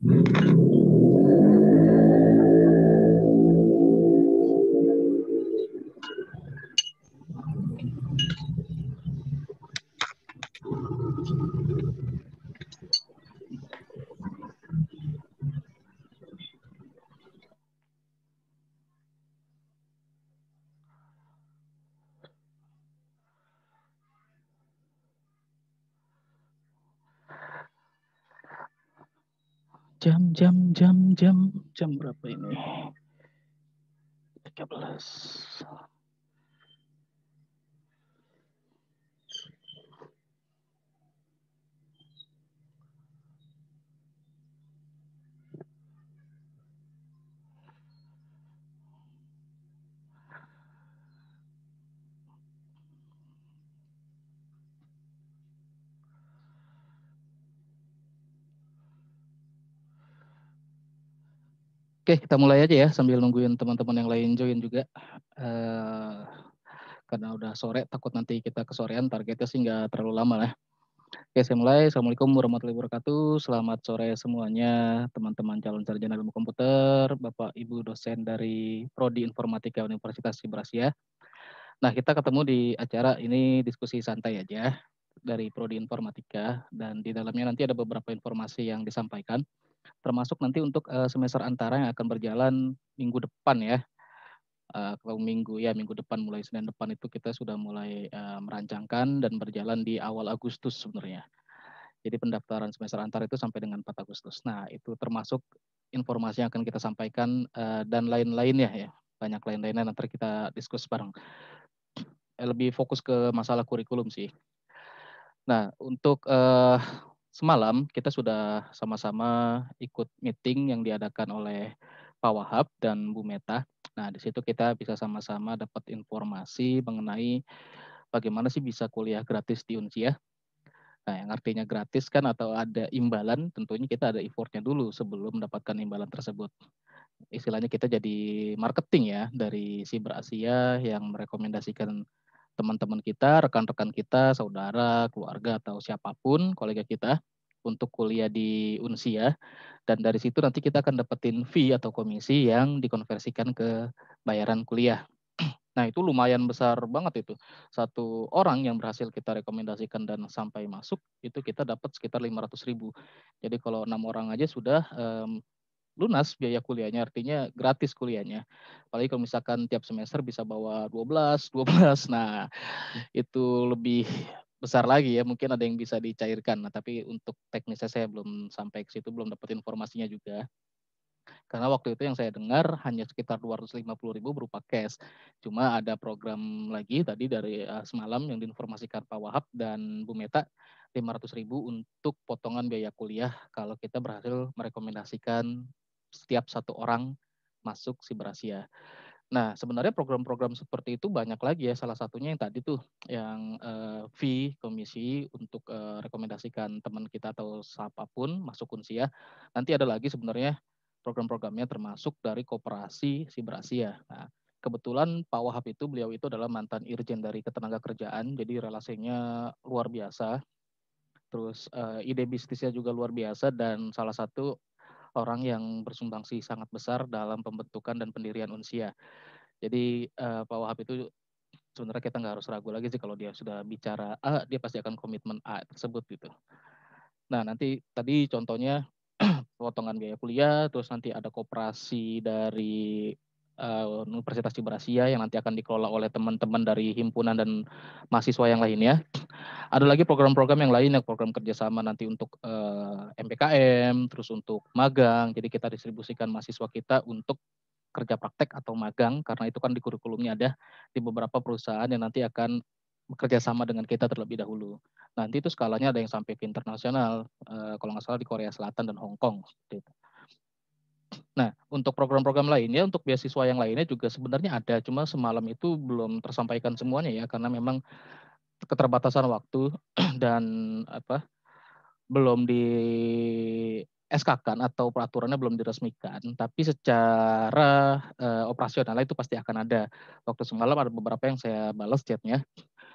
Jam, jam, berapa ini? 13. Oke, kita mulai aja ya sambil nungguin teman-teman yang lain join juga. Uh, karena udah sore, takut nanti kita kesorean, targetnya sih nggak terlalu lama lah. Oke, saya mulai. Assalamualaikum warahmatullahi wabarakatuh. Selamat sore semuanya, teman-teman calon sarjana ilmu komputer, Bapak Ibu dosen dari Prodi Informatika Universitas Sibrasia. Nah, kita ketemu di acara ini diskusi santai aja dari Prodi Informatika dan di dalamnya nanti ada beberapa informasi yang disampaikan termasuk nanti untuk uh, semester antara yang akan berjalan minggu depan ya. Uh, kalau minggu ya minggu depan mulai Senin depan itu kita sudah mulai uh, merancangkan dan berjalan di awal Agustus sebenarnya. Jadi pendaftaran semester antara itu sampai dengan 4 Agustus. Nah, itu termasuk informasi yang akan kita sampaikan dan lain-lainnya ya. Banyak lain-lainnya nanti kita diskusi bareng. Lebih fokus ke masalah kurikulum sih. Nah, untuk semalam kita sudah sama-sama ikut meeting yang diadakan oleh Pak Wahab dan Bu Meta. Nah, di situ kita bisa sama-sama dapat informasi mengenai bagaimana sih bisa kuliah gratis di Unsia. Nah, yang artinya gratis kan atau ada imbalan, tentunya kita ada effortnya dulu sebelum mendapatkan imbalan tersebut. Istilahnya kita jadi marketing ya dari Siber Asia yang merekomendasikan teman-teman kita, rekan-rekan kita, saudara, keluarga atau siapa pun kolega kita untuk kuliah di Unsia dan dari situ nanti kita akan dapetin fee atau komisi yang dikonversikan ke bayaran kuliah. Nah itu lumayan besar banget itu. Satu orang yang berhasil kita rekomendasikan dan sampai masuk itu kita dapat sekitar 500 ribu. Jadi kalau enam orang aja sudah lunas biaya kuliahnya artinya gratis kuliahnya. Apalagi kalau misalkan tiap semester bisa bawa 12, 12. Nah, itu lebih besar lagi ya. Mungkin ada yang bisa dicairkan. Nah, tapi untuk teknisnya saya belum sampai ke situ, belum dapat informasinya juga. Karena waktu itu yang saya dengar hanya sekitar 250 ribu berupa cash. Cuma ada program lagi tadi dari uh, semalam yang diinformasikan Pak Wahab dan Bu Meta 500 ribu untuk potongan biaya kuliah kalau kita berhasil merekomendasikan setiap satu orang masuk si Berasia. Nah, sebenarnya program-program seperti itu banyak lagi ya. Salah satunya yang tadi tuh, yang uh, fee komisi untuk uh, rekomendasikan teman kita atau siapa pun masuk Unsia. Nanti ada lagi sebenarnya program-programnya termasuk dari kooperasi si Berasia. Nah, kebetulan Pak Wahab itu beliau itu adalah mantan irjen dari ketenaga kerjaan, jadi relasinya luar biasa. Terus uh, ide bisnisnya juga luar biasa dan salah satu orang yang bersumbangsi sangat besar dalam pembentukan dan pendirian Unsia. Jadi uh, Pak Wahab itu sebenarnya kita nggak harus ragu lagi sih kalau dia sudah bicara A, dia pasti akan komitmen A tersebut gitu. Nah nanti tadi contohnya potongan biaya kuliah, terus nanti ada kooperasi dari uh, Universitas Cibarasia yang nanti akan dikelola oleh teman-teman dari himpunan dan mahasiswa yang lainnya. Ada lagi program-program yang lain yang program kerjasama nanti untuk uh, eh, MPKM, terus untuk magang. Jadi kita distribusikan mahasiswa kita untuk kerja praktek atau magang karena itu kan di kurikulumnya ada di beberapa perusahaan yang nanti akan bekerja sama dengan kita terlebih dahulu. Nanti itu skalanya ada yang sampai ke internasional, uh, kalau nggak salah di Korea Selatan dan Hong Kong. Gitu. Nah, untuk program-program lainnya, untuk beasiswa yang lainnya juga sebenarnya ada, cuma semalam itu belum tersampaikan semuanya ya, karena memang keterbatasan waktu dan apa belum di SK kan atau peraturannya belum diresmikan, tapi secara uh, operasional itu pasti akan ada. Waktu semalam ada beberapa yang saya balas chatnya.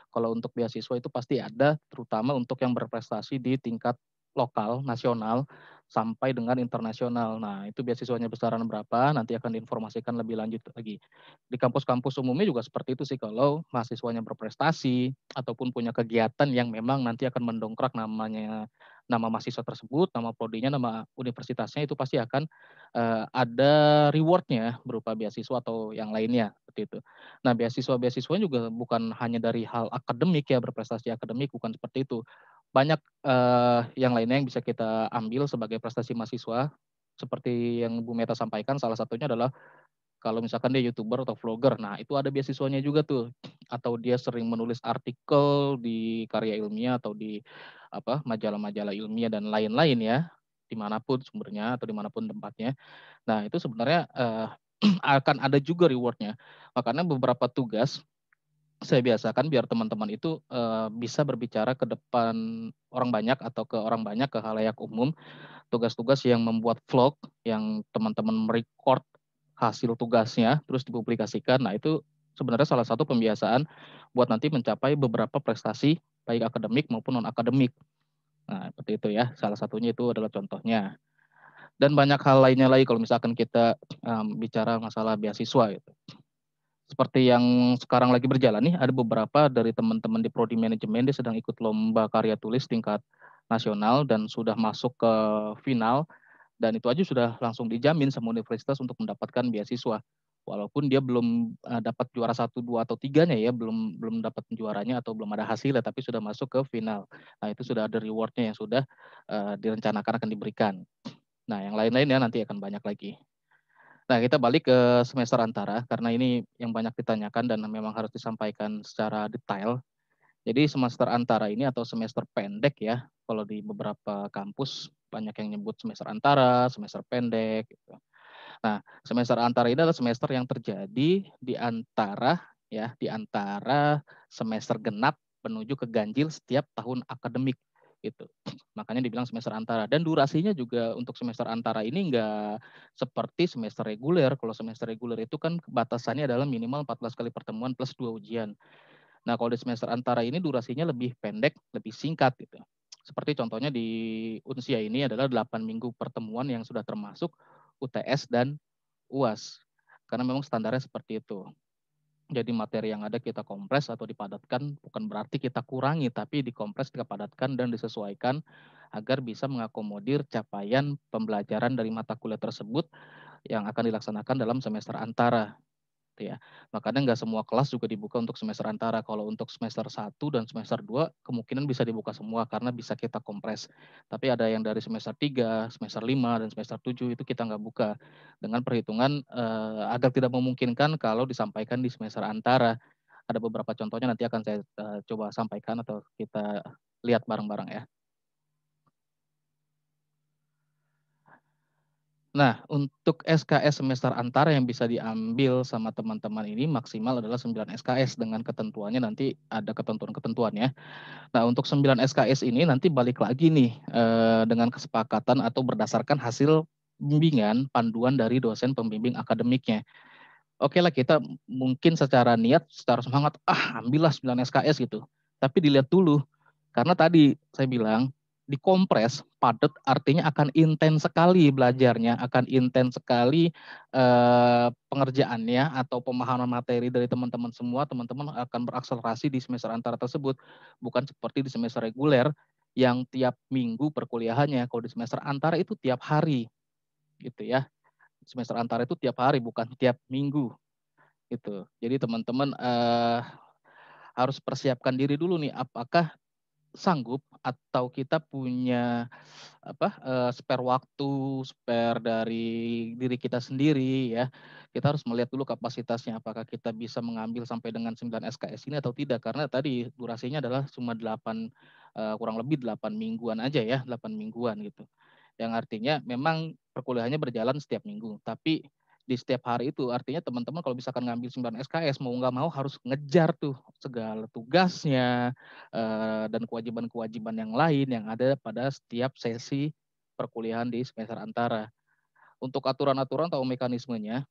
Kalau untuk beasiswa itu pasti ada, terutama untuk yang berprestasi di tingkat lokal, nasional, sampai dengan internasional. Nah, itu beasiswanya besaran berapa, nanti akan diinformasikan lebih lanjut lagi. Di kampus-kampus umumnya juga seperti itu sih, kalau mahasiswanya berprestasi ataupun punya kegiatan yang memang nanti akan mendongkrak namanya nama mahasiswa tersebut, nama prodinya, nama universitasnya itu pasti akan uh, ada rewardnya berupa beasiswa atau yang lainnya seperti itu. Nah, beasiswa-beasiswa juga bukan hanya dari hal akademik ya berprestasi akademik bukan seperti itu banyak uh, yang lainnya yang bisa kita ambil sebagai prestasi mahasiswa seperti yang Bu Meta sampaikan salah satunya adalah kalau misalkan dia youtuber atau vlogger, nah itu ada beasiswanya juga tuh, atau dia sering menulis artikel di karya ilmiah atau di apa majalah-majalah ilmiah dan lain-lain ya, di mana pun sumbernya atau di mana pun tempatnya. Nah itu sebenarnya uh, akan ada juga rewardnya. Makanya beberapa tugas saya biasakan biar teman-teman itu uh, bisa berbicara ke depan orang banyak atau ke orang banyak ke halayak umum. Tugas-tugas yang membuat vlog yang teman-teman merecord hasil tugasnya terus dipublikasikan. Nah itu sebenarnya salah satu pembiasaan buat nanti mencapai beberapa prestasi baik akademik maupun non akademik nah seperti itu ya. Salah satunya itu adalah contohnya. Dan banyak hal lainnya lagi kalau misalkan kita um, bicara masalah beasiswa gitu seperti yang sekarang lagi berjalan nih, ada beberapa dari teman-teman di prodi manajemen dia sedang ikut lomba karya tulis tingkat nasional dan sudah masuk ke final. Dan itu aja sudah langsung dijamin sama universitas untuk mendapatkan beasiswa. Walaupun dia belum uh, dapat juara satu dua atau tiganya ya belum belum dapat juaranya atau belum ada hasilnya tapi sudah masuk ke final. Nah itu sudah ada rewardnya yang sudah uh, direncanakan akan diberikan. Nah yang lain-lainnya nanti akan banyak lagi Nah, kita balik ke semester antara karena ini yang banyak ditanyakan dan memang harus disampaikan secara detail. Jadi semester antara ini atau semester pendek ya, kalau di beberapa kampus banyak yang nyebut semester antara, semester pendek. Gitu. Nah, semester antara ini adalah semester yang terjadi di antara ya, di antara semester genap menuju ke ganjil setiap tahun akademik gitu. Makanya dibilang semester antara dan durasinya juga untuk semester antara ini enggak seperti semester reguler. Kalau semester reguler itu kan batasannya adalah minimal 14 kali pertemuan plus dua ujian. Nah, kalau di semester antara ini durasinya lebih pendek, lebih singkat gitu. Seperti contohnya di Unsia ini adalah 8 minggu pertemuan yang sudah termasuk UTS dan UAS. Karena memang standarnya seperti itu. Jadi materi yang ada kita kompres atau dipadatkan bukan berarti kita kurangi, tapi dikompres, dipadatkan, dan disesuaikan agar bisa mengakomodir capaian pembelajaran dari mata kuliah tersebut yang akan dilaksanakan dalam semester antara gitu ya. Makanya nggak semua kelas juga dibuka untuk semester antara. Kalau untuk semester 1 dan semester 2 kemungkinan bisa dibuka semua karena bisa kita kompres. Tapi ada yang dari semester 3, semester 5 dan semester 7 itu kita nggak buka dengan perhitungan uh, agar tidak memungkinkan kalau disampaikan di semester antara. Ada beberapa contohnya nanti akan saya uh, coba sampaikan atau kita lihat bareng-bareng ya. Nah, untuk SKS semester antara yang bisa diambil sama teman-teman ini maksimal adalah 9 SKS dengan ketentuannya nanti ada ketentuan-ketentuannya. Nah, untuk 9 SKS ini nanti balik lagi nih eh, dengan kesepakatan atau berdasarkan hasil bimbingan panduan dari dosen pembimbing akademiknya. Oke lah kita mungkin secara niat, secara semangat, ah ambillah 9 SKS gitu. Tapi dilihat dulu, karena tadi saya bilang dikompres padat artinya akan intens sekali belajarnya, akan intens sekali eh, pengerjaannya atau pemahaman materi dari teman-teman semua, teman-teman akan berakselerasi di semester antara tersebut, bukan seperti di semester reguler yang tiap minggu perkuliahannya. Kalau di semester antara itu tiap hari, gitu ya. Semester antara itu tiap hari, bukan tiap minggu, gitu. Jadi teman-teman eh, harus persiapkan diri dulu nih, apakah sanggup atau kita punya apa uh, spare waktu, spare dari diri kita sendiri ya. Kita harus melihat dulu kapasitasnya apakah kita bisa mengambil sampai dengan 9 SKS ini atau tidak karena tadi durasinya adalah cuma 8 uh, eh, kurang lebih 8 mingguan aja ya, 8 mingguan gitu. Yang artinya memang perkuliahannya berjalan setiap minggu, tapi di setiap hari itu artinya teman-teman kalau misalkan ngambil 9 SKS mau nggak mau harus ngejar tuh segala tugasnya uh, dan kewajiban-kewajiban yang lain yang ada pada setiap sesi perkuliahan di semester antara. Untuk aturan-aturan atau mekanismenya,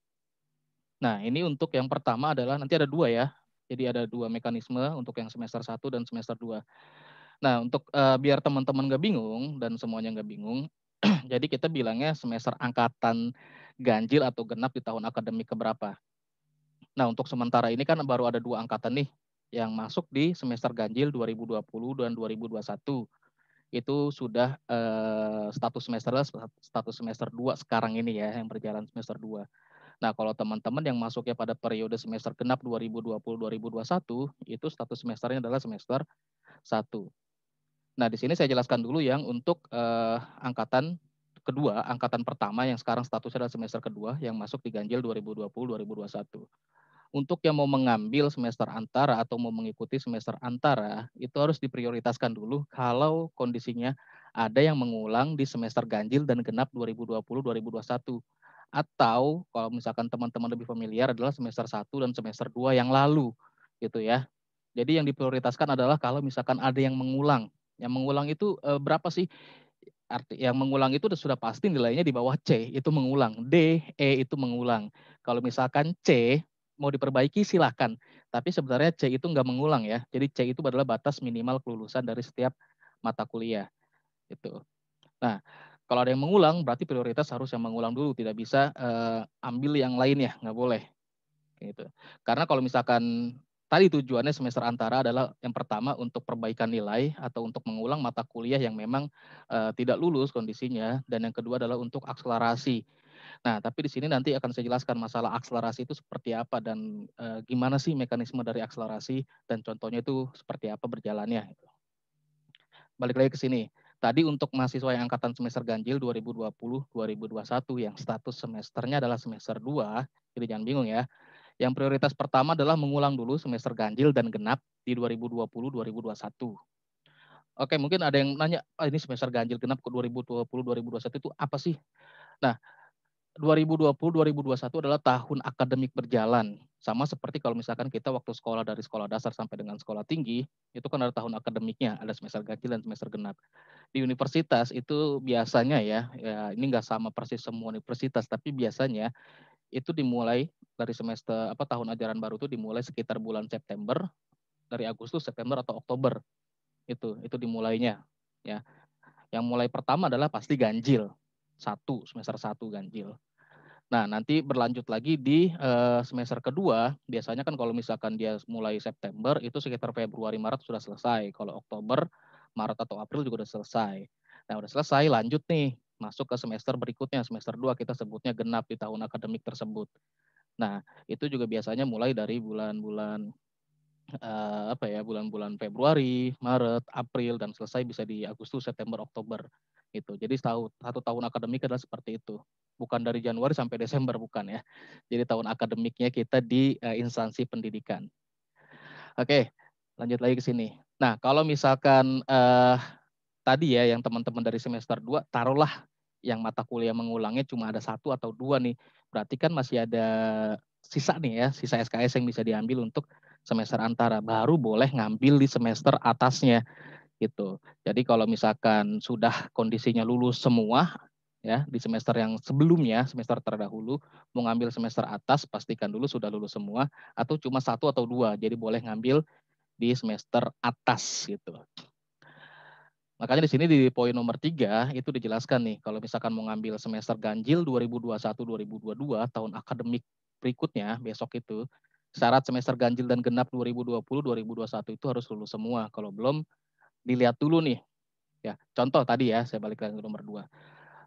nah ini untuk yang pertama adalah nanti ada dua ya. Jadi ada dua mekanisme untuk yang semester 1 dan semester 2. Nah, untuk uh, biar teman-teman nggak bingung, dan semuanya nggak bingung, Jadi kita bilangnya semester angkatan ganjil atau genap di tahun akademik keberapa. Nah, untuk sementara ini kan baru ada dua angkatan nih yang masuk di semester ganjil 2020 dan 2021. Itu sudah eh, status semester status semester 2 sekarang ini ya yang berjalan semester 2. Nah, kalau teman-teman yang masuknya pada periode semester genap 2020-2021, itu status semesternya adalah semester 1. Nah, di sini saya jelaskan dulu yang untuk eh, angkatan kedua, angkatan pertama yang sekarang statusnya adalah semester kedua yang masuk di ganjil 2020-2021 untuk yang mau mengambil semester antara atau mau mengikuti semester antara itu harus diprioritaskan dulu kalau kondisinya ada yang mengulang di semester ganjil dan genap 2020-2021 atau kalau misalkan teman-teman lebih familiar adalah semester 1 dan semester 2 yang lalu gitu ya. Jadi yang diprioritaskan adalah kalau misalkan ada yang mengulang. Yang mengulang itu e, berapa sih? Arti yang mengulang itu sudah pasti nilainya di bawah C, itu mengulang. D, E itu mengulang. Kalau misalkan C mau diperbaiki silahkan. Tapi sebenarnya C itu nggak mengulang ya. Jadi C itu adalah batas minimal kelulusan dari setiap mata kuliah. Itu. Nah, kalau ada yang mengulang berarti prioritas harus yang mengulang dulu, tidak bisa uh, ambil yang lainnya, nggak boleh. Gitu. Karena kalau misalkan tadi tujuannya semester antara adalah yang pertama untuk perbaikan nilai atau untuk mengulang mata kuliah yang memang uh, tidak lulus kondisinya dan yang kedua adalah untuk akselerasi Nah, tapi di sini nanti akan saya jelaskan masalah akselerasi itu seperti apa dan e, gimana sih mekanisme dari akselerasi dan contohnya itu seperti apa berjalannya. Balik lagi ke sini. Tadi untuk mahasiswa yang angkatan semester ganjil 2020-2021 yang status semesternya adalah semester 2, jadi jangan bingung ya. Yang prioritas pertama adalah mengulang dulu semester ganjil dan genap di 2020-2021. Oke, mungkin ada yang nanya, ah, ini semester ganjil genap ke 2020-2021 itu apa sih? Nah, 2020-2021 adalah tahun akademik berjalan. Sama seperti kalau misalkan kita waktu sekolah dari sekolah dasar sampai dengan sekolah tinggi, itu kan ada tahun akademiknya, ada semester ganjil dan semester genap. Di universitas itu biasanya ya, ya ini nggak sama persis semua universitas, tapi biasanya itu dimulai dari semester apa tahun ajaran baru itu dimulai sekitar bulan September, dari Agustus, September atau Oktober. Itu itu dimulainya ya. Yang mulai pertama adalah pasti ganjil satu semester satu ganjil. Nah, nanti berlanjut lagi di uh, semester kedua, biasanya kan kalau misalkan dia mulai September, itu sekitar Februari, Maret sudah selesai. Kalau Oktober, Maret atau April juga sudah selesai. Nah, udah selesai, lanjut nih, masuk ke semester berikutnya, semester dua kita sebutnya genap di tahun akademik tersebut. Nah, itu juga biasanya mulai dari bulan-bulan uh, apa ya, bulan-bulan Februari, Maret, April, dan selesai bisa di Agustus, September, Oktober itu. Jadi satu, satu tahun akademik adalah seperti itu. Bukan dari Januari sampai Desember bukan ya. Jadi tahun akademiknya kita di uh, instansi pendidikan. Oke, lanjut lagi ke sini. Nah, kalau misalkan uh, tadi ya yang teman-teman dari semester 2 taruhlah yang mata kuliah mengulangnya cuma ada satu atau dua nih. Berarti kan masih ada sisa nih ya, sisa SKS yang bisa diambil untuk semester antara. Baru boleh ngambil di semester atasnya gitu. Jadi kalau misalkan sudah kondisinya lulus semua ya di semester yang sebelumnya, semester terdahulu mau ngambil semester atas pastikan dulu sudah lulus semua atau cuma satu atau dua. Jadi boleh ngambil di semester atas gitu. Makanya di sini di poin nomor tiga itu dijelaskan nih kalau misalkan mau ngambil semester ganjil 2021-2022 tahun akademik berikutnya besok itu syarat semester ganjil dan genap 2020-2021 itu harus lulus semua. Kalau belum dilihat dulu nih. Ya, contoh tadi ya, saya balik ke nomor dua.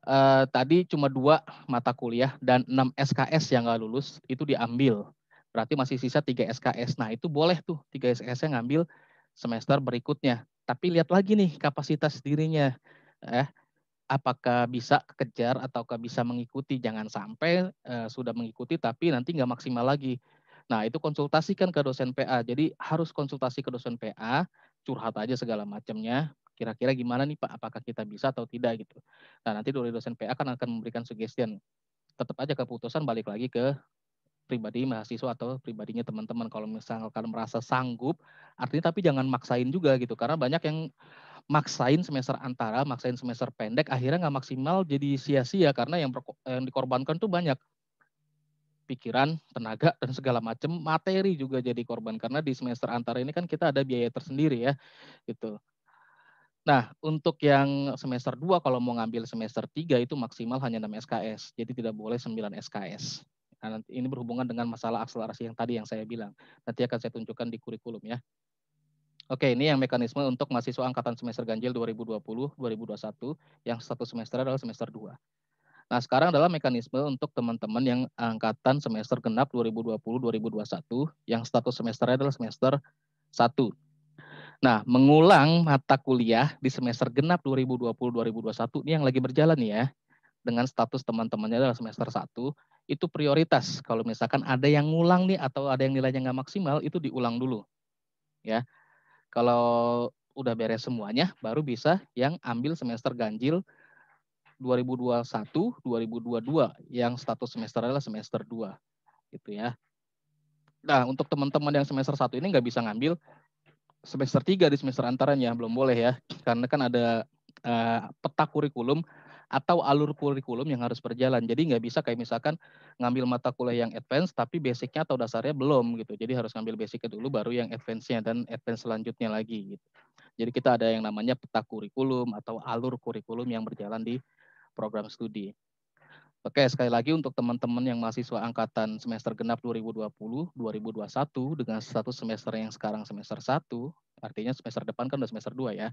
Uh, tadi cuma dua mata kuliah dan 6 SKS yang nggak lulus itu diambil. Berarti masih sisa 3 SKS. Nah itu boleh tuh 3 SKS yang ngambil semester berikutnya. Tapi lihat lagi nih kapasitas dirinya. Eh, apakah bisa kejar ataukah bisa mengikuti. Jangan sampai uh, sudah mengikuti tapi nanti nggak maksimal lagi. Nah itu konsultasikan ke dosen PA. Jadi harus konsultasi ke dosen PA curhat aja segala macamnya kira-kira gimana nih Pak apakah kita bisa atau tidak gitu nah nanti dari dosen PA kan akan memberikan suggestion tetap aja keputusan balik lagi ke pribadi mahasiswa atau pribadinya teman-teman. Kalau misalkan merasa sanggup artinya tapi jangan maksain juga gitu. Karena banyak yang maksain semester antara maksain semester pendek akhirnya nggak maksimal jadi sia-sia. Karena yang, yang dikorbankan tuh banyak. Pikiran, tenaga dan segala macam materi juga jadi korban. Karena di semester antara ini kan kita ada biaya tersendiri ya gitu. Nah, untuk yang semester 2 kalau mau ngambil semester 3 itu maksimal hanya 6 SKS, jadi tidak boleh 9 SKS. Nah, nanti ini berhubungan dengan masalah akselerasi yang tadi yang saya bilang. Nanti akan saya tunjukkan di kurikulum ya. Oke, ini yang mekanisme untuk mahasiswa angkatan semester ganjil 2020-2021 yang satu semester adalah semester 2. Nah, sekarang adalah mekanisme untuk teman-teman yang angkatan semester genap 2020-2021 yang status semesternya adalah semester 1. Nah, mengulang mata kuliah di semester genap 2020-2021 ini yang lagi berjalan nih ya. Dengan status teman-temannya adalah semester 1, itu prioritas. Kalau misalkan ada yang ngulang nih atau ada yang nilainya nggak maksimal, itu diulang dulu. Ya. Kalau udah beres semuanya, baru bisa yang ambil semester ganjil 2021, 2022 yang status semester adalah semester 2 gitu ya. Nah, untuk teman-teman yang semester 1 ini nggak bisa ngambil semester 3 di semester antaranya belum boleh ya karena kan ada uh, peta kurikulum atau alur kurikulum yang harus berjalan. Jadi nggak bisa kayak misalkan ngambil mata kuliah yang advance tapi basicnya atau dasarnya belum gitu. Jadi harus ngambil basicnya dulu baru yang advance-nya dan advance selanjutnya lagi gitu. Jadi kita ada yang namanya peta kurikulum atau alur kurikulum yang berjalan di program studi Oke, sekali lagi untuk teman-teman yang mahasiswa angkatan semester genap 2020-2021 dengan status semester yang sekarang semester 1, artinya semester depan kan udah semester 2 ya.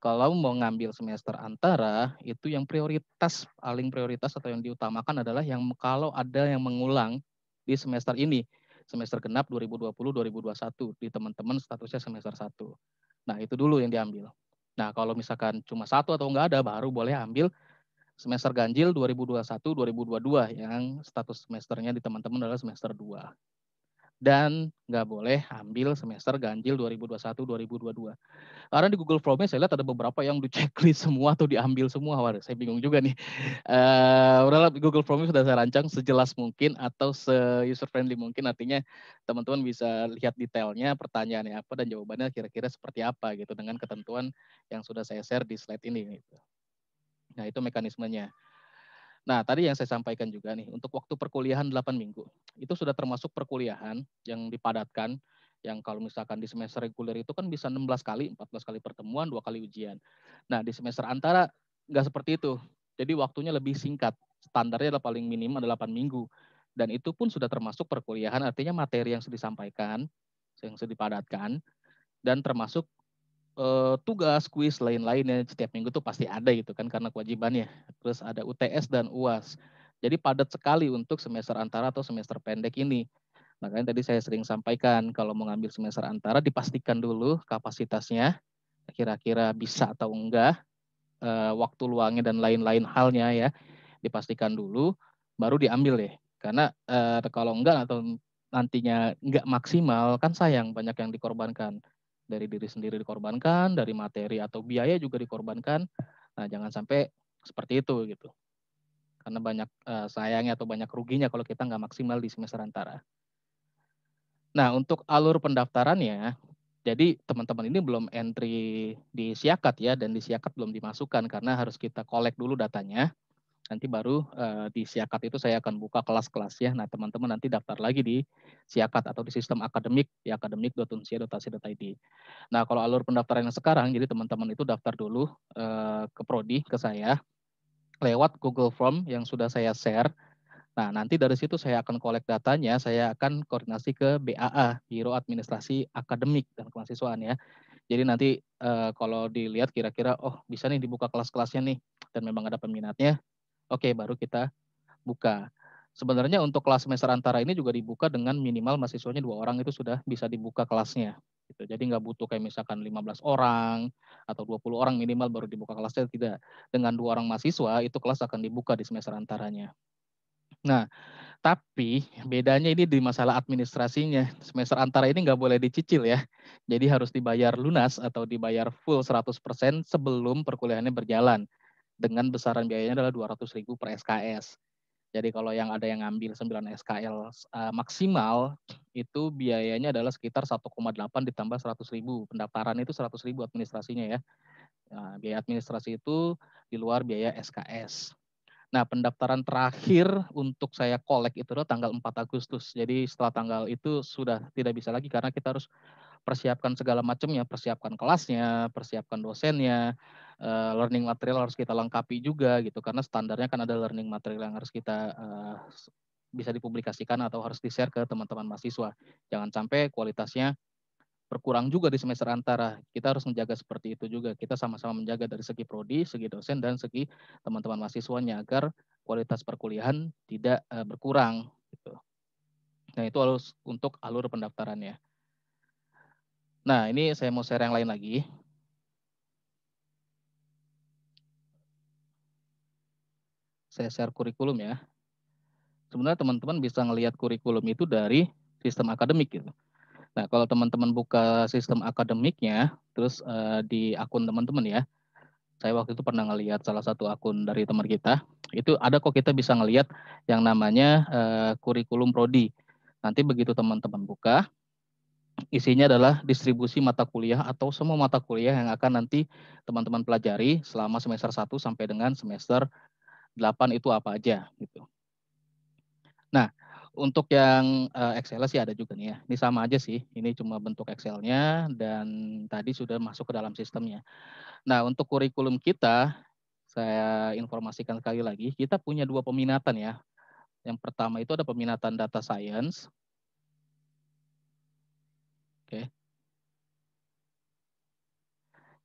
Kalau mau ngambil semester antara, itu yang prioritas, paling prioritas atau yang diutamakan adalah yang kalau ada yang mengulang di semester ini, semester genap 2020-2021 di teman-teman statusnya semester 1. Nah, itu dulu yang diambil. Nah, kalau misalkan cuma satu atau enggak ada, baru boleh ambil semester ganjil 2021-2022 yang status semesternya di teman-teman adalah semester 2. Dan nggak boleh ambil semester ganjil 2021-2022. Karena di Google Form saya lihat ada beberapa yang di checklist semua atau diambil semua. Wah, saya bingung juga nih. Uh, Google Form sudah saya rancang sejelas mungkin atau se user friendly mungkin. Artinya teman-teman bisa lihat detailnya, pertanyaannya apa dan jawabannya kira-kira seperti apa gitu dengan ketentuan yang sudah saya share di slide ini. Gitu. Nah, itu mekanismenya. Nah, tadi yang saya sampaikan juga nih, untuk waktu perkuliahan 8 minggu, itu sudah termasuk perkuliahan yang dipadatkan, yang kalau misalkan di semester reguler itu kan bisa 16 kali, 14 kali pertemuan, dua kali ujian. Nah, di semester antara nggak seperti itu. Jadi waktunya lebih singkat. Standarnya adalah paling minim adalah 8 minggu. Dan itu pun sudah termasuk perkuliahan, artinya materi yang sudah disampaikan, yang sudah dipadatkan, dan termasuk uh, tugas, kuis lain-lainnya setiap minggu tuh pasti ada gitu kan karena kewajibannya. Terus ada UTS dan UAS. Jadi padat sekali untuk semester antara atau semester pendek ini. Makanya tadi saya sering sampaikan kalau mau ngambil semester antara dipastikan dulu kapasitasnya kira-kira bisa atau enggak, uh, waktu luangnya dan lain-lain halnya ya dipastikan dulu baru diambil deh. Karena uh, kalau enggak atau nantinya enggak maksimal kan sayang banyak yang dikorbankan dari diri sendiri dikorbankan, dari materi atau biaya juga dikorbankan. Nah, jangan sampai seperti itu gitu. Karena banyak uh, sayangnya atau banyak ruginya kalau kita nggak maksimal di semester antara. Nah, untuk alur pendaftarannya, jadi teman-teman ini belum entry di Siakat ya, dan di Siakat belum dimasukkan karena harus kita collect dulu datanya nanti baru uh, di Siakat itu saya akan buka kelas-kelas ya. Nah, teman-teman nanti daftar lagi di Siakat atau di sistem akademik di akademik.unsia.ac.id. Nah, kalau alur pendaftaran yang sekarang, jadi teman-teman itu daftar dulu uh, ke prodi ke saya lewat Google Form yang sudah saya share. Nah, nanti dari situ saya akan kolek datanya, saya akan koordinasi ke BAA, Biro Administrasi Akademik dan Kemahasiswaan ya. Jadi nanti uh, kalau dilihat kira-kira, oh bisa nih dibuka kelas-kelasnya nih, dan memang ada peminatnya, oke baru kita buka. Sebenarnya untuk kelas semester antara ini juga dibuka dengan minimal mahasiswanya dua orang itu sudah bisa dibuka kelasnya. Gitu. Jadi nggak butuh kayak misalkan 15 orang atau 20 orang minimal baru dibuka kelasnya. Tidak. Dengan dua orang mahasiswa itu kelas akan dibuka di semester antaranya. Nah, tapi bedanya ini di masalah administrasinya. Semester antara ini nggak boleh dicicil ya. Jadi harus dibayar lunas atau dibayar full 100% sebelum perkuliahannya berjalan dengan besaran biayanya adalah 200 ribu per SKS. Jadi kalau yang ada yang ngambil 9 SKL uh, maksimal itu biayanya adalah sekitar 1,8 ditambah 100 ribu. Pendaftaran itu 100 ribu administrasinya ya. Nah, biaya administrasi itu di luar biaya SKS. Nah, pendaftaran terakhir untuk saya kolek itu adalah tanggal 4 Agustus. Jadi setelah tanggal itu sudah tidak bisa lagi karena kita harus persiapkan segala macamnya, persiapkan kelasnya, persiapkan dosennya, uh, learning material harus kita lengkapi juga gitu karena standarnya kan ada learning material yang harus kita uh, bisa dipublikasikan atau harus di-share ke teman-teman mahasiswa. Jangan sampai kualitasnya berkurang juga di semester antara. Kita harus menjaga seperti itu juga. Kita sama-sama menjaga dari segi prodi, segi dosen dan segi teman-teman mahasiswanya agar kualitas perkuliahan tidak uh, berkurang gitu. Nah, itu harus untuk alur pendaftarannya. Nah, ini saya mau share yang lain lagi. Saya share kurikulum ya. Sebenarnya teman-teman bisa ngelihat kurikulum itu dari sistem akademik gitu. Nah, kalau teman-teman buka sistem akademiknya, terus uh, di akun teman-teman ya, saya waktu itu pernah ngelihat salah satu akun dari teman kita, itu ada kok kita bisa ngelihat yang namanya uh, kurikulum prodi. Nanti begitu teman-teman buka, isinya adalah distribusi mata kuliah atau semua mata kuliah yang akan nanti teman-teman pelajari selama semester 1 sampai dengan semester 8 itu apa aja gitu. Nah, untuk yang uh, Excel sih ada juga nih ya. Ini sama aja sih. Ini cuma bentuk Excelnya dan tadi sudah masuk ke dalam sistemnya. Nah, untuk kurikulum kita saya informasikan sekali lagi, kita punya dua peminatan ya. Yang pertama itu ada peminatan data science Oke.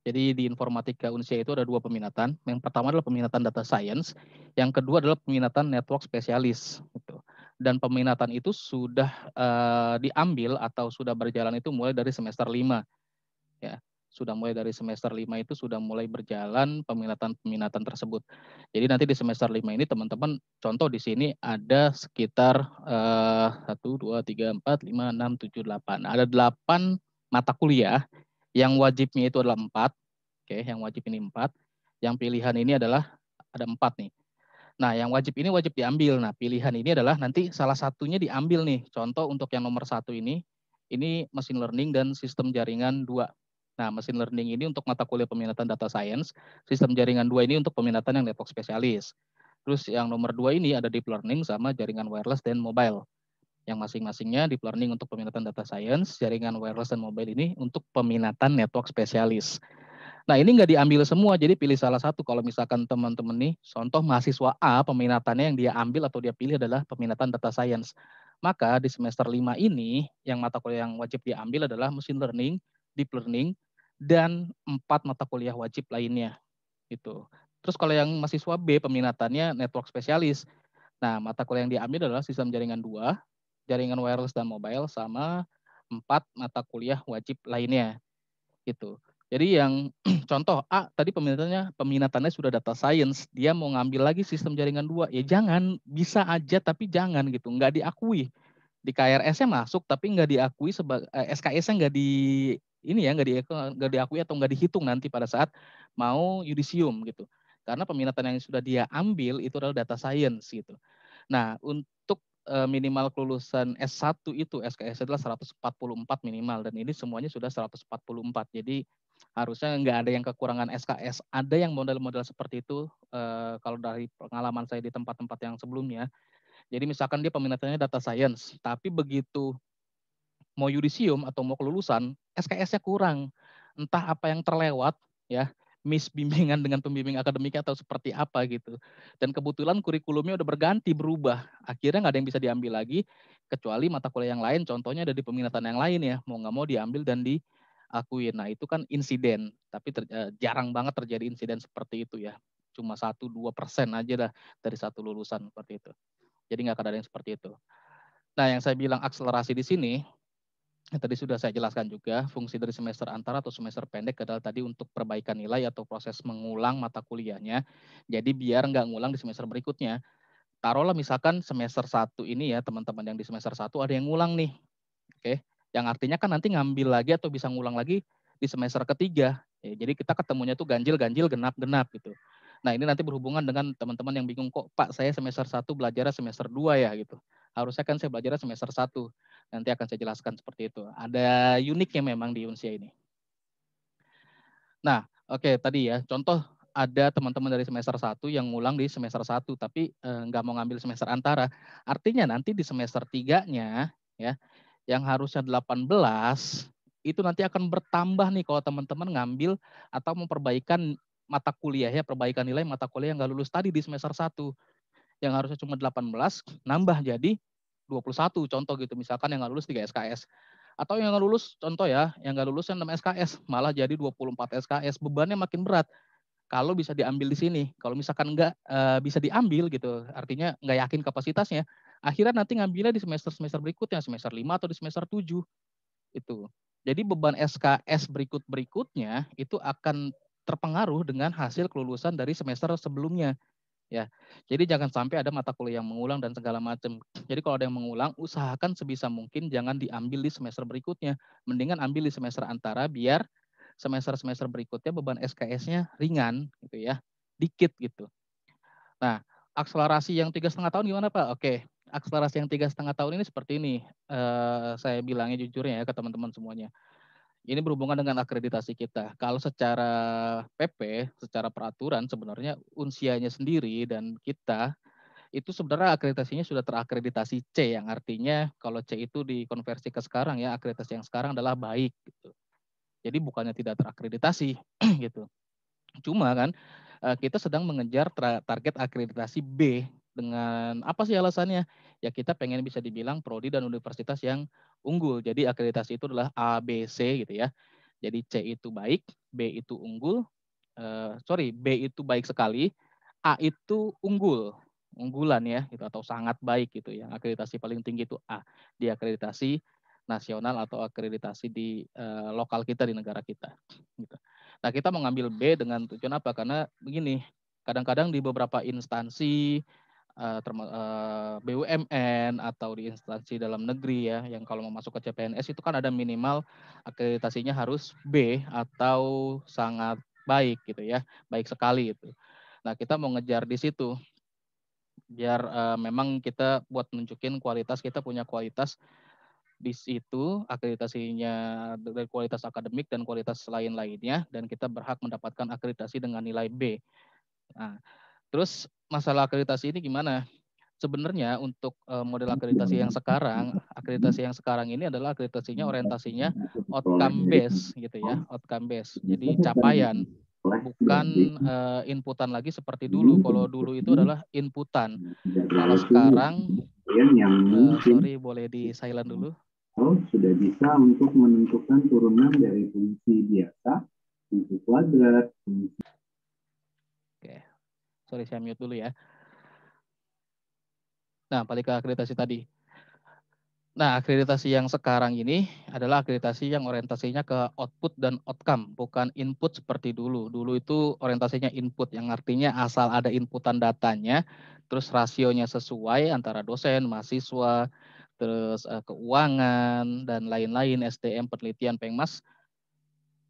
Jadi di informatika Unsia itu ada dua peminatan. Yang pertama adalah peminatan data science, yang kedua adalah peminatan network spesialis. Gitu. Dan peminatan itu sudah uh, diambil atau sudah berjalan itu mulai dari semester 5. Ya sudah mulai dari semester 5 itu sudah mulai berjalan peminatan-peminatan tersebut. Jadi nanti di semester 5 ini teman-teman contoh di sini ada sekitar uh, 1 2 3 4 5 6 7 8. Ada 8 mata kuliah yang wajibnya itu adalah 4. Oke, yang wajib ini 4. Yang pilihan ini adalah ada 4 nih. Nah, yang wajib ini wajib diambil. Nah, pilihan ini adalah nanti salah satunya diambil nih. Contoh untuk yang nomor satu ini, ini machine learning dan sistem jaringan 2 Nah, machine learning ini untuk mata kuliah peminatan data science, sistem jaringan dua ini untuk peminatan yang network spesialis. Terus yang nomor dua ini ada deep learning sama jaringan wireless dan mobile. Yang masing-masingnya deep learning untuk peminatan data science, jaringan wireless dan mobile ini untuk peminatan network spesialis. Nah ini nggak diambil semua, jadi pilih salah satu. Kalau misalkan teman-teman nih, contoh mahasiswa A, peminatannya yang dia ambil atau dia pilih adalah peminatan data science. Maka di semester 5 ini, yang mata kuliah yang wajib diambil adalah machine learning, deep learning, dan empat mata kuliah wajib lainnya. Gitu. Terus kalau yang mahasiswa B peminatannya network spesialis. Nah, mata kuliah yang diambil adalah sistem jaringan dua, jaringan wireless dan mobile sama empat mata kuliah wajib lainnya. Gitu. Jadi yang contoh A tadi peminatannya peminatannya sudah data science, dia mau ngambil lagi sistem jaringan dua, ya jangan bisa aja tapi jangan gitu, nggak diakui di KRS-nya masuk tapi nggak diakui sebagai eh, SKS-nya nggak di ini ya nggak di, nggak diakui atau nggak dihitung nanti pada saat mau yudisium gitu. Karena peminatan yang sudah dia ambil itu adalah data science gitu. Nah, untuk minimal kelulusan S1 itu SKS adalah 144 minimal dan ini semuanya sudah 144. Jadi harusnya nggak ada yang kekurangan SKS. Ada yang model-model seperti itu uh, kalau dari pengalaman saya di tempat-tempat yang sebelumnya. Jadi misalkan dia peminatannya data science, tapi begitu mau yudisium atau mau kelulusan, SKS-nya kurang. Entah apa yang terlewat, ya, miss bimbingan dengan pembimbing akademiknya atau seperti apa gitu. Dan kebetulan kurikulumnya udah berganti, berubah. Akhirnya nggak ada yang bisa diambil lagi, kecuali mata kuliah yang lain, contohnya ada di peminatan yang lain ya, mau nggak mau diambil dan diakuin. Nah itu kan insiden, tapi ter, eh, jarang banget terjadi insiden seperti itu ya. Cuma satu dua persen aja dah dari satu lulusan seperti itu. Jadi nggak ada yang seperti itu. Nah yang saya bilang akselerasi di sini, tadi sudah saya jelaskan juga, fungsi dari semester antara atau semester pendek adalah tadi untuk perbaikan nilai atau proses mengulang mata kuliahnya. Jadi biar nggak ngulang di semester berikutnya. Taruhlah misalkan semester satu ini ya teman-teman yang di semester satu ada yang ngulang nih. Oke, yang artinya kan nanti ngambil lagi atau bisa ngulang lagi di semester ketiga. Ya, jadi kita ketemunya tuh ganjil-ganjil, genap-genap gitu. Nah ini nanti berhubungan dengan teman-teman yang bingung kok Pak saya semester satu belajar semester dua ya gitu. Harusnya kan saya belajar semester satu Nanti akan saya jelaskan seperti itu. Ada uniknya memang di Unsia ini. Nah, oke okay, tadi ya, contoh ada teman-teman dari semester 1 yang ngulang di semester 1 tapi eh, nggak mau ngambil semester antara. Artinya nanti di semester 3-nya ya yang harusnya 18 itu nanti akan bertambah nih kalau teman-teman ngambil atau memperbaikan mata kuliah ya, perbaikan nilai mata kuliah yang nggak lulus tadi di semester 1. Yang harusnya cuma 18 nambah jadi 21 contoh gitu misalkan yang nggak lulus 3 SKS atau yang nggak lulus contoh ya yang nggak lulus yang 6 SKS malah jadi 24 SKS bebannya makin berat kalau bisa diambil di sini. Kalau misalkan nggak uh, bisa diambil gitu, artinya nggak yakin kapasitasnya, akhirnya nanti ngambilnya di semester-semester berikutnya, semester 5 atau di semester 7. Itu. Jadi beban SKS berikut-berikutnya itu akan terpengaruh dengan hasil kelulusan dari semester sebelumnya. Ya, jadi jangan sampai ada mata kuliah yang mengulang dan segala macam. Jadi kalau ada yang mengulang, usahakan sebisa mungkin jangan diambil di semester berikutnya. Mendingan ambil di semester antara biar semester-semester berikutnya beban SKS-nya ringan gitu ya, dikit gitu. Nah, akselerasi yang tiga setengah tahun gimana Pak? Oke, akselerasi yang tiga setengah tahun ini seperti ini. Uh, saya bilangnya jujurnya ya ke teman-teman semuanya. Ini berhubungan dengan akreditasi kita. Kalau secara PP, secara peraturan sebenarnya unsianya sendiri dan kita itu sebenarnya akreditasinya sudah terakreditasi C yang artinya kalau C itu dikonversi ke sekarang ya akreditasi yang sekarang adalah baik gitu. Jadi bukannya tidak terakreditasi gitu. Cuma kan eh, kita sedang mengejar target akreditasi B dengan apa sih alasannya? Ya kita pengen bisa dibilang prodi dan universitas yang unggul. Jadi akreditasi itu adalah A, B, C gitu ya. Jadi C itu baik, B itu unggul, uh, sorry B itu baik sekali, A itu unggul, unggulan ya, gitu atau sangat baik gitu ya. Akreditasi paling tinggi itu A. Di akreditasi nasional atau akreditasi di uh, lokal kita di negara kita. Gitu. Nah kita mengambil B dengan tujuan apa? Karena begini, kadang-kadang di beberapa instansi uh, uh, BUMN atau di instansi dalam negeri ya, yang kalau mau masuk ke CPNS itu kan ada minimal akreditasinya harus B atau sangat baik gitu ya, baik sekali itu. Nah kita mau ngejar di situ biar uh, memang kita buat nunjukin kualitas kita punya kualitas di situ akreditasinya dari kualitas akademik dan kualitas lain-lainnya dan kita berhak mendapatkan akreditasi dengan nilai B. Nah, terus masalah akreditasi ini gimana? Sebenarnya untuk uh, model akreditasi yang sekarang, akreditasi yang sekarang ini adalah akreditasinya orientasinya outcome base gitu ya, outcome base. Jadi capaian bukan uh, inputan lagi seperti dulu. Kalau dulu itu adalah inputan. Kalau sekarang, uh, sorry boleh di silent dulu sudah bisa untuk menentukan turunan dari fungsi biasa, fungsi kuadrat, fungsi... Oke, sorry saya mute dulu ya. Nah, balik ke akreditasi tadi. Nah, akreditasi yang sekarang ini adalah akreditasi yang orientasinya ke output dan outcome, bukan input seperti dulu. Dulu itu orientasinya input, yang artinya asal ada inputan datanya, terus rasionya sesuai antara dosen, mahasiswa, terus uh, keuangan dan lain-lain SDM penelitian Pengmas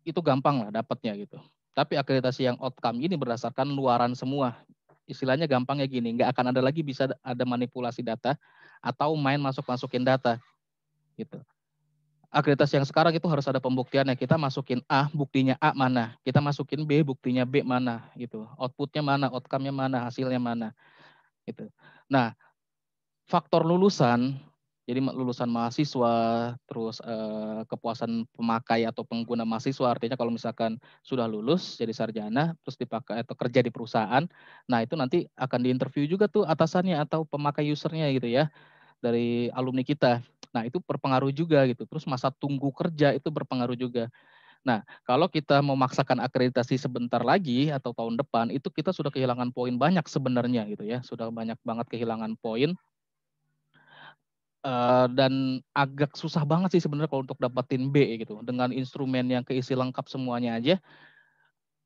itu gampang lah dapatnya gitu. Tapi akreditasi yang outcome ini berdasarkan luaran semua. Istilahnya gampangnya gini, nggak akan ada lagi bisa ada manipulasi data atau main masuk-masukin data gitu. Akreditasi yang sekarang itu harus ada pembuktiannya. Kita masukin A, buktinya A mana. Kita masukin B, buktinya B mana gitu. Outputnya mana, outcome-nya mana, hasilnya mana. Gitu. Nah, faktor lulusan jadi lulusan mahasiswa, terus eh, kepuasan pemakai atau pengguna mahasiswa, artinya kalau misalkan sudah lulus jadi sarjana, terus dipakai atau kerja di perusahaan, nah itu nanti akan diinterview juga tuh atasannya atau pemakai usernya gitu ya dari alumni kita. Nah itu berpengaruh juga gitu. Terus masa tunggu kerja itu berpengaruh juga. Nah kalau kita memaksakan akreditasi sebentar lagi atau tahun depan, itu kita sudah kehilangan poin banyak sebenarnya gitu ya, sudah banyak banget kehilangan poin Uh, dan agak susah banget sih sebenarnya kalau untuk dapetin B gitu. Dengan instrumen yang keisi lengkap semuanya aja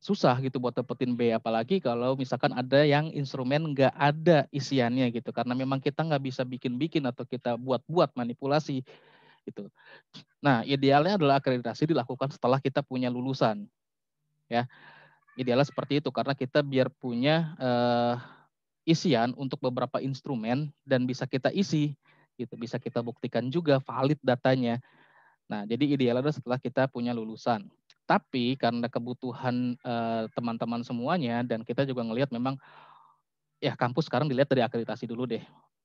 susah gitu buat dapetin B. Apalagi kalau misalkan ada yang instrumen nggak ada isiannya gitu. Karena memang kita nggak bisa bikin-bikin atau kita buat-buat manipulasi gitu. Nah idealnya adalah akreditasi dilakukan setelah kita punya lulusan ya. Idealnya seperti itu karena kita biar punya uh, isian untuk beberapa instrumen dan bisa kita isi gitu bisa kita buktikan juga valid datanya. Nah, jadi idealnya setelah kita punya lulusan. Tapi karena kebutuhan uh, teman-teman semuanya dan kita juga ngelihat memang ya kampus sekarang dilihat dari akreditasi dulu deh.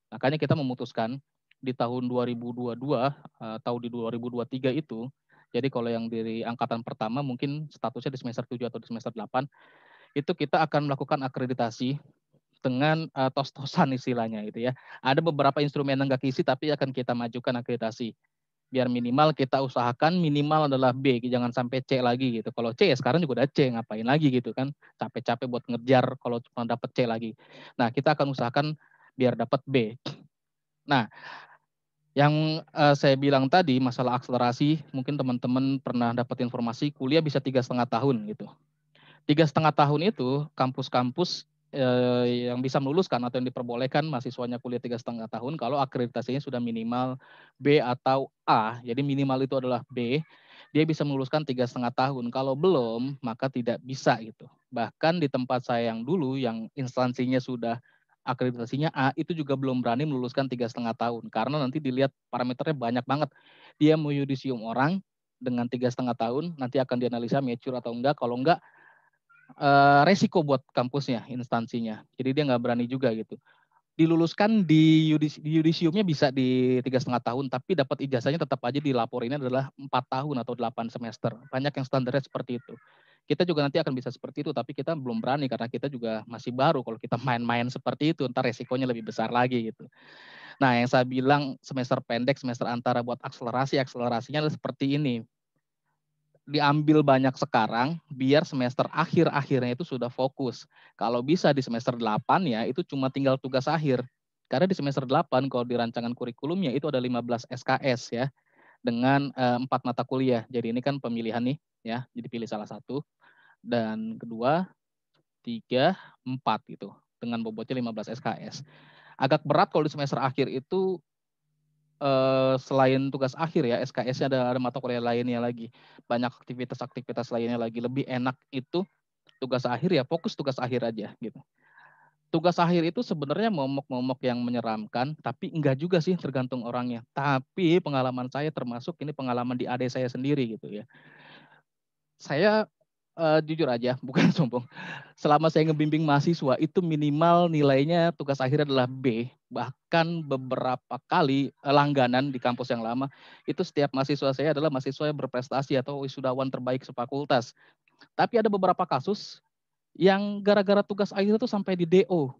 Makanya kita memutuskan di tahun 2022 atau di 2023 itu jadi kalau yang dari angkatan pertama mungkin statusnya di semester 7 atau di semester 8 itu kita akan melakukan akreditasi dengan uh, tos-tosan istilahnya itu ya. Ada beberapa instrumen yang nggak kisi tapi akan kita majukan akreditasi. Biar minimal kita usahakan minimal adalah B jangan sampai C lagi gitu. Kalau C ya sekarang juga udah C ngapain lagi gitu kan? Capek-capek buat ngejar kalau cuma dapat C lagi. Nah kita akan usahakan biar dapat B. Nah yang uh, saya bilang tadi masalah akselerasi mungkin teman-teman pernah dapat informasi kuliah bisa tiga setengah tahun gitu. Tiga setengah tahun itu kampus-kampus eh, yang bisa meluluskan atau yang diperbolehkan mahasiswanya kuliah tiga setengah tahun kalau akreditasinya sudah minimal B atau A. Jadi minimal itu adalah B. Dia bisa meluluskan tiga setengah tahun. Kalau belum, maka tidak bisa gitu. Bahkan di tempat saya yang dulu, yang instansinya sudah akreditasinya A, itu juga belum berani meluluskan tiga setengah tahun karena nanti dilihat parameternya banyak banget. Dia mau yudisium orang dengan tiga setengah tahun, nanti akan dianalisa mature atau enggak. Kalau enggak, uh, resiko buat kampusnya, instansinya. Jadi dia nggak berani juga gitu. Diluluskan di yudisiumnya bisa di tiga setengah tahun, tapi dapat ijazahnya tetap aja dilaporinnya adalah empat tahun atau delapan semester. Banyak yang standarnya seperti itu. Kita juga nanti akan bisa seperti itu, tapi kita belum berani karena kita juga masih baru. Kalau kita main-main seperti itu, ntar resikonya lebih besar lagi gitu. Nah, yang saya bilang semester pendek, semester antara buat akselerasi, akselerasinya adalah seperti ini diambil banyak sekarang biar semester akhir-akhirnya itu sudah fokus. Kalau bisa di semester 8 ya itu cuma tinggal tugas akhir. Karena di semester 8 kalau di rancangan kurikulumnya itu ada 15 SKS ya dengan empat uh, mata kuliah. Jadi ini kan pemilihan nih ya, jadi pilih salah satu dan kedua, tiga, empat gitu dengan bobotnya 15 SKS. Agak berat kalau di semester akhir itu uh, selain tugas akhir ya SKS-nya ada ada mata kuliah lainnya lagi. Banyak aktivitas-aktivitas lainnya lagi. Lebih enak itu tugas akhir ya fokus tugas akhir aja gitu. Tugas akhir itu sebenarnya momok-momok yang menyeramkan tapi enggak juga sih tergantung orangnya. Tapi pengalaman saya termasuk ini pengalaman di AD saya sendiri gitu ya. Saya uh, jujur aja, bukan sombong. Selama saya ngebimbing mahasiswa itu minimal nilainya tugas akhir adalah B. Bahkan beberapa kali uh, langganan di kampus yang lama itu setiap mahasiswa saya adalah mahasiswa yang berprestasi atau wisudawan terbaik sefakultas. Tapi ada beberapa kasus yang gara-gara tugas akhir itu sampai di DO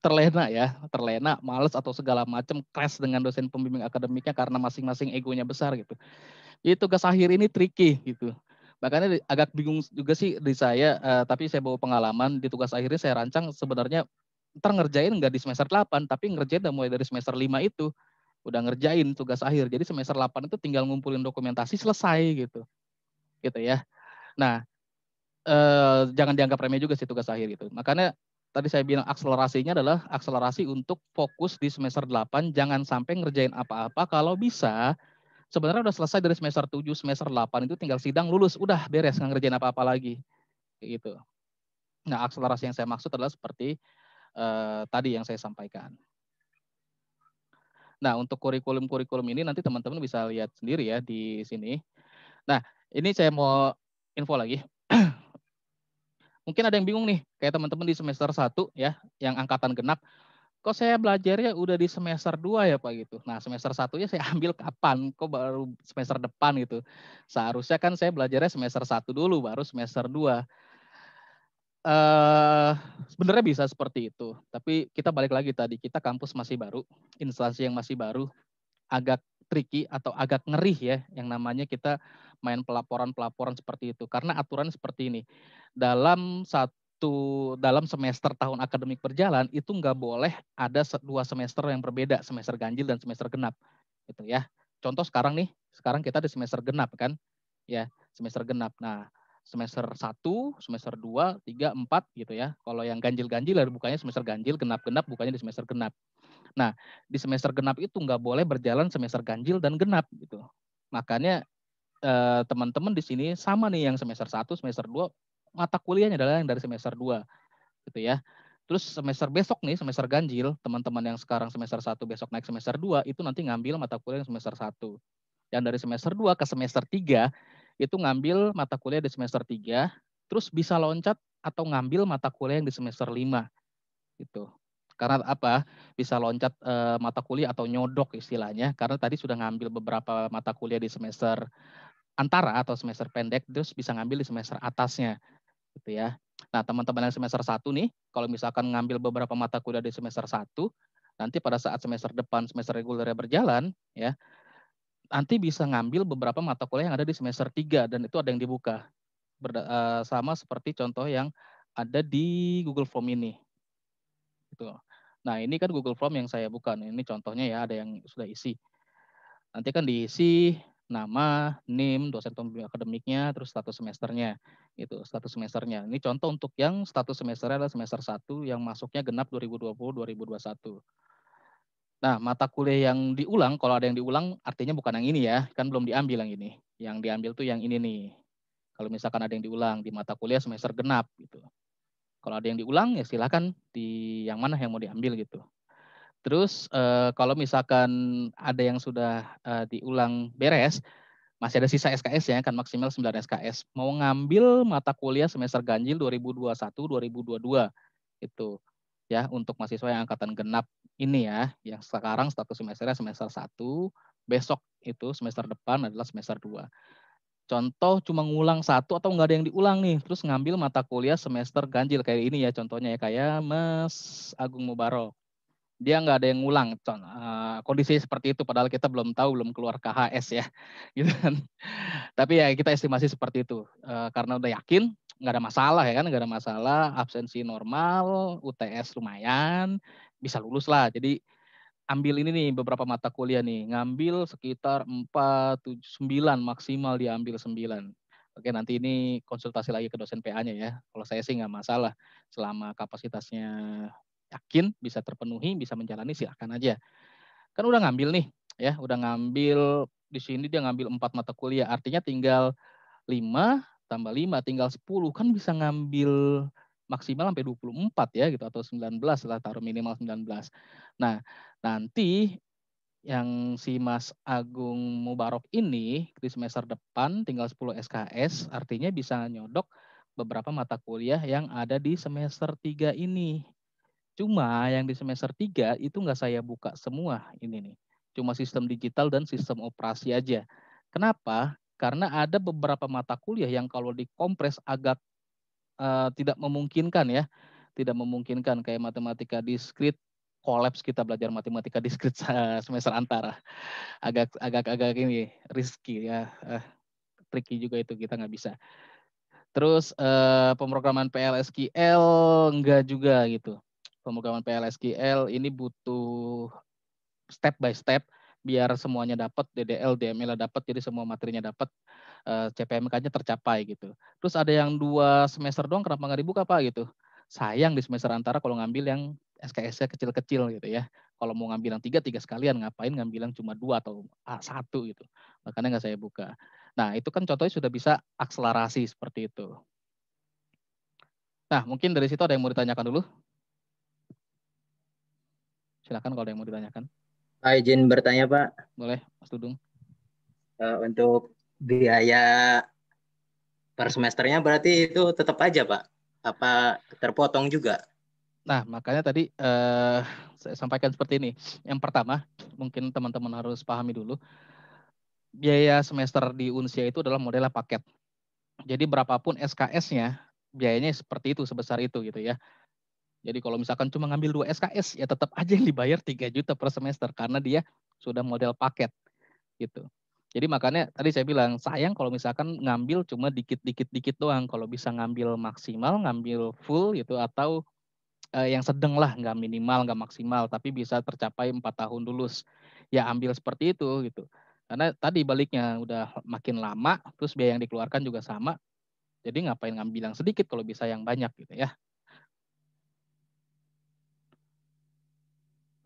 terlena ya, terlena, males atau segala macam crash dengan dosen pembimbing akademiknya karena masing-masing egonya besar gitu. Jadi tugas akhir ini tricky gitu makanya agak bingung juga sih di saya uh, tapi saya bawa pengalaman di tugas akhirnya saya rancang sebenarnya ntar ngerjain nggak di semester 8 tapi ngerjain udah mulai dari semester 5 itu udah ngerjain tugas akhir. Jadi semester 8 itu tinggal ngumpulin dokumentasi selesai gitu. Gitu ya. Nah eh, jangan dianggap remeh juga sih tugas akhir itu. Makanya tadi saya bilang akselerasinya adalah akselerasi untuk fokus di semester 8 jangan sampai ngerjain apa-apa kalau bisa sebenarnya udah selesai dari semester 7, semester 8 itu tinggal sidang lulus, udah beres nggak ngerjain apa-apa lagi. Gitu. Nah, akselerasi yang saya maksud adalah seperti uh, tadi yang saya sampaikan. Nah, untuk kurikulum-kurikulum ini nanti teman-teman bisa lihat sendiri ya di sini. Nah, ini saya mau info lagi. Mungkin ada yang bingung nih, kayak teman-teman di semester 1 ya, yang angkatan genap, kok saya belajarnya udah di semester 2 ya Pak gitu. Nah semester satunya saya ambil kapan? Kok baru semester depan gitu. Seharusnya kan saya belajarnya semester 1 dulu baru semester 2. Uh, sebenarnya bisa seperti itu. Tapi kita balik lagi tadi, kita kampus masih baru, instansi yang masih baru, agak tricky atau agak ngerih ya yang namanya kita main pelaporan-pelaporan seperti itu. Karena aturan seperti ini. Dalam satu waktu dalam semester tahun akademik berjalan itu nggak boleh ada dua semester yang berbeda, semester ganjil dan semester genap. Gitu ya. Contoh sekarang nih, sekarang kita di semester genap kan? Ya, semester genap. Nah, semester 1, semester 2, 3, 4 gitu ya. Kalau yang ganjil-ganjil ya bukannya semester ganjil, genap-genap bukannya di semester genap. Nah, di semester genap itu nggak boleh berjalan semester ganjil dan genap gitu. Makanya eh, teman-teman di sini sama nih yang semester 1, semester 2 mata kuliahnya adalah yang dari semester 2 gitu ya. Terus semester besok nih, semester ganjil, teman-teman yang sekarang semester 1 besok naik semester 2 itu nanti ngambil mata kuliah yang semester 1. Dan dari semester 2 ke semester 3 itu ngambil mata kuliah di semester 3, terus bisa loncat atau ngambil mata kuliah yang di semester 5. Gitu. Karena apa? Bisa loncat e, mata kuliah atau nyodok istilahnya karena tadi sudah ngambil beberapa mata kuliah di semester antara atau semester pendek terus bisa ngambil di semester atasnya gitu ya. Nah, teman-teman yang semester 1 nih, kalau misalkan ngambil beberapa mata kuliah di semester 1, nanti pada saat semester depan semester regulernya berjalan ya, nanti bisa ngambil beberapa mata kuliah yang ada di semester 3 dan itu ada yang dibuka. Berda, uh, sama seperti contoh yang ada di Google Form ini. Gitu. Nah, ini kan Google Form yang saya buka. Ini contohnya ya, ada yang sudah isi. Nanti kan diisi nama, NIM, dosen pembimbing akademiknya, terus status semesternya. Itu status semesternya. Ini contoh untuk yang status semesternya adalah semester 1 yang masuknya genap 2020-2021. Nah, mata kuliah yang diulang, kalau ada yang diulang artinya bukan yang ini ya, kan belum diambil yang ini. Yang diambil tuh yang ini nih. Kalau misalkan ada yang diulang di mata kuliah semester genap gitu. Kalau ada yang diulang ya silakan di yang mana yang mau diambil gitu. Terus uh, kalau misalkan ada yang sudah uh, diulang beres, masih ada sisa SKS ya, kan maksimal 9 SKS. Mau ngambil mata kuliah semester ganjil 2021-2022 itu ya untuk mahasiswa yang angkatan genap ini ya, yang sekarang status semesternya semester 1, besok itu semester depan adalah semester 2. Contoh cuma ngulang satu atau nggak ada yang diulang nih, terus ngambil mata kuliah semester ganjil kayak ini ya contohnya ya kayak Mas Agung Mubarok dia nggak ada yang ngulang uh, kondisi seperti itu padahal kita belum tahu belum keluar KHS ya gitu kan. Tapi ya kita estimasi seperti itu. Uh, karena udah yakin nggak ada masalah ya kan nggak ada masalah. Absensi normal UTS lumayan bisa lulus lah. Jadi ambil ini nih beberapa mata kuliah nih. Ngambil sekitar 4 7 9 maksimal diambil 9 Oke, nanti ini konsultasi lagi ke dosen PA-nya ya. Kalau saya sih nggak masalah selama kapasitasnya yakin bisa terpenuhi, bisa menjalani silahkan aja. Kan udah ngambil nih, ya, udah ngambil di sini dia ngambil empat mata kuliah, artinya tinggal lima tambah lima tinggal sepuluh kan bisa ngambil maksimal sampai 24 ya gitu atau 19 lah taruh minimal 19. Nah, nanti yang si Mas Agung Mubarok ini di semester depan tinggal 10 SKS artinya bisa nyodok beberapa mata kuliah yang ada di semester 3 ini. Cuma yang di semester 3 itu nggak saya buka semua ini nih. Cuma sistem digital dan sistem operasi aja. Kenapa? Karena ada beberapa mata kuliah yang kalau dikompres agak uh, tidak memungkinkan ya. Tidak memungkinkan kayak matematika diskrit, kolaps kita belajar matematika diskrit semester antara. Agak agak agak ini risky ya. Uh, tricky juga itu kita nggak bisa. Terus uh, pemrograman PLSQL enggak juga gitu pemrograman PLSQL ini butuh step by step biar semuanya dapat DDL, DML dapat jadi semua materinya dapat eh, CPMK-nya tercapai gitu. Terus ada yang dua semester doang kenapa nggak dibuka Pak gitu. Sayang di semester antara kalau ngambil yang SKS-nya kecil-kecil gitu ya. Kalau mau ngambil yang tiga, tiga sekalian. Ngapain ngambil yang cuma dua atau satu gitu. Makanya nggak saya buka. Nah itu kan contohnya sudah bisa akselerasi seperti itu. Nah mungkin dari situ ada yang mau ditanyakan dulu. Silakan kalau ada yang mau ditanyakan. Pak izin bertanya Pak. Boleh, Mas Dudung. Uh, untuk biaya per semesternya berarti itu tetap aja Pak? Apa terpotong juga? Nah, makanya tadi uh, saya sampaikan seperti ini. Yang pertama, mungkin teman-teman harus pahami dulu, biaya semester di Unsia itu adalah modelnya paket. Jadi berapapun SKS-nya, biayanya seperti itu, sebesar itu gitu ya. Jadi kalau misalkan cuma ngambil dua SKS ya tetap aja yang dibayar 3 juta per semester karena dia sudah model paket gitu. Jadi makanya tadi saya bilang sayang kalau misalkan ngambil cuma dikit-dikit dikit doang. Kalau bisa ngambil maksimal, ngambil full gitu atau eh, yang sedang lah, nggak minimal, nggak maksimal, tapi bisa tercapai empat tahun lulus. Ya ambil seperti itu gitu. Karena tadi baliknya udah makin lama, terus biaya yang dikeluarkan juga sama. Jadi ngapain ngambil yang sedikit kalau bisa yang banyak gitu ya.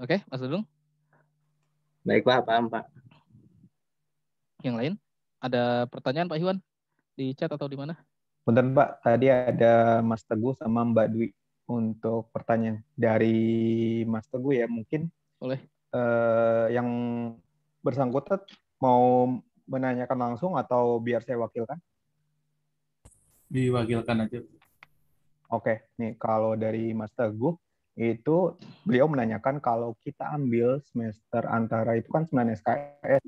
Oke, Mas Dudung? Baik Pak, paham Pak. Yang lain? Ada pertanyaan Pak Iwan? Di chat atau di mana? Bentar Pak, tadi ada Mas Teguh sama Mbak Dwi untuk pertanyaan dari Mas Teguh ya mungkin. Boleh. Eh, yang bersangkutan mau menanyakan langsung atau biar saya wakilkan? Diwakilkan aja. Oke, nih kalau dari Mas Teguh itu beliau menanyakan kalau kita ambil semester antara itu kan 9 SKS,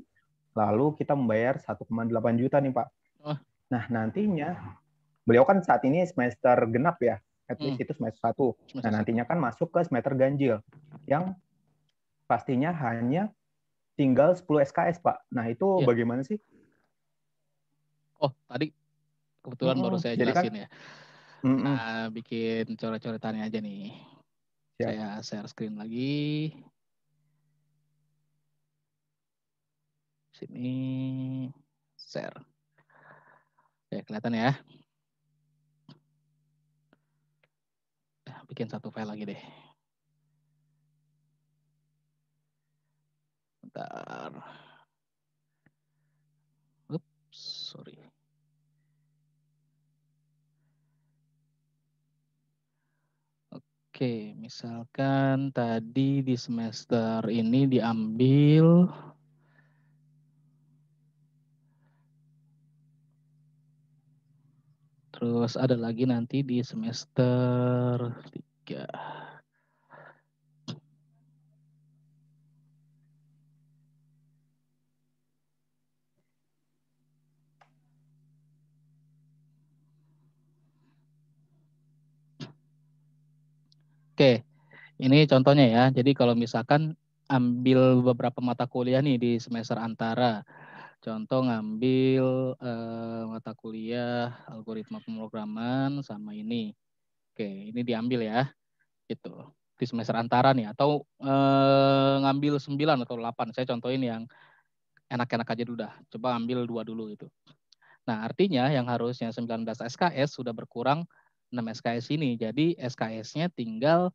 lalu kita membayar 1,8 juta nih Pak. Oh. Nah nantinya beliau kan saat ini semester genap ya, at least Hmm. itu semester 1. Semester Nah nantinya kan masuk ke semester ganjil yang pastinya hanya tinggal 10 SKS Pak. Nah itu Iya. bagaimana sih? Oh, tadi kebetulan Mm-mm. baru saya Jadi kan- jelasin ya. Mm-mm. Nah, bikin coret-coretannya aja nih. Siap. Saya share screen lagi. Sini share. Oke, kelihatan ya. Nah, Bikin satu file lagi deh. Bentar. Ups, sorry. Oke, misalkan tadi di semester ini diambil terus ada lagi nanti di semester 3. Oke, ini contohnya ya. Jadi kalau misalkan ambil beberapa mata kuliah nih di semester antara. Contoh ngambil eh, mata kuliah algoritma pemrograman sama ini. Oke, ini diambil ya. Gitu. Di semester antara nih atau eh, ngambil 9 atau 8. Saya contohin yang enak-enak aja dulu dah. Coba ambil dua dulu gitu. Nah, artinya yang harusnya 19 SKS sudah berkurang 6 SKS ini. Jadi SKS-nya tinggal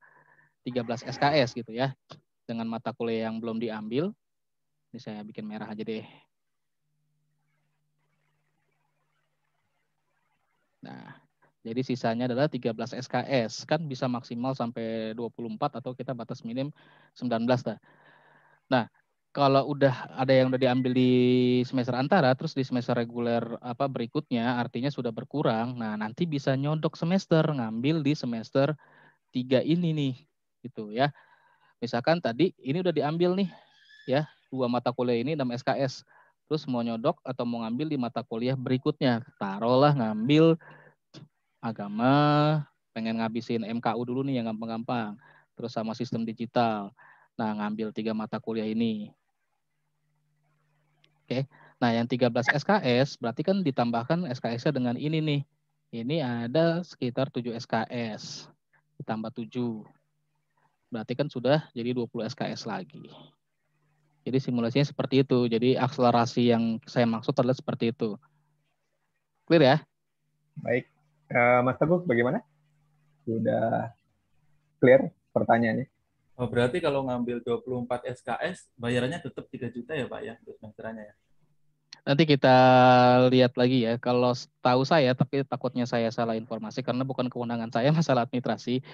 13 SKS gitu ya. Dengan mata kuliah yang belum diambil. Ini saya bikin merah aja deh. Nah, jadi sisanya adalah 13 SKS. Kan bisa maksimal sampai 24 atau kita batas minim 19 dah. Nah, kalau udah ada yang udah diambil di semester antara, terus di semester reguler apa berikutnya, artinya sudah berkurang. Nah, nanti bisa nyodok semester, ngambil di semester tiga ini nih, gitu ya. Misalkan tadi ini udah diambil nih, ya dua mata kuliah ini 6 SKS. Terus mau nyodok atau mau ngambil di mata kuliah berikutnya, taruhlah ngambil agama, pengen ngabisin MKU dulu nih yang gampang-gampang. Terus sama sistem digital. Nah, ngambil tiga mata kuliah ini. Oke. Nah, yang 13 SKS berarti kan ditambahkan SKS-nya dengan ini nih. Ini ada sekitar 7 SKS. Ditambah 7. Berarti kan sudah jadi 20 SKS lagi. Jadi simulasinya seperti itu. Jadi akselerasi yang saya maksud adalah seperti itu. Clear ya? Baik. Eh, Mas Teguh bagaimana? Sudah clear pertanyaannya? Oh, berarti kalau ngambil 24 SKS, bayarannya tetap 3 juta ya Pak ya, untuk semesterannya ya? Nanti kita lihat lagi ya. Kalau tahu saya, tapi takutnya saya salah informasi karena bukan kewenangan saya masalah administrasi.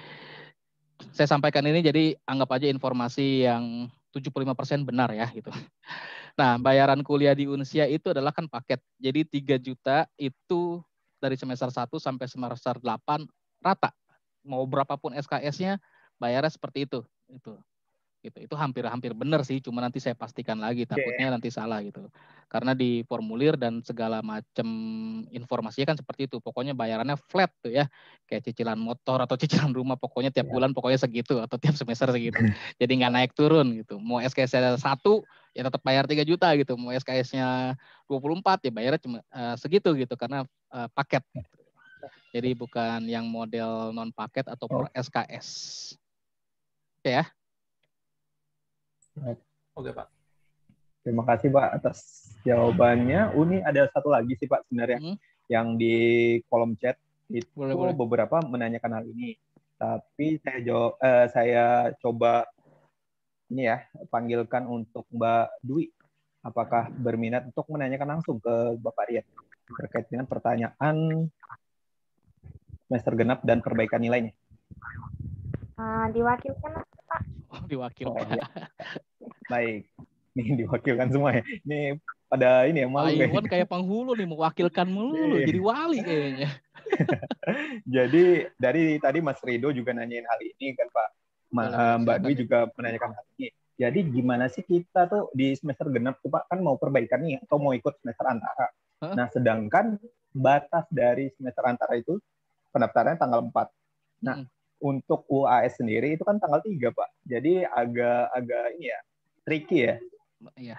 Saya sampaikan ini jadi anggap aja informasi yang 75% benar ya gitu. Nah, bayaran kuliah di Unsia itu adalah kan paket. Jadi 3 juta itu dari semester 1 sampai semester 8 rata. Mau berapapun SKS-nya bayarnya seperti itu. Itu. Gitu. Itu hampir-hampir benar sih, cuma nanti saya pastikan lagi takutnya nanti salah gitu. Karena di formulir dan segala macam informasinya kan seperti itu. Pokoknya bayarannya flat tuh ya. Kayak cicilan motor atau cicilan rumah pokoknya tiap bulan pokoknya segitu atau tiap semester segitu. Jadi nggak naik turun gitu. Mau SKS-nya satu ya tetap bayar 3 juta gitu. Mau SKS-nya 24 ya bayarnya cuma eh, segitu gitu karena eh, paket. Jadi bukan yang model non paket atau per SKS. Oke ya. Oke Pak. Terima kasih Pak atas jawabannya. Uni ada satu lagi sih Pak sebenarnya Hmm. yang di kolom chat itu Boleh, boleh. beberapa menanyakan hal ini. Tapi saya jawab, eh, saya coba ini ya panggilkan untuk Mbak Dwi. Apakah berminat untuk menanyakan langsung ke Bapak Rian terkait dengan pertanyaan semester genap dan perbaikan nilainya? Ah, diwakilkan Oh, diwakil Oh, Pak. iya. Baik, ini diwakilkan semua ya. Ini pada ini ya Pak malu kayaknya. Iwan kayak penghulu nih mewakilkan melulu Iya. jadi wali kayaknya. Jadi dari tadi Mas Rido juga nanyain hal ini kan Pak. Ma- Boleh, eh, Mbak. Dwi juga menanyakan hal ini. Jadi gimana sih kita tuh di semester genap tuh Pak kan mau perbaikan nih atau mau ikut semester antara. Hah? Nah sedangkan batas dari semester antara itu pendaftarannya tanggal 4. Nah Hmm. Untuk UAS sendiri itu kan tanggal 3 Pak. Jadi agak-agak ini ya tricky ya. Iya.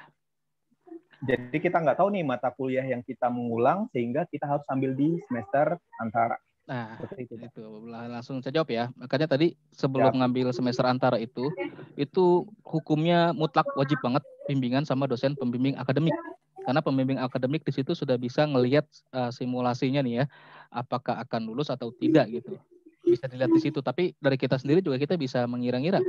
Jadi kita nggak tahu nih mata kuliah yang kita mengulang sehingga kita harus ambil di semester antara. Nah, Seperti itu. Itu langsung saya jawab ya. Makanya tadi sebelum ngambil semester antara itu, itu hukumnya mutlak wajib banget bimbingan sama dosen pembimbing akademik. Karena pembimbing akademik di situ sudah bisa ngelihat eh, simulasinya nih ya, apakah akan lulus atau tidak gitu. Bisa dilihat di situ. Tapi dari kita sendiri juga kita bisa mengira-ngira.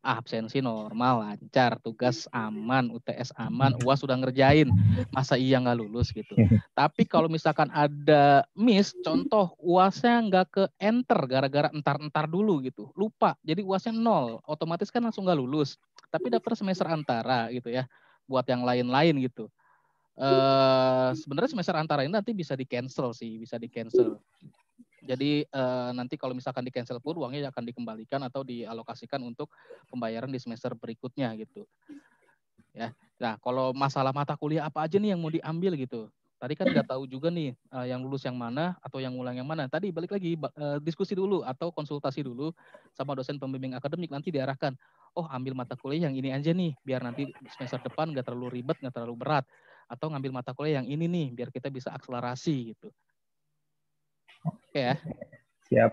Ah, absensi normal, lancar, tugas aman, UTS aman, UAS sudah ngerjain, masa iya nggak lulus gitu. Tapi kalau misalkan ada miss, contoh UASnya nggak ke enter gara-gara entar-entar dulu gitu, lupa, jadi UASnya nol, otomatis kan langsung nggak lulus. Tapi daftar semester antara gitu ya, buat yang lain-lain gitu. Eh sebenarnya semester antara ini nanti bisa di cancel sih, bisa di cancel. Jadi eh, nanti kalau misalkan di cancel pun uangnya akan dikembalikan atau dialokasikan untuk pembayaran di semester berikutnya gitu. Ya. Nah, kalau masalah mata kuliah apa aja nih yang mau diambil gitu. Tadi kan nggak tahu juga nih eh, yang lulus yang mana atau yang ngulang yang mana. Tadi balik lagi eh, diskusi dulu atau konsultasi dulu sama dosen pembimbing akademik nanti diarahkan. Oh, ambil mata kuliah yang ini aja nih biar nanti semester depan nggak terlalu ribet, nggak terlalu berat. Atau ngambil mata kuliah yang ini nih biar kita bisa akselerasi gitu. Oke ya. Siap.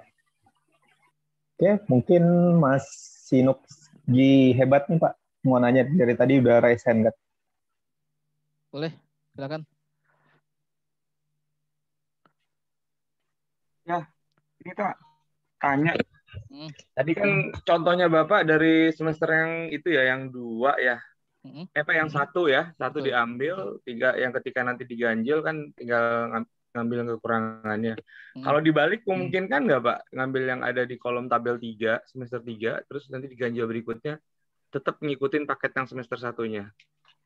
Oke, mungkin Mas Sinuk Gi hebat nih Pak. Mau nanya dari tadi udah raise hand kan? Boleh, silakan. ini tak tanya. Hmm. Tadi kan contohnya Bapak dari semester yang itu ya, yang dua ya. Mm-mm. Eh, apa yang satu ya, satu diambil, tiga yang ketika nanti diganjil kan tinggal ngambil kekurangannya. Mm. Kalau dibalik memungkinkan nggak Pak ngambil yang ada di kolom tabel 3 semester 3 terus nanti diganjil berikutnya tetap ngikutin paket yang semester satunya.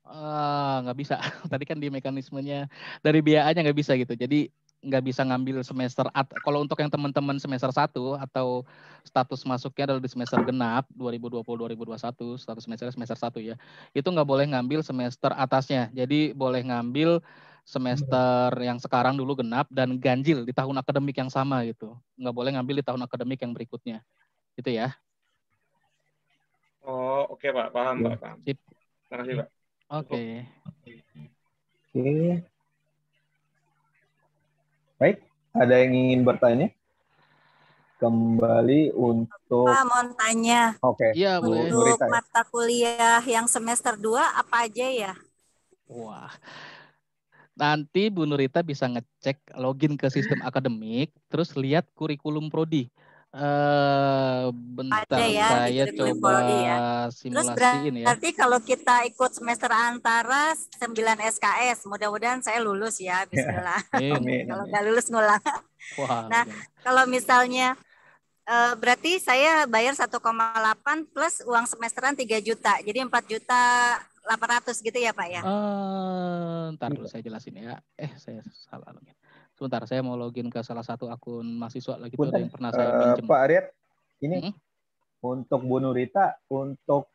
Ah, nggak bisa. Tadi kan di mekanismenya dari biayanya nggak bisa gitu. Jadi nggak bisa ngambil semester at- kalau untuk yang teman-teman semester 1 atau status masuknya adalah di semester genap 2020-2021 status semester semester 1 ya. Itu nggak boleh ngambil semester atasnya. Jadi boleh ngambil semester yang sekarang dulu genap dan ganjil di tahun akademik yang sama gitu. Nggak boleh ngambil di tahun akademik yang berikutnya. Gitu ya. Oh, oke Pak, paham Pak, paham. Sip. Terima kasih Pak. Oke. Oke. Baik, ada yang ingin bertanya? Kembali untuk Pak, mau tanya, Oke. Iya, Bu boleh. untuk ya? mata kuliah yang semester 2 apa aja ya? Wah. Nanti Bu Nurita bisa ngecek login ke sistem akademik, terus lihat kurikulum prodi. Eh bentar Ada ya, saya coba prodi ya. Terus simulasiin ya. berarti kalau kita ikut semester antara 9 SKS, mudah-mudahan saya lulus ya, bismillah. Amin. kalau nggak lulus ngulang. Wah, Nah, Kalau misalnya eh, berarti saya bayar 1,8 plus uang semesteran 3 juta. Jadi 4 juta 800 gitu ya, Pak ya? Eh, ntar dulu saya jelasin ya. Eh, saya salah login. Sebentar, saya mau login ke salah satu akun mahasiswa lagi tuh yang pernah saya eh, pinjem. Pak Aryat, ini Hmm? untuk Bu Nurita, untuk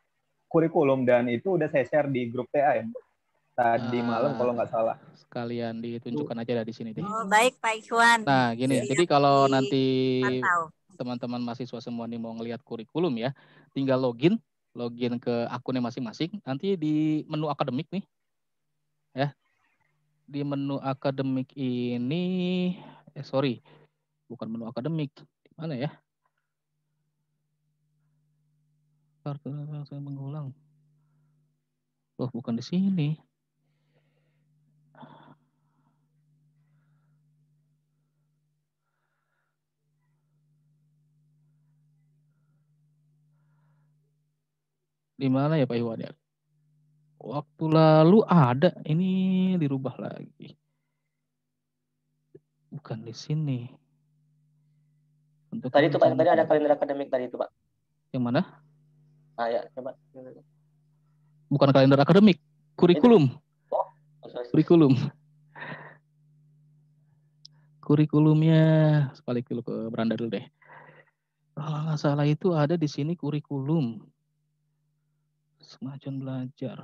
kurikulum dan itu udah saya share di grup TA ya, Bu? Tadi Ah. malam kalau nggak salah. Sekalian ditunjukkan aja dah di sini deh. Oh, baik Pak Ikhwan. Nah, gini. Siap Jadi kalau di- nanti teman-teman mahasiswa semua nih mau ngelihat kurikulum ya, tinggal login, login ke akunnya masing-masing. Nanti di menu akademik nih, ya, di menu akademik ini, eh sorry, bukan menu akademik, di mana ya? Kartu saya mengulang. Loh, bukan di sini. Di mana ya Pak Iwan ya? Waktu lalu ada, ini dirubah lagi. Bukan di sini. Untuk Tadi itu Pak, tadi ada kalender akademik tadi itu Pak. Yang mana? Ah ya, coba. Bukan kalender akademik, kurikulum. Oh, sorry, Kurikulum. Kurikulumnya, balik dulu ke beranda dulu deh. Kalau nggak salah itu ada di sini kurikulum. Semacam belajar.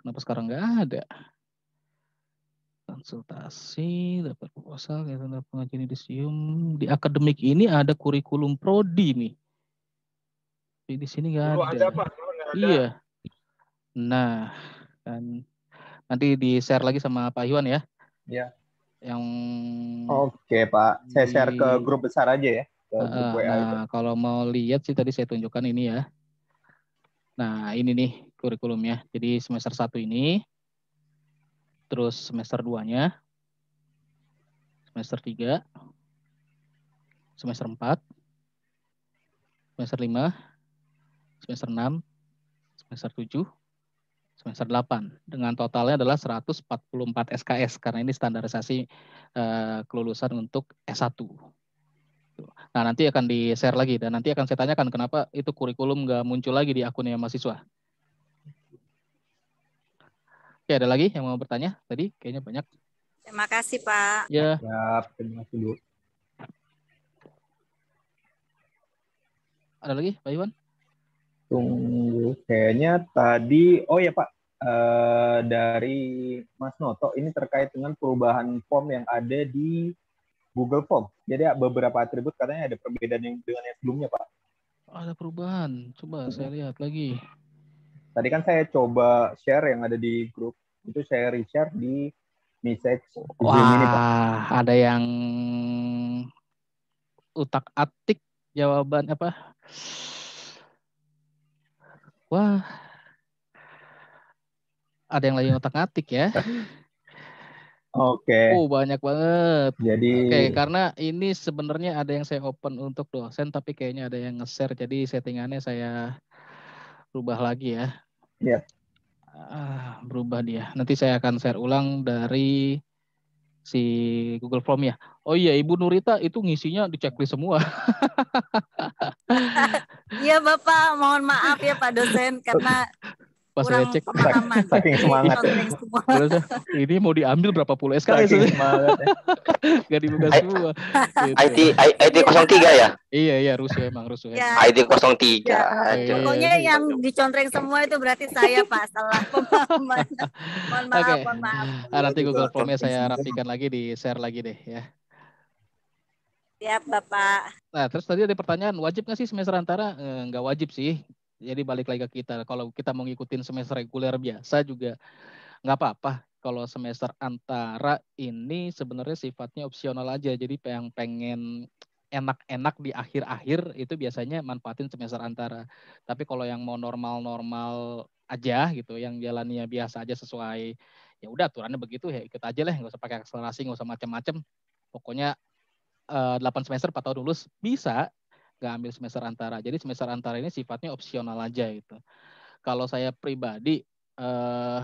Kenapa sekarang nggak ada? Konsultasi, dapat proposal, dapat pengajian yudisium. Di akademik ini ada kurikulum prodi nih. Tapi di sini nggak ada. ada Pak, ada. Iya. Nah, kan nanti di share lagi sama Pak Iwan ya. Iya. Yang Oke Pak, saya share ke grup besar aja ya. Ke grup WA itu. nah, kalau mau lihat sih tadi saya tunjukkan ini ya. Nah, ini nih kurikulumnya. Jadi semester 1 ini, terus semester 2-nya, semester 3, semester 4, semester 5, semester 6, semester 7, semester 8. Dengan totalnya adalah 144 SKS karena ini standarisasi eh, kelulusan untuk S1. Nah, nanti akan di-share lagi dan nanti akan saya tanyakan kenapa itu kurikulum nggak muncul lagi di akunnya mahasiswa. Oke, ada lagi yang mau bertanya? Tadi kayaknya banyak. Terima kasih Pak. Ya, Ya, terima kasih dulu. ada lagi, Pak Iwan? Tunggu, kayaknya tadi, oh ya Pak, eh, dari Mas Noto, ini terkait dengan perubahan form yang ada di Google Form. Jadi ya, beberapa atribut katanya ada perbedaan yang dengan yang sebelumnya Pak. Ada perubahan. Coba saya lihat lagi. Tadi kan saya coba share yang ada di grup, itu saya reshare di message Zoom ini Pak. Wah, ada yang utak-atik jawaban apa? Wah. Ada yang lagi utak-atik ya. Oke, Oh, banyak banget. jadi Oke, karena ini sebenarnya ada yang saya open untuk dosen, tapi kayaknya ada yang nge-share, jadi settingannya saya rubah lagi ya. Iya. Ah, berubah dia. Nanti saya akan share ulang dari si Google Form ya. Oh iya, Ibu Nurita itu ngisinya di checklist semua. Iya Bapak, mohon maaf ya Pak dosen karena Pas saya cek, saking semangat ya. Ini mau diambil berapa puluh SKS? Saking semangat ya. Gak dibuka I- semua. Gitu. IT I- ID 03 ya? Iya, iya, rusuh emang, rusuh. Ya, ID 03. Ya, Aduh. pokoknya yang dicontreng semua itu berarti saya Pak salah pemahaman. Mohon maaf, Oke. mohon maaf. Ah, nanti Google Formnya saya rapikan lagi, di share lagi deh ya. Siap Bapak. Nah, terus tadi ada pertanyaan, wajib nggak sih semester antara? Eh, nggak wajib sih. Jadi balik lagi ke kita. Kalau kita mau ngikutin semester reguler biasa juga nggak apa-apa. Kalau semester antara ini sebenarnya sifatnya opsional aja. Jadi yang pengen enak-enak di akhir-akhir itu biasanya manfaatin semester antara. Tapi kalau yang mau normal-normal aja gitu, yang jalannya biasa aja sesuai ya udah aturannya begitu ya ikut aja lah, nggak usah pakai akselerasi, nggak usah macam-macam. Pokoknya eh, 8 semester 4 tahun lulus bisa nggak ambil semester antara. Jadi semester antara ini sifatnya opsional aja gitu. Kalau saya pribadi eh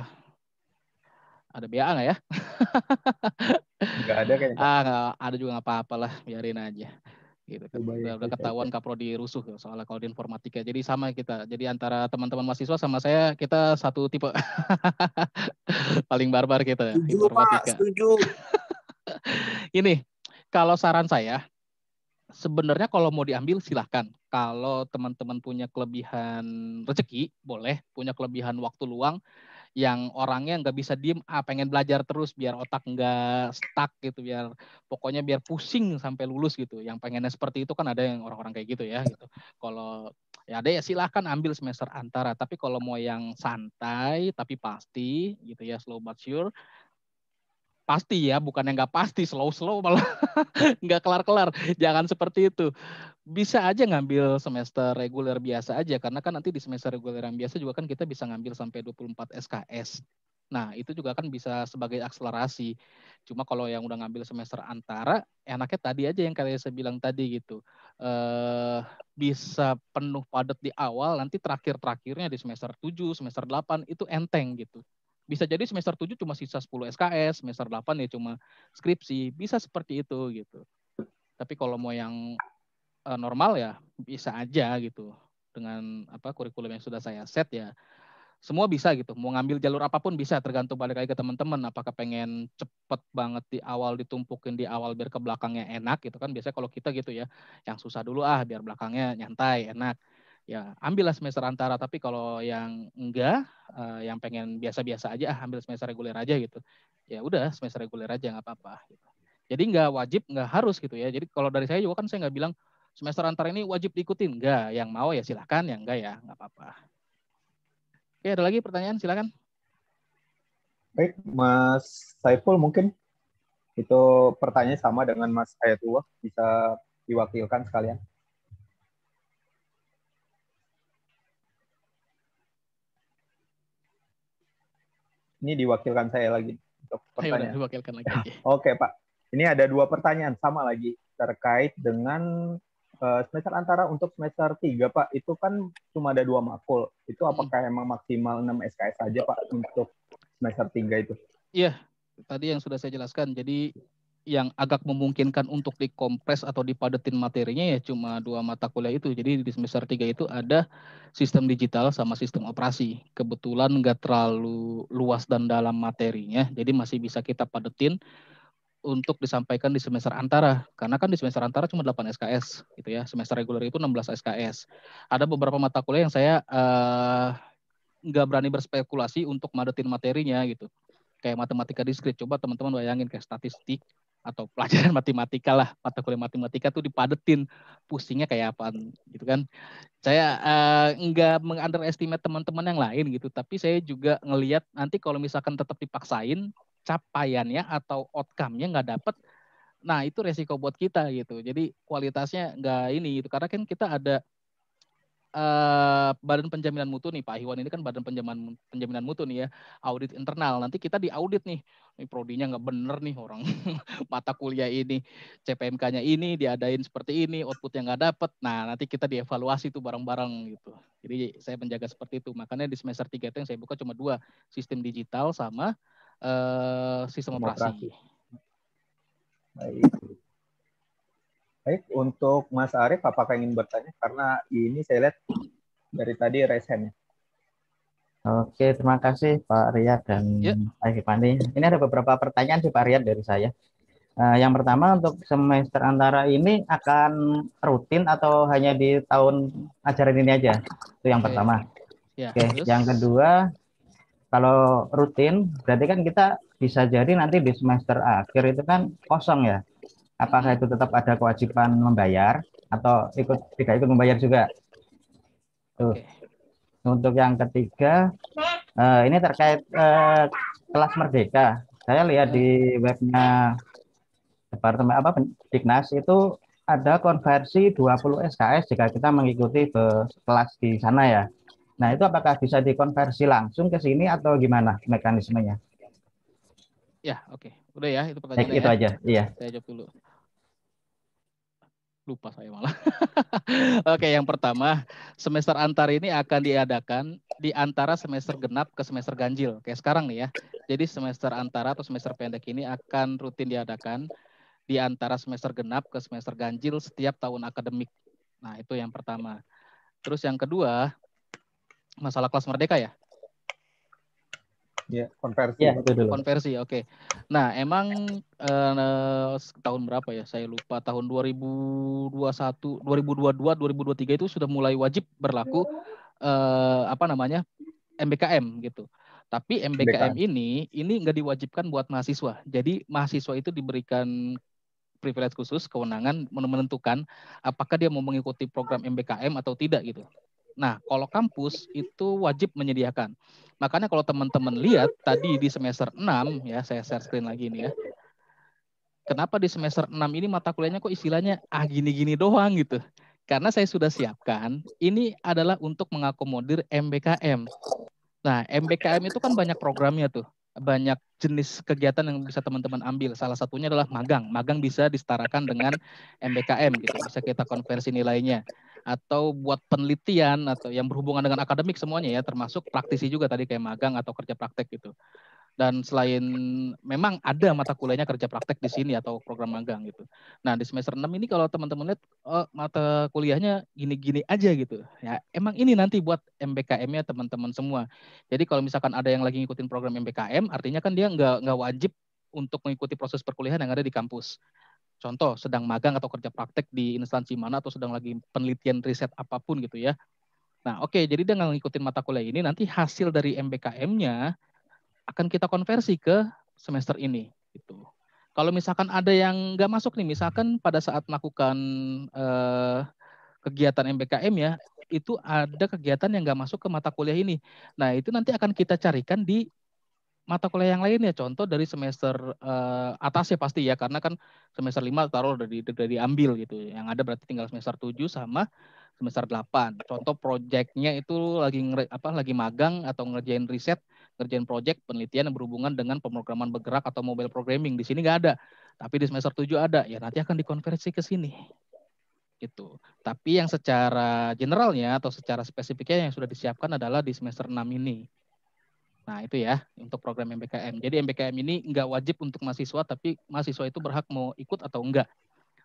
ada BA nggak ya? Nggak ada kayaknya. Ah nggak ada juga nggak apa-apa lah, biarin aja. Gitu. Ya, Udah, udah ketahuan kaprodi rusuh ya, soalnya kalau di informatika. Jadi sama kita. Jadi antara teman-teman mahasiswa sama saya kita satu tipe. Paling barbar kita informatika. setuju. Ini kalau saran saya sebenarnya kalau mau diambil silahkan. Kalau teman-teman punya kelebihan rezeki boleh, punya kelebihan waktu luang yang orangnya nggak bisa diem, ah pengen belajar terus biar otak nggak stuck gitu, biar pokoknya biar pusing sampai lulus gitu. Yang pengennya seperti itu kan ada yang orang-orang kayak gitu ya gitu. Kalau ya ada ya silahkan ambil semester antara. Tapi kalau mau yang santai tapi pasti gitu ya slow but sure, pasti ya bukan yang nggak pasti slow slow malah nggak kelar kelar jangan seperti itu. Bisa aja ngambil semester reguler biasa aja karena kan nanti di semester reguler yang biasa juga kan kita bisa ngambil sampai 24 SKS nah itu juga kan bisa sebagai akselerasi. Cuma kalau yang udah ngambil semester antara enaknya tadi aja yang kayak saya bilang tadi gitu. Eh bisa penuh padat di awal nanti terakhir terakhirnya di semester 7 semester 8 itu enteng gitu bisa jadi semester 7 cuma sisa 10 SKS, semester 8 ya cuma skripsi, bisa seperti itu gitu. Tapi kalau mau yang uh, normal ya bisa aja gitu. Dengan apa kurikulum yang sudah saya set ya semua bisa gitu. Mau ngambil jalur apa pun bisa, tergantung balik lagi ke teman-teman. Apakah pengen cepet banget di awal ditumpukin di awal biar ke belakangnya enak gitu kan. Biasanya kalau kita gitu ya, yang susah dulu ah biar belakangnya nyantai, enak. Ya ambillah semester antara. Tapi kalau yang enggak, uh, yang pengen biasa-biasa aja, ah ambil semester reguler aja gitu. Ya udah semester reguler aja nggak apa-apa. Gitu. Jadi nggak wajib, nggak harus gitu ya. Jadi kalau dari saya juga kan saya nggak bilang semester antara ini wajib diikutin. Enggak, yang mau ya silahkan, yang enggak ya nggak apa-apa. Oke, ada lagi pertanyaan? Silakan. Baik, Mas Saiful mungkin itu pertanyaan sama dengan Mas Ayatullah bisa diwakilkan sekalian. Ini diwakilkan saya lagi untuk pertanyaan. Ayo, diwakilkan lagi. Oke, Pak. Ini ada dua pertanyaan sama lagi terkait dengan Eh, semester antara untuk semester 3 Pak itu kan cuma ada dua makul. Itu hmm. apakah hmm. emang maksimal 6 SKS saja Pak untuk semester 3 itu? Iya, tadi yang sudah saya jelaskan. Jadi yang agak memungkinkan untuk dikompres atau dipadetin materinya ya cuma dua mata kuliah itu. Jadi di semester 3 itu ada sistem digital sama sistem operasi. Kebetulan nggak terlalu luas dan dalam materinya, jadi masih bisa kita padetin untuk disampaikan di semester antara. Karena kan di semester antara cuma 8 SKS gitu ya. Semester reguler itu 16 SKS ada beberapa mata kuliah yang saya uh, nggak berani berspekulasi untuk madetin materinya gitu. Kayak matematika diskrit coba teman-teman bayangin kayak statistik atau pelajaran matematika lah mata kuliah matematika tuh dipadetin pusingnya kayak apa gitu kan. Saya uh, nggak mengunderestimate teman-teman yang lain gitu tapi saya juga ngelihat nanti kalau misalkan tetap dipaksain capaiannya atau outcome-nya nggak dapet nah itu resiko buat kita gitu. Jadi kualitasnya nggak ini itu karena kan kita ada uh, badan penjaminan mutu nih Pak Iwan ini kan badan penjaminan penjaminan mutu nih ya audit internal. Nanti kita diaudit nih. Ini prodinya nggak bener nih orang. Mata kuliah ini CPMK-nya ini diadain seperti ini outputnya nggak dapet. Nah nanti kita dievaluasi tuh bareng-bareng gitu. Jadi saya menjaga seperti itu. Makanya di semester 3 itu yang saya buka cuma dua sistem digital sama uh, sistem operasi. Baik. Baik, untuk Mas Arief, apakah ingin bertanya? Karena ini saya lihat dari tadi resen. Oke, terima kasih Pak Riyad dan ya. Pak Pandi. Ini ada beberapa pertanyaan sih Pak Riyad dari saya. Uh, yang pertama untuk semester antara ini akan rutin atau hanya di tahun ajaran ini aja? Itu yang pertama. Ya, Oke, yang kedua kalau rutin berarti kan kita bisa jadi nanti di semester akhir itu kan kosong ya. Apakah itu tetap ada kewajiban membayar atau ikut tidak ikut membayar juga? Tuh. Untuk yang ketiga, uh, ini terkait uh, kelas merdeka. Saya lihat di webnya Departemen apa Diknas itu ada konversi 20 SKS jika kita mengikuti kelas di sana ya. Nah, itu apakah bisa dikonversi langsung ke sini atau gimana mekanismenya? Ya, oke. Okay. Udah ya, itu pertanyaan. Itu ya. aja, iya. Saya jawab dulu. Lupa saya malah. oke, yang pertama, semester antar ini akan diadakan di antara semester genap ke semester ganjil. Kayak sekarang nih ya. Jadi semester antara atau semester pendek ini akan rutin diadakan di antara semester genap ke semester ganjil setiap tahun akademik. Nah, itu yang pertama. Terus yang kedua, masalah kelas merdeka ya? Ya, konversi. Ya, itu dulu. Konversi, oke. Okay. Nah, emang eh, tahun berapa ya? Saya lupa. Tahun 2021, 2022, 2023 itu sudah mulai wajib berlaku eh, apa namanya? MBKM gitu. Tapi MBKM MBKM. ini ini nggak diwajibkan buat mahasiswa. Jadi mahasiswa itu diberikan privilege khusus, kewenangan menentukan apakah dia mau mengikuti program MBKM atau tidak gitu. Nah, kalau kampus itu wajib menyediakan. Makanya kalau teman-teman lihat tadi di semester 6 ya, saya share screen lagi ini ya. Kenapa di semester 6 ini mata kuliahnya kok istilahnya ah gini-gini doang gitu. Karena saya sudah siapkan, ini adalah untuk mengakomodir MBKM. Nah, MBKM itu kan banyak programnya tuh banyak jenis kegiatan yang bisa teman-teman ambil. Salah satunya adalah magang. Magang bisa disetarakan dengan MBKM gitu. Bisa kita konversi nilainya atau buat penelitian atau yang berhubungan dengan akademik semuanya ya termasuk praktisi juga tadi kayak magang atau kerja praktek gitu. Dan selain memang ada mata kuliahnya kerja praktek di sini atau program magang gitu. Nah di semester 6 ini kalau teman-teman lihat oh, mata kuliahnya gini-gini aja gitu. Ya emang ini nanti buat MBKM-nya teman-teman semua. Jadi kalau misalkan ada yang lagi ngikutin program MBKM, artinya kan dia nggak nggak wajib untuk mengikuti proses perkuliahan yang ada di kampus. Contoh, sedang magang atau kerja praktek di instansi mana atau sedang lagi penelitian riset apa pun gitu ya. Nah, oke, okay, jadi dengan ngikutin mata kuliah ini nanti hasil dari MBKM-nya akan kita konversi ke semester ini gitu. Kalau misalkan ada yang nggak masuk nih, misalkan pada saat melakukan eh, kegiatan MBKM ya, itu ada kegiatan yang nggak masuk ke mata kuliah ini. Nah itu nanti akan kita carikan di mata kuliah yang lainnya contoh dari semester uh, atas ya pasti ya karena kan semester 5 taruh dari dari diambil gitu yang ada berarti tinggal semester 7 sama semester 8 contoh proyeknya itu lagi apa lagi magang atau ngerjain riset ngerjain proyek penelitian yang berhubungan dengan pemrograman bergerak atau mobile programming. Di sini nggak ada, tapi di semester 7 ada. Ya nanti akan dikonversi ke sini. Gitu. Tapi yang secara generalnya atau secara spesifiknya yang sudah disiapkan adalah di semester 6 ini. Nah itu ya untuk program MBKM. Jadi MBKM ini nggak wajib untuk mahasiswa, tapi mahasiswa itu berhak mau ikut atau enggak.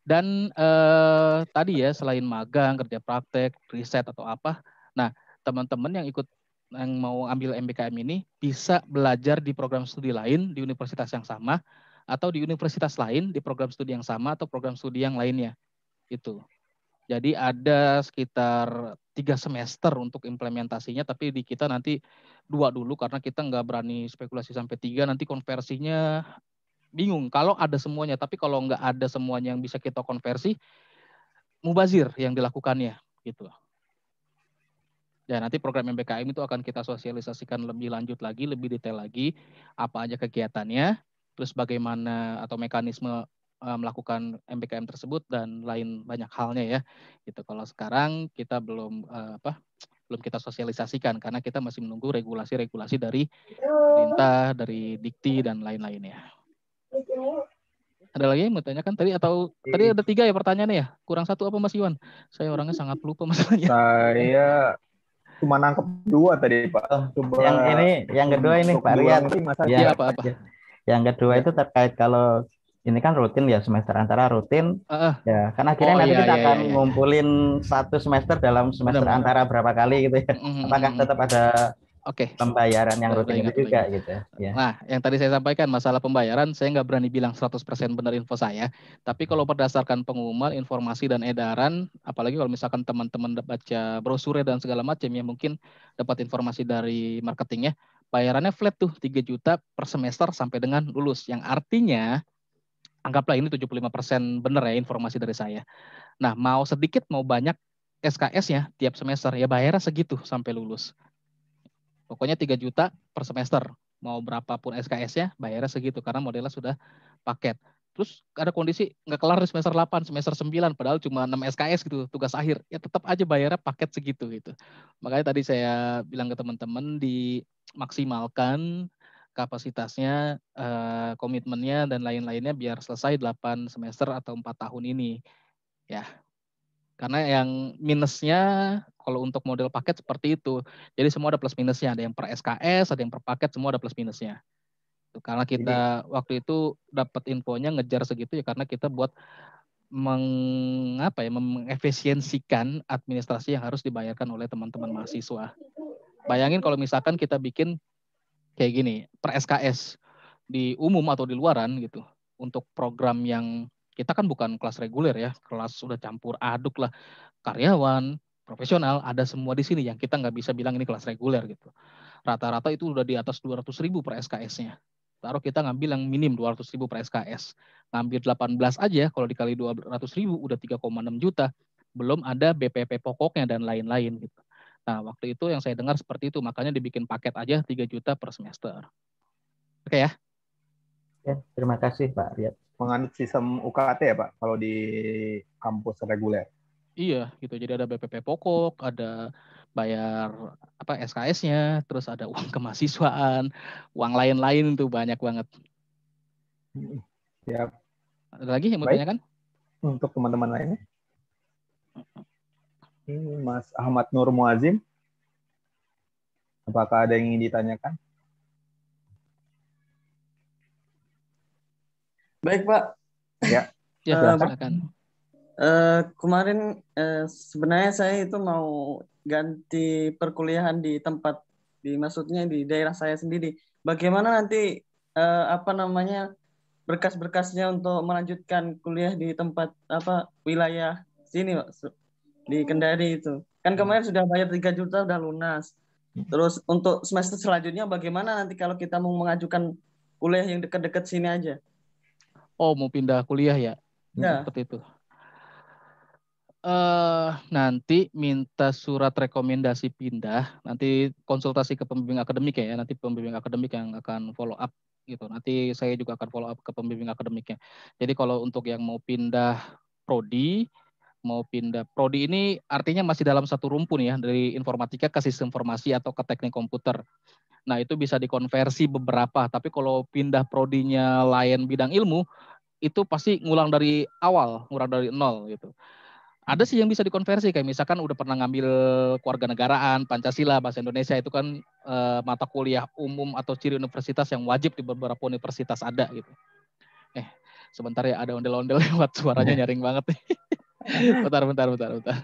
Dan eh, tadi ya selain magang, kerja praktek, riset atau apa, nah teman-teman yang ikut yang mau ambil MBKM ini bisa belajar di program studi lain di universitas yang sama atau di universitas lain di program studi yang sama atau program studi yang lainnya itu jadi ada sekitar tiga semester untuk implementasinya tapi di kita nanti dua dulu karena kita nggak berani spekulasi sampai tiga nanti konversinya bingung kalau ada semuanya. Tapi kalau nggak ada semuanya yang bisa kita konversi mubazir yang dilakukannya gitu. Ya, nanti program MBKM itu akan kita sosialisasikan lebih lanjut lagi, lebih detail lagi, apa aja kegiatannya, terus bagaimana atau mekanisme uh, melakukan MBKM tersebut dan lain banyak halnya ya. Gitu. Kalau sekarang kita belum uh, apa belum kita sosialisasikan karena kita masih menunggu regulasi-regulasi dari pemerintah, dari dikti dan lain-lainnya. Ada lagi yang mau tanyakan tadi atau tadi ada tiga ya pertanyaannya ya? Kurang satu apa Mas Iwan? Saya orangnya sangat lupa masalahnya. Saya cuma nangkep dua tadi Pak. Oh, Coba yang ini yang kedua ini Pak Rian. Ya, apa apa. Yang kedua itu terkait kalau ini kan rutin ya semester antara rutin uh, ya kan akhirnya oh, nanti iya, kita iya, akan iya, ngumpulin satu semester dalam semester Benar, antara berapa kali gitu ya. Mm-hmm. Apakah tetap ada Oke. Okay. Pembayaran yang rutin itu juga gitu. Ya. Nah, yang tadi saya sampaikan masalah pembayaran, saya nggak berani bilang 100% benar info saya. Tapi kalau berdasarkan pengumuman, informasi dan edaran, apalagi kalau misalkan teman-teman baca brosur dan segala macam ya mungkin dapat informasi dari marketingnya, bayarannya flat tuh 3 juta per semester sampai dengan lulus. Yang artinya anggaplah ini 75% benar ya informasi dari saya. Nah, mau sedikit mau banyak SKS-nya tiap semester ya bayarnya segitu sampai lulus. Pokoknya 3 juta per semester. Mau berapapun SKS-nya, bayarnya segitu karena modelnya sudah paket. Terus ada kondisi nggak kelar di semester 8, semester 9, padahal cuma 6 SKS gitu, tugas akhir. Ya tetap aja bayarnya paket segitu gitu. Makanya tadi saya bilang ke teman-teman dimaksimalkan kapasitasnya, eh, komitmennya dan lain-lainnya biar selesai 8 semester atau 4 tahun ini. Ya, karena yang minusnya kalau untuk model paket seperti itu. Jadi semua ada plus minusnya. Ada yang per SKS, ada yang per paket, semua ada plus minusnya. Karena kita Jadi, waktu itu dapat infonya ngejar segitu ya karena kita buat mengapa ya mengefisiensikan administrasi yang harus dibayarkan oleh teman-teman mahasiswa. Bayangin kalau misalkan kita bikin kayak gini per SKS di umum atau di luaran gitu untuk program yang kita kan bukan kelas reguler ya, kelas sudah campur aduk lah karyawan, profesional, ada semua di sini yang kita nggak bisa bilang ini kelas reguler gitu. Rata-rata itu udah di atas 200 ribu per SKS-nya. Taruh kita ngambil yang minim 200 ribu per SKS. Ngambil 18 aja, kalau dikali 200 ribu udah 3,6 juta. Belum ada BPP pokoknya dan lain-lain gitu. Nah, waktu itu yang saya dengar seperti itu, makanya dibikin paket aja 3 juta per semester. Oke ya? Ya, terima kasih Pak Riyad menganut sistem UKT ya Pak kalau di kampus reguler. Iya, gitu. Jadi ada BPP pokok, ada bayar apa SKS-nya, terus ada uang kemahasiswaan, uang lain-lain tuh banyak banget. Siap. Ada lagi yang mau tanyakan? Untuk teman-teman lainnya. Ini Mas Ahmad Nur Muazim. Apakah ada yang ingin ditanyakan? Baik, Pak. Ya. Ya, Eh, silakan. eh, kemarin eh, sebenarnya saya itu mau ganti perkuliahan di tempat di maksudnya di daerah saya sendiri. Bagaimana nanti eh, apa namanya berkas-berkasnya untuk melanjutkan kuliah di tempat apa wilayah sini, Pak, di Kendari itu. Kan kemarin sudah bayar 3 juta udah lunas. Terus untuk semester selanjutnya bagaimana nanti kalau kita mau mengajukan kuliah yang dekat-dekat sini aja? Oh, mau pindah kuliah ya? Ya. Seperti itu. eh nanti minta surat rekomendasi pindah, nanti konsultasi ke pembimbing akademik ya, nanti pembimbing akademik yang akan follow up gitu. Nanti saya juga akan follow up ke pembimbing akademiknya. Jadi kalau untuk yang mau pindah prodi, mau pindah prodi ini artinya masih dalam satu rumpun ya dari informatika ke sistem informasi atau ke teknik komputer. Nah itu bisa dikonversi beberapa, tapi kalau pindah prodinya lain bidang ilmu itu pasti ngulang dari awal, ngulang dari nol gitu. Ada sih yang bisa dikonversi kayak misalkan udah pernah ngambil kewarganegaraan, Pancasila, bahasa Indonesia itu kan eh, mata kuliah umum atau ciri universitas yang wajib di beberapa universitas ada gitu. Eh, sebentar ya ada ondel-ondel lewat suaranya nyaring banget nih. bentar, bentar, bentar, bentar.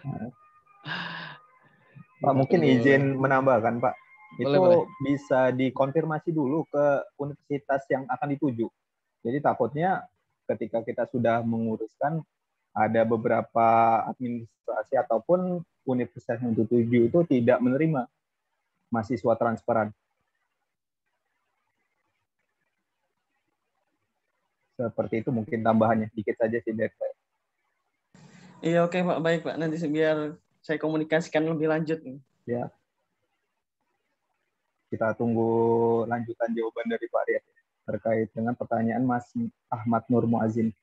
Pak mungkin izin menambahkan Pak. Itu Boleh, boleh. bisa dikonfirmasi dulu ke universitas yang akan dituju. Jadi takutnya ketika kita sudah menguruskan ada beberapa administrasi ataupun universitas yang dituju itu tidak menerima mahasiswa transparan. Seperti itu mungkin tambahannya dikit saja sih dari saya. Iya oke Pak, baik Pak. Nanti biar saya komunikasikan lebih lanjut. Ya. Kita tunggu lanjutan jawaban dari Pak Riyad terkait dengan pertanyaan Mas Ahmad Nur Muazin.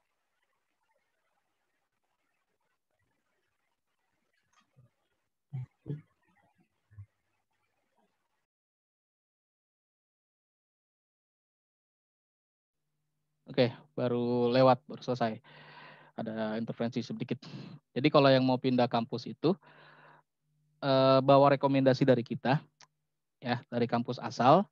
Oke, baru lewat, baru selesai. Ada intervensi sedikit. Jadi kalau yang mau pindah kampus itu eh, bawa rekomendasi dari kita, ya dari kampus asal.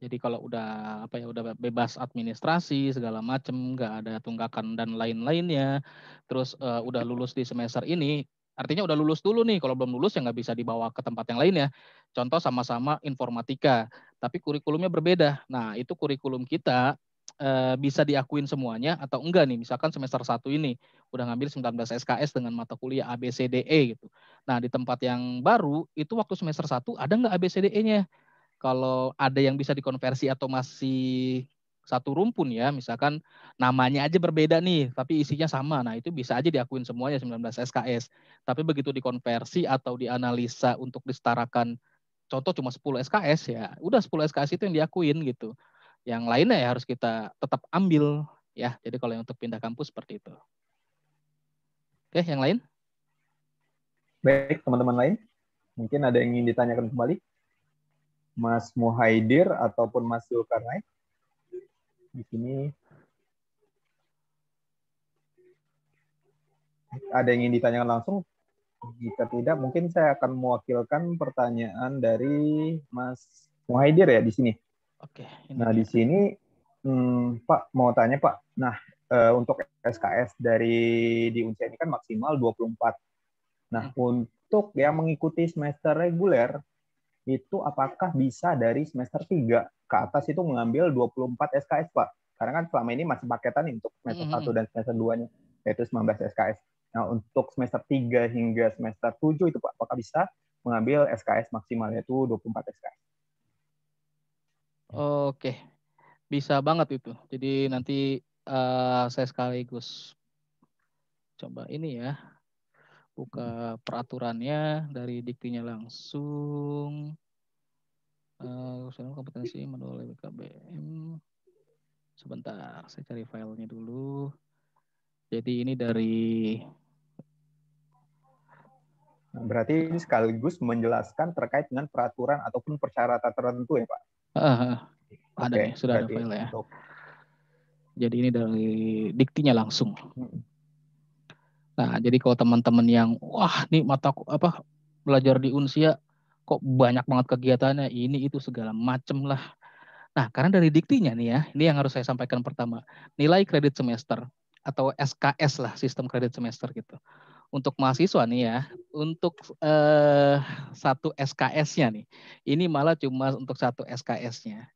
Jadi kalau udah apa ya udah bebas administrasi segala macem, nggak ada tunggakan dan lain-lainnya, terus eh, udah lulus di semester ini, artinya udah lulus dulu nih. Kalau belum lulus ya nggak bisa dibawa ke tempat yang lain ya. Contoh sama-sama informatika, tapi kurikulumnya berbeda. Nah itu kurikulum kita eh, bisa diakuin semuanya atau enggak nih misalkan semester 1 ini udah ngambil 19 SKS dengan mata kuliah ABCDE gitu. Nah, di tempat yang baru itu waktu semester 1 ada enggak ABCDE-nya? Kalau ada yang bisa dikonversi atau masih satu rumpun ya, misalkan namanya aja berbeda nih, tapi isinya sama. Nah, itu bisa aja diakuin semuanya 19 SKS. Tapi begitu dikonversi atau dianalisa untuk disetarakan contoh cuma 10 SKS ya, udah 10 SKS itu yang diakuin gitu yang lainnya ya harus kita tetap ambil ya. Jadi kalau yang untuk pindah kampus seperti itu. Oke, yang lain? Baik, teman-teman lain, mungkin ada yang ingin ditanyakan kembali? Mas Muhaidir ataupun Mas Zulkarnain? Di sini ada yang ingin ditanyakan langsung? Jika tidak, mungkin saya akan mewakilkan pertanyaan dari Mas Muhaidir ya di sini. Oke. Nah, di sini hmm, Pak mau tanya Pak. Nah, eh, untuk SKS dari di Unsia ini kan maksimal 24. Nah, untuk yang mengikuti semester reguler itu apakah bisa dari semester 3 ke atas itu mengambil 24 SKS, Pak? Karena kan selama ini masih paketan nih untuk semester Mhm. 1 dan semester 2-nya yaitu 19 SKS. Nah, untuk semester 3 hingga semester 7 itu Pak, apakah bisa mengambil SKS maksimal yaitu 24 SKS? Oke. Bisa banget itu. Jadi nanti eh, saya sekaligus coba ini ya. Buka peraturannya dari diktinya langsung. Eh, kompetensi menolak BKBM. Sebentar, saya cari filenya dulu. Jadi ini dari berarti sekaligus menjelaskan terkait dengan peraturan ataupun persyaratan tertentu ya Pak? Ah, ada Oke, nih, sudah ada file ya. untuk- Jadi ini dari diktinya langsung. Nah, jadi kalau teman-teman yang wah nih mata apa belajar di Unsia kok banyak banget kegiatannya ini itu segala macem lah. Nah, karena dari diktinya nih ya, ini yang harus saya sampaikan pertama. Nilai kredit semester atau SKS lah, sistem kredit semester gitu. Untuk mahasiswa nih ya, untuk eh, satu SKS-nya nih, ini malah cuma untuk satu SKS-nya.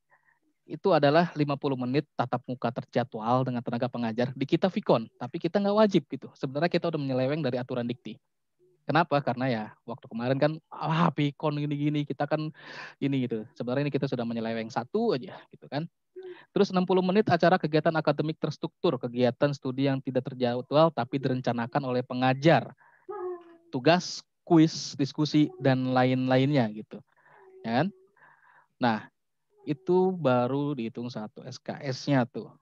Itu adalah 50 menit tatap muka terjadwal dengan tenaga pengajar. Di kita Vicon, tapi kita nggak wajib gitu. Sebenarnya kita udah menyeleweng dari aturan dikti. Kenapa? Karena ya waktu kemarin kan ah pikon gini-gini kita kan ini gitu. Sebenarnya ini kita sudah menyeleweng satu aja gitu kan. Terus 60 menit acara kegiatan akademik terstruktur, kegiatan studi yang tidak terjadwal tapi direncanakan oleh pengajar. Tugas, kuis, diskusi dan lain-lainnya gitu. Ya kan? Nah, itu baru dihitung satu SKS-nya tuh.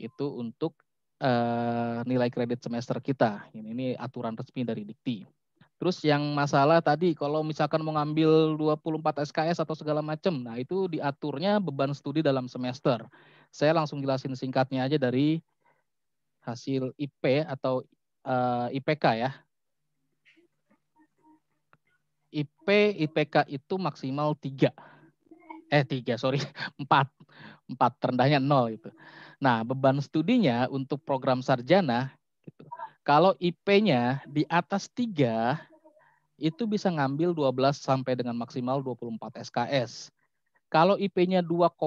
Itu untuk uh, nilai kredit semester kita. Ini, ini aturan resmi dari Dikti. Terus yang masalah tadi kalau misalkan mau ngambil 24 SKS atau segala macam, nah itu diaturnya beban studi dalam semester. Saya langsung jelasin singkatnya aja dari hasil IP atau uh, eh, IPK ya. IP IPK itu maksimal 3. Eh 3, sorry, 4. 4 terendahnya 0 itu. Nah, beban studinya untuk program sarjana kalau IP-nya di atas 3 itu bisa ngambil 12 sampai dengan maksimal 24 SKS. Kalau IP-nya 2,5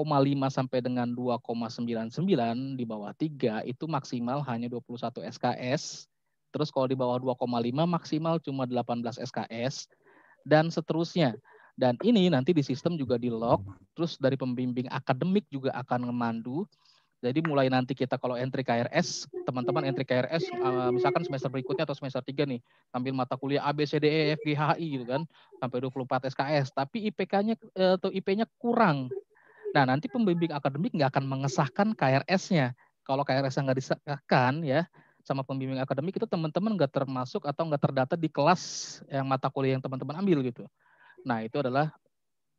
sampai dengan 2,99 di bawah 3 itu maksimal hanya 21 SKS. Terus kalau di bawah 2,5 maksimal cuma 18 SKS dan seterusnya. Dan ini nanti di sistem juga di log, terus dari pembimbing akademik juga akan memandu jadi mulai nanti kita kalau entry KRS, teman-teman entry KRS eh, misalkan semester berikutnya atau semester 3 nih, ambil mata kuliah A B C D E F G H I gitu kan, sampai 24 SKS, tapi IPK-nya uh, atau IP-nya kurang. Nah, nanti pembimbing akademik nggak akan mengesahkan KRS-nya. Kalau KRS-nya nggak disahkan ya, sama pembimbing akademik itu teman-teman nggak termasuk atau nggak terdata di kelas yang mata kuliah yang teman-teman ambil gitu. Nah, itu adalah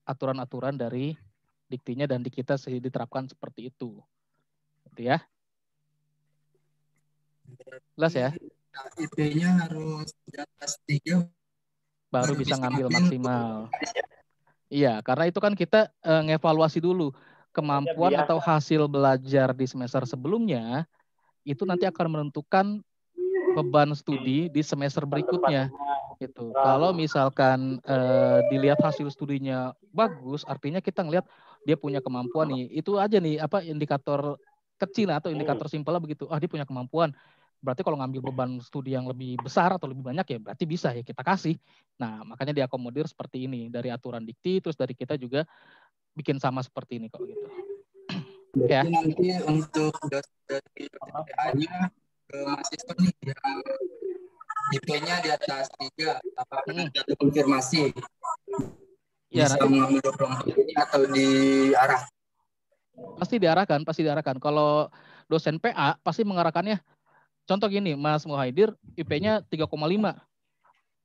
aturan-aturan dari diktinya dan di kita diterapkan seperti itu gitu ya. Jelas ya? IP-nya harus di atas tiga baru bisa ngambil maksimal. Iya, karena itu kan kita uh, ngevaluasi dulu kemampuan atau hasil belajar di semester sebelumnya itu nanti akan menentukan beban studi di semester berikutnya itu. Kalau misalkan uh, dilihat hasil studinya bagus, artinya kita ngelihat dia punya kemampuan nih. Itu aja nih apa indikator kecil atau indikator hmm. simpelnya begitu. Ah dia punya kemampuan. Berarti kalau ngambil beban studi yang lebih besar atau lebih banyak ya berarti bisa ya kita kasih. Nah makanya diakomodir seperti ini dari aturan dikti terus dari kita juga bikin sama seperti ini kok gitu. Berarti ya. nanti untuk PPA-nya ke mahasiswa nih yang IP-nya di atas tiga, apakah hmm. ada konfirmasi? Ya, bisa nanti. mengambil ini atau diarah? Pasti diarahkan, pasti diarahkan. Kalau dosen PA pasti mengarahkannya. Contoh gini, Mas Muhaidir IP-nya 3,5.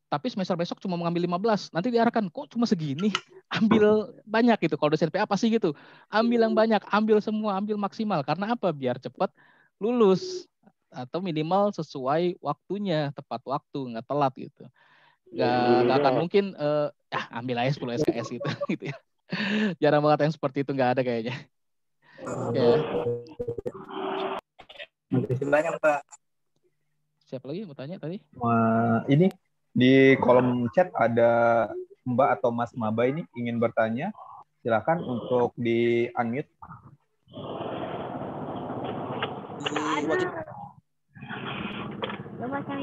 Tapi semester besok cuma mengambil 15. Nanti diarahkan, kok cuma segini? Ambil banyak gitu. Kalau dosen PA pasti gitu. Ambil yang banyak, ambil semua, ambil maksimal. Karena apa? Biar cepat lulus. Atau minimal sesuai waktunya, tepat waktu, nggak telat gitu. Nggak, nggak akan mungkin, uh, ya ambil aja 10 SKS gitu. gitu ya. Jarang banget yang seperti itu, nggak ada kayaknya. Ya. Terima banyak Pak. Siapa lagi mau tanya tadi? Wah, ini di kolom chat ada Mbak atau Mas Maba ini ingin bertanya. Silakan untuk di unmute.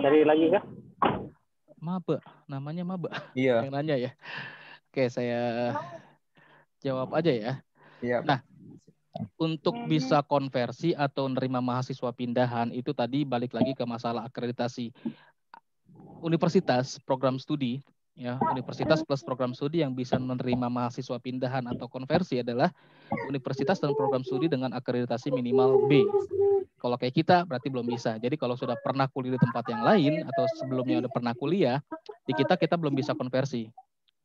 Cari lagi kah? Maba, namanya Maba. Iya. Yang nanya ya. Oke, saya jawab aja ya. Iya. Nah, untuk bisa konversi atau menerima mahasiswa pindahan itu tadi balik lagi ke masalah akreditasi universitas program studi ya universitas plus program studi yang bisa menerima mahasiswa pindahan atau konversi adalah universitas dan program studi dengan akreditasi minimal B. Kalau kayak kita berarti belum bisa. Jadi kalau sudah pernah kuliah di tempat yang lain atau sebelumnya udah pernah kuliah, di kita kita belum bisa konversi.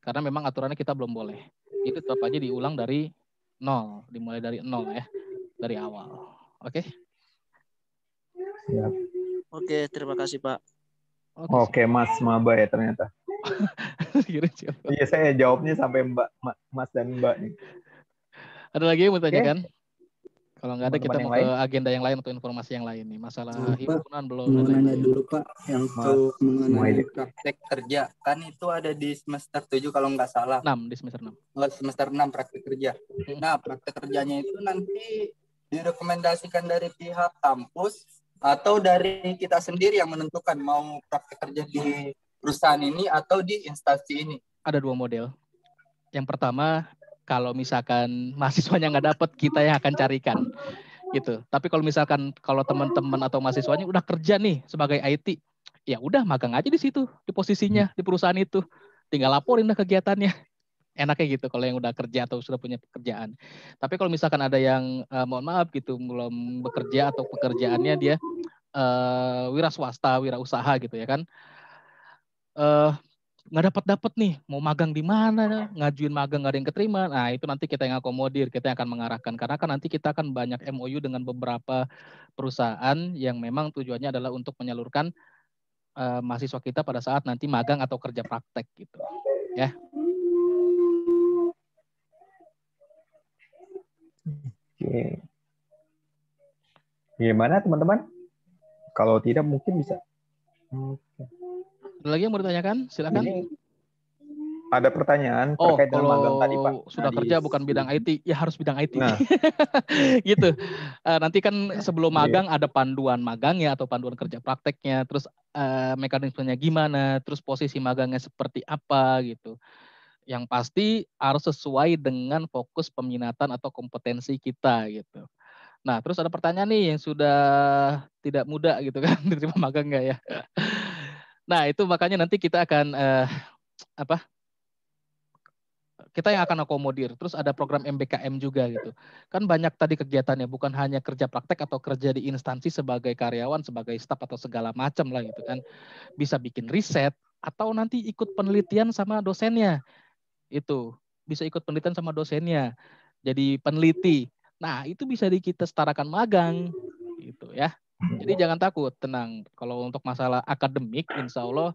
Karena memang aturannya kita belum boleh. Itu tetap aja diulang dari nol, dimulai dari nol ya, dari awal. Oke? Okay? Siap. Oke, terima kasih Pak. Oke, okay, Mas Maba ya ternyata. Iya, saya jawabnya sampai Mbak, Mas dan Mbak nih. Ada lagi yang mau tanyakan? Kalau nggak ada kita mau ke lain? agenda yang lain atau informasi yang lain nih. Masalah Pak, himpunan belum. mau dan nanya dulu Pak, yang untuk mengenai praktek kerja. Kan itu ada di semester 7 kalau nggak salah. 6 di semester 6. Oh, semester 6 praktek kerja. Nah, praktek kerjanya itu nanti direkomendasikan dari pihak kampus atau dari kita sendiri yang menentukan mau praktek kerja di perusahaan ini atau di instansi ini. Ada dua model. Yang pertama, kalau misalkan mahasiswanya nggak dapet, kita yang akan carikan. Gitu. Tapi kalau misalkan kalau teman-teman atau mahasiswanya udah kerja nih sebagai IT, ya udah magang aja di situ, di posisinya, di perusahaan itu. Tinggal laporin dah kegiatannya. Enaknya gitu kalau yang udah kerja atau sudah punya pekerjaan. Tapi kalau misalkan ada yang eh, mohon maaf gitu belum bekerja atau pekerjaannya dia eh, wira swasta, wira usaha gitu ya kan. Eh nggak dapat dapat nih mau magang di mana ngajuin magang nggak ada yang keterima nah itu nanti kita yang akomodir kita yang akan mengarahkan karena kan nanti kita akan banyak MOU dengan beberapa perusahaan yang memang tujuannya adalah untuk menyalurkan eh, mahasiswa kita pada saat nanti magang atau kerja praktek gitu ya Oke. Gimana teman-teman? Kalau tidak mungkin bisa. Ada lagi yang mau ditanyakan silakan Ini ada pertanyaan Oh, terkait dengan magang tadi Pak. sudah kerja bukan bidang IT, ya harus bidang IT. Nah. gitu. Eh, nanti kan sebelum magang ada panduan magangnya atau panduan kerja prakteknya, terus eh, mekanismenya gimana, terus posisi magangnya seperti apa gitu. Yang pasti harus sesuai dengan fokus peminatan atau kompetensi kita gitu. Nah, terus ada pertanyaan nih yang sudah tidak muda gitu kan, diterima magang nggak ya? Nah, itu makanya nanti kita akan eh, apa? kita yang akan akomodir. Terus ada program MBKM juga gitu. Kan banyak tadi kegiatannya, bukan hanya kerja praktek atau kerja di instansi sebagai karyawan, sebagai staf atau segala macam lah gitu kan. Bisa bikin riset atau nanti ikut penelitian sama dosennya. Itu bisa ikut penelitian sama dosennya. Jadi peneliti. Nah, itu bisa di kita setarakan magang gitu ya. Jadi jangan takut, tenang. Kalau untuk masalah akademik, insya Allah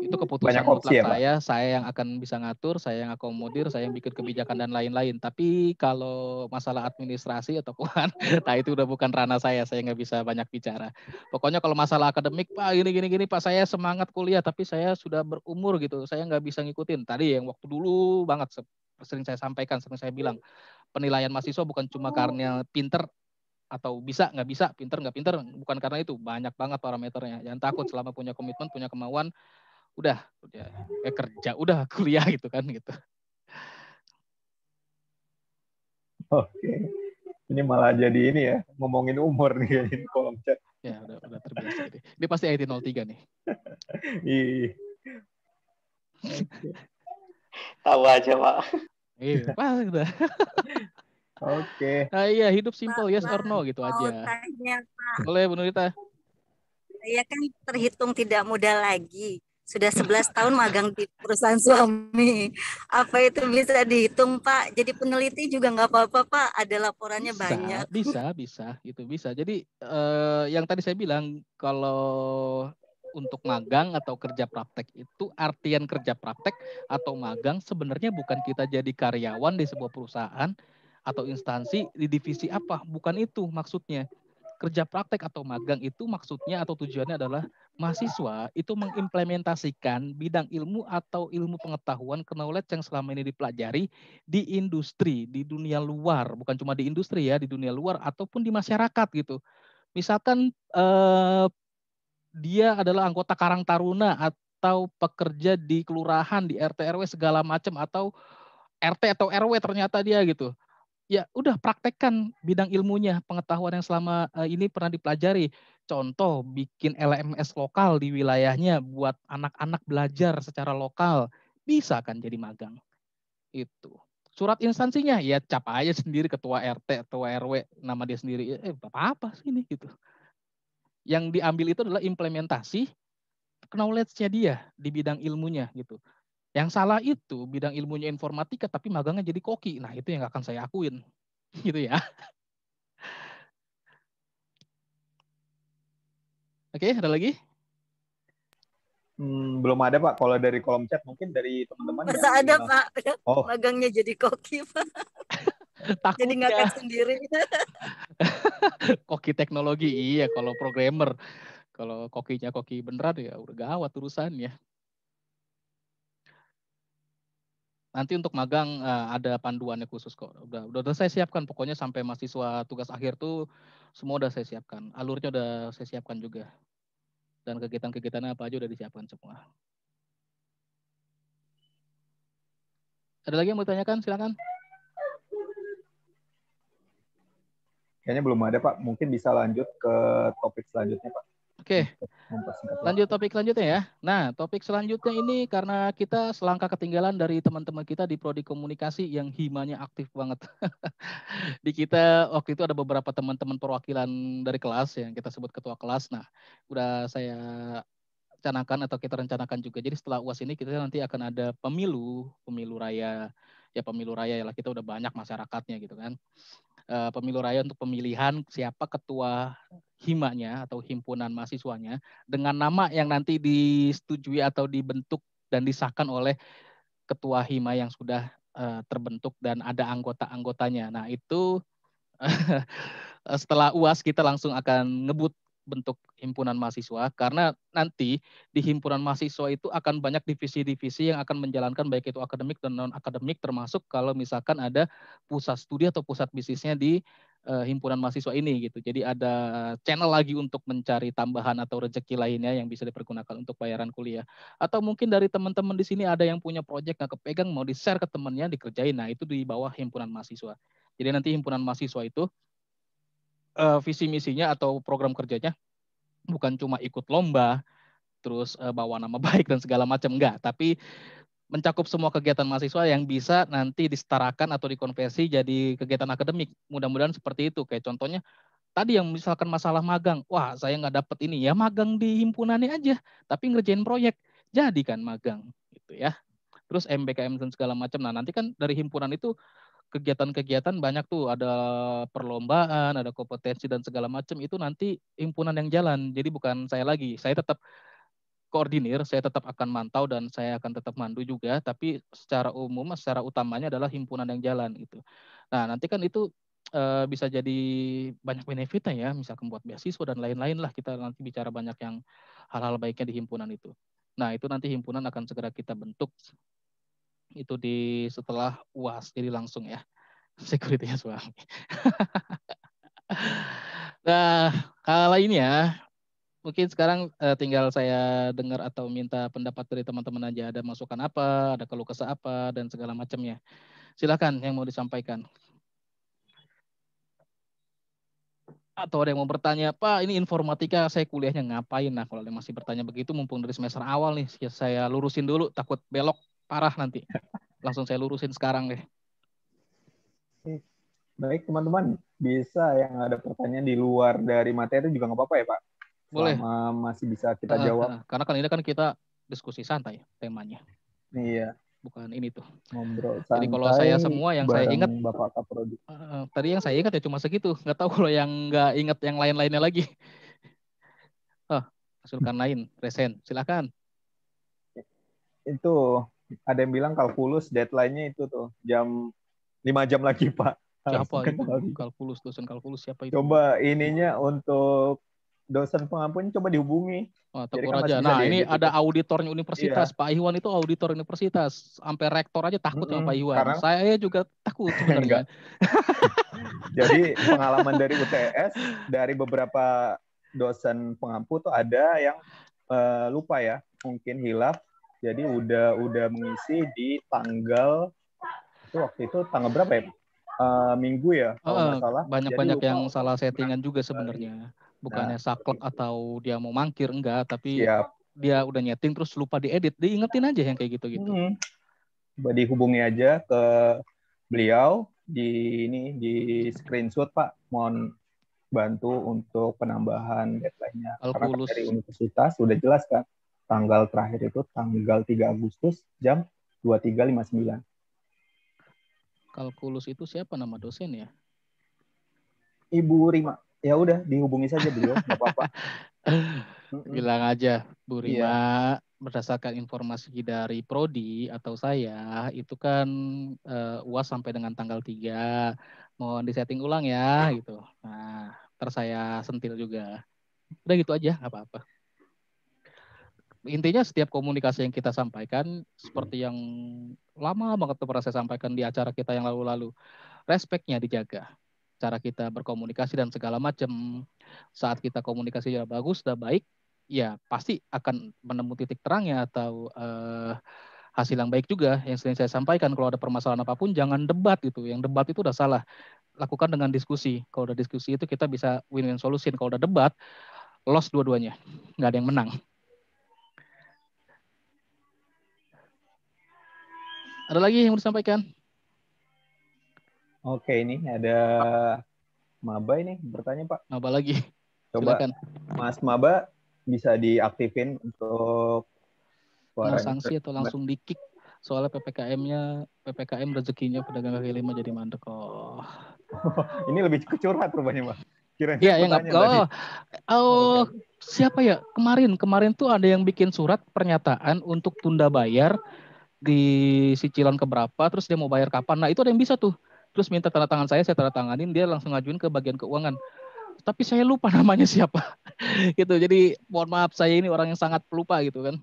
itu keputusan Banyak opsi mutlak ya, Pak? saya. Saya yang akan bisa ngatur, saya yang akomodir, saya yang bikin kebijakan dan lain-lain. Tapi kalau masalah administrasi atau keuangan, nah itu udah bukan ranah saya. Saya nggak bisa banyak bicara. Pokoknya kalau masalah akademik, Pak gini gini gini, Pak saya semangat kuliah, tapi saya sudah berumur gitu, saya nggak bisa ngikutin. Tadi yang waktu dulu banget se- sering saya sampaikan, sering saya bilang, penilaian mahasiswa bukan cuma karena pinter atau bisa nggak bisa pinter nggak pinter bukan karena itu banyak banget parameternya jangan takut selama punya komitmen punya kemauan udah udah eh, kerja udah kuliah gitu kan gitu Oke. Ini malah jadi ini ya, ngomongin umur nih di kolom chat. ya udah udah terbiasa ini dia pasti IT 03 nih Ih. Tahu aja, Pak. iya pas udah Oke. nah, iya hidup simple yes or no gitu aja tanya Pak, boleh Bu Nurita saya kan terhitung tidak muda lagi. Sudah 11 tahun magang di perusahaan suami. Apa itu bisa dihitung Pak? Jadi peneliti juga nggak apa-apa Pak. Ada laporannya bisa banyak. bisa bisa itu bisa jadi eh, yang tadi saya bilang kalau untuk magang atau kerja praktek itu artian kerja praktek atau magang sebenarnya bukan kita jadi karyawan di sebuah perusahaan atau instansi di divisi apa? Bukan itu maksudnya. Kerja praktek atau magang itu maksudnya atau tujuannya adalah mahasiswa itu mengimplementasikan bidang ilmu atau ilmu pengetahuan knowledge yang selama ini dipelajari di industri di dunia luar. Bukan cuma di industri ya di dunia luar ataupun di masyarakat gitu. Misalkan eh, dia adalah anggota Karang Taruna atau pekerja di kelurahan di RT RW segala macam atau RT atau RW ternyata dia gitu ya udah praktekkan bidang ilmunya pengetahuan yang selama eh, ini pernah dipelajari. Contoh bikin LMS lokal di wilayahnya buat anak-anak belajar secara lokal bisa kan jadi magang. Itu. Surat instansinya ya cap aja sendiri ketua RT ketua RW nama dia sendiri. Eh apa apa sih ini gitu. Yang diambil itu adalah implementasi knowledge-nya dia di bidang ilmunya gitu yang salah itu bidang ilmunya informatika tapi magangnya jadi koki. Nah, itu yang nggak akan saya akuin. Gitu ya. Oke, ada lagi? Hmm, belum ada Pak. Kalau dari kolom chat mungkin dari teman-teman. Masa ada Pak? Oh. Magangnya jadi koki Pak. Jadi ngakak sendiri. koki teknologi iya kalau programmer. Kalau kokinya koki beneran ya udah gawat urusannya. Nanti untuk magang uh, ada panduannya khusus kok. Udah, udah udah saya siapkan pokoknya sampai mahasiswa tugas akhir tuh semua udah saya siapkan. Alurnya udah saya siapkan juga. Dan kegiatan-kegiatannya apa aja udah disiapkan semua. Ada lagi yang mau ditanyakan? Silakan. Kayaknya belum ada Pak. Mungkin bisa lanjut ke topik selanjutnya Pak. Oke, lanjut topik selanjutnya ya. Nah, topik selanjutnya ini karena kita selangkah ketinggalan dari teman-teman kita di Prodi Komunikasi yang himanya aktif banget. di kita waktu itu ada beberapa teman-teman perwakilan dari kelas yang kita sebut ketua kelas. Nah, udah saya rencanakan atau kita rencanakan juga. Jadi setelah UAS ini kita nanti akan ada pemilu, pemilu raya. Ya pemilu raya ya lah kita udah banyak masyarakatnya gitu kan. Uh, pemilu raya untuk pemilihan siapa ketua himanya atau himpunan mahasiswanya dengan nama yang nanti disetujui atau dibentuk dan disahkan oleh ketua hima yang sudah uh, terbentuk dan ada anggota-anggotanya. Nah, itu setelah UAS kita langsung akan ngebut bentuk himpunan mahasiswa karena nanti di himpunan mahasiswa itu akan banyak divisi-divisi yang akan menjalankan baik itu akademik dan non akademik termasuk kalau misalkan ada pusat studi atau pusat bisnisnya di uh, himpunan mahasiswa ini gitu. Jadi ada channel lagi untuk mencari tambahan atau rezeki lainnya yang bisa dipergunakan untuk bayaran kuliah. Atau mungkin dari teman-teman di sini ada yang punya proyek nggak kepegang mau di-share ke temannya dikerjain. Nah, itu di bawah himpunan mahasiswa. Jadi nanti himpunan mahasiswa itu uh, visi misinya atau program kerjanya bukan cuma ikut lomba terus uh, bawa nama baik dan segala macam enggak, tapi mencakup semua kegiatan mahasiswa yang bisa nanti disetarakan atau dikonversi jadi kegiatan akademik. Mudah-mudahan seperti itu. Kayak contohnya tadi yang misalkan masalah magang, wah saya nggak dapet ini ya magang di himpunannya aja, tapi ngerjain proyek, jadi kan magang gitu ya. Terus MBKM dan segala macam. Nah nanti kan dari himpunan itu kegiatan-kegiatan banyak tuh ada perlombaan, ada kompetensi dan segala macam itu nanti himpunan yang jalan. Jadi bukan saya lagi. Saya tetap koordinir, saya tetap akan mantau dan saya akan tetap mandu juga, tapi secara umum secara utamanya adalah himpunan yang jalan itu. Nah, nanti kan itu e, bisa jadi banyak benefitnya ya, misalkan buat beasiswa dan lain-lain lah kita nanti bicara banyak yang hal-hal baiknya di himpunan itu. Nah, itu nanti himpunan akan segera kita bentuk itu di setelah UAS jadi langsung ya security-nya suami. nah, kalau ini ya mungkin sekarang uh, tinggal saya dengar atau minta pendapat dari teman-teman aja ada masukan apa, ada keluh kesah apa dan segala macamnya. Silakan yang mau disampaikan. Atau ada yang mau bertanya, Pak, ini informatika saya kuliahnya ngapain? Nah, kalau ada masih bertanya begitu, mumpung dari semester awal nih, saya lurusin dulu, takut belok parah nanti. Langsung saya lurusin sekarang deh. Baik teman-teman, bisa yang ada pertanyaan di luar dari materi juga nggak apa-apa ya Pak? Boleh. Selama masih bisa kita uh, jawab. Uh, karena kan ini kan kita diskusi santai temanya. Iya. Bukan ini tuh. Ngobrol santai. Jadi kalau saya semua yang saya ingat, Bapak Kaprodi. Uh, tadi yang saya ingat ya cuma segitu. Nggak tahu kalau yang nggak ingat yang lain-lainnya lagi. Oh, hasilkan lain, resen. Silakan. Itu ada yang bilang kalkulus deadline-nya itu tuh jam 5 jam lagi Pak. Siapa itu? Kalkulus dosen kalkulus siapa itu? Coba ininya untuk dosen pengampun coba dihubungi. Oh, kan aja. Nah, ini gitu. ada auditornya universitas. Iya. Pak Iwan itu auditor universitas. Sampai rektor aja takut mm -hmm. sama Pak Iwan. Karena... Saya juga takut sebenarnya. Jadi pengalaman dari UTS dari beberapa dosen pengampu tuh ada yang uh, lupa ya, mungkin hilaf jadi udah udah mengisi di tanggal itu waktu itu tanggal berapa ya? Uh, minggu ya kalau uh, salah. Banyak-banyak yang salah settingan juga sebenarnya. Bukannya nah, saklek atau dia mau mangkir enggak, tapi siap. dia udah nyeting terus lupa diedit. Diingetin aja yang kayak gitu-gitu. Hmm. Dihubungi aja ke beliau di ini di screenshot Pak. Mohon bantu untuk penambahan deadline-nya. Karena dari universitas sudah jelas kan tanggal terakhir itu tanggal 3 Agustus jam 23.59. Kalkulus itu siapa nama dosen ya? Ibu Rima. Ya udah dihubungi saja beliau, nggak apa-apa. Bilang aja Bu Rima, iya. berdasarkan informasi dari prodi atau saya itu kan uh, UAS sampai dengan tanggal 3 mohon disetting ulang ya gitu. Nah, terus saya sentil juga. Udah gitu aja, nggak apa-apa. Intinya setiap komunikasi yang kita sampaikan seperti yang lama banget pernah saya sampaikan di acara kita yang lalu-lalu. Respeknya dijaga. Cara kita berkomunikasi dan segala macam. Saat kita komunikasi sudah bagus, sudah baik, ya pasti akan menemu titik terangnya atau uh, hasil yang baik juga yang sering saya sampaikan. Kalau ada permasalahan apa pun jangan debat gitu. Yang debat itu udah salah. Lakukan dengan diskusi. Kalau udah diskusi itu kita bisa win-win solution. Kalau udah debat loss dua-duanya. Nggak ada yang menang ada lagi yang mau disampaikan? Oke ini ada Maba ini bertanya Pak. Maba lagi. Coba Silakan. Mas Maba bisa diaktifin untuk suaranya. sanksi atau langsung di kick soalnya ppkm-nya ppkm rezekinya pedagang kaki lima jadi mandek oh. Ini lebih curhat rupanya mas kira Iya, ya nggak. Oh, oh. Siapa ya? Kemarin kemarin tuh ada yang bikin surat pernyataan untuk tunda bayar di cicilan keberapa, terus dia mau bayar kapan. Nah itu ada yang bisa tuh. Terus minta tanda tangan saya, saya tanda tanganin, dia langsung ngajuin ke bagian keuangan tapi saya lupa namanya siapa gitu jadi mohon maaf saya ini orang yang sangat pelupa gitu kan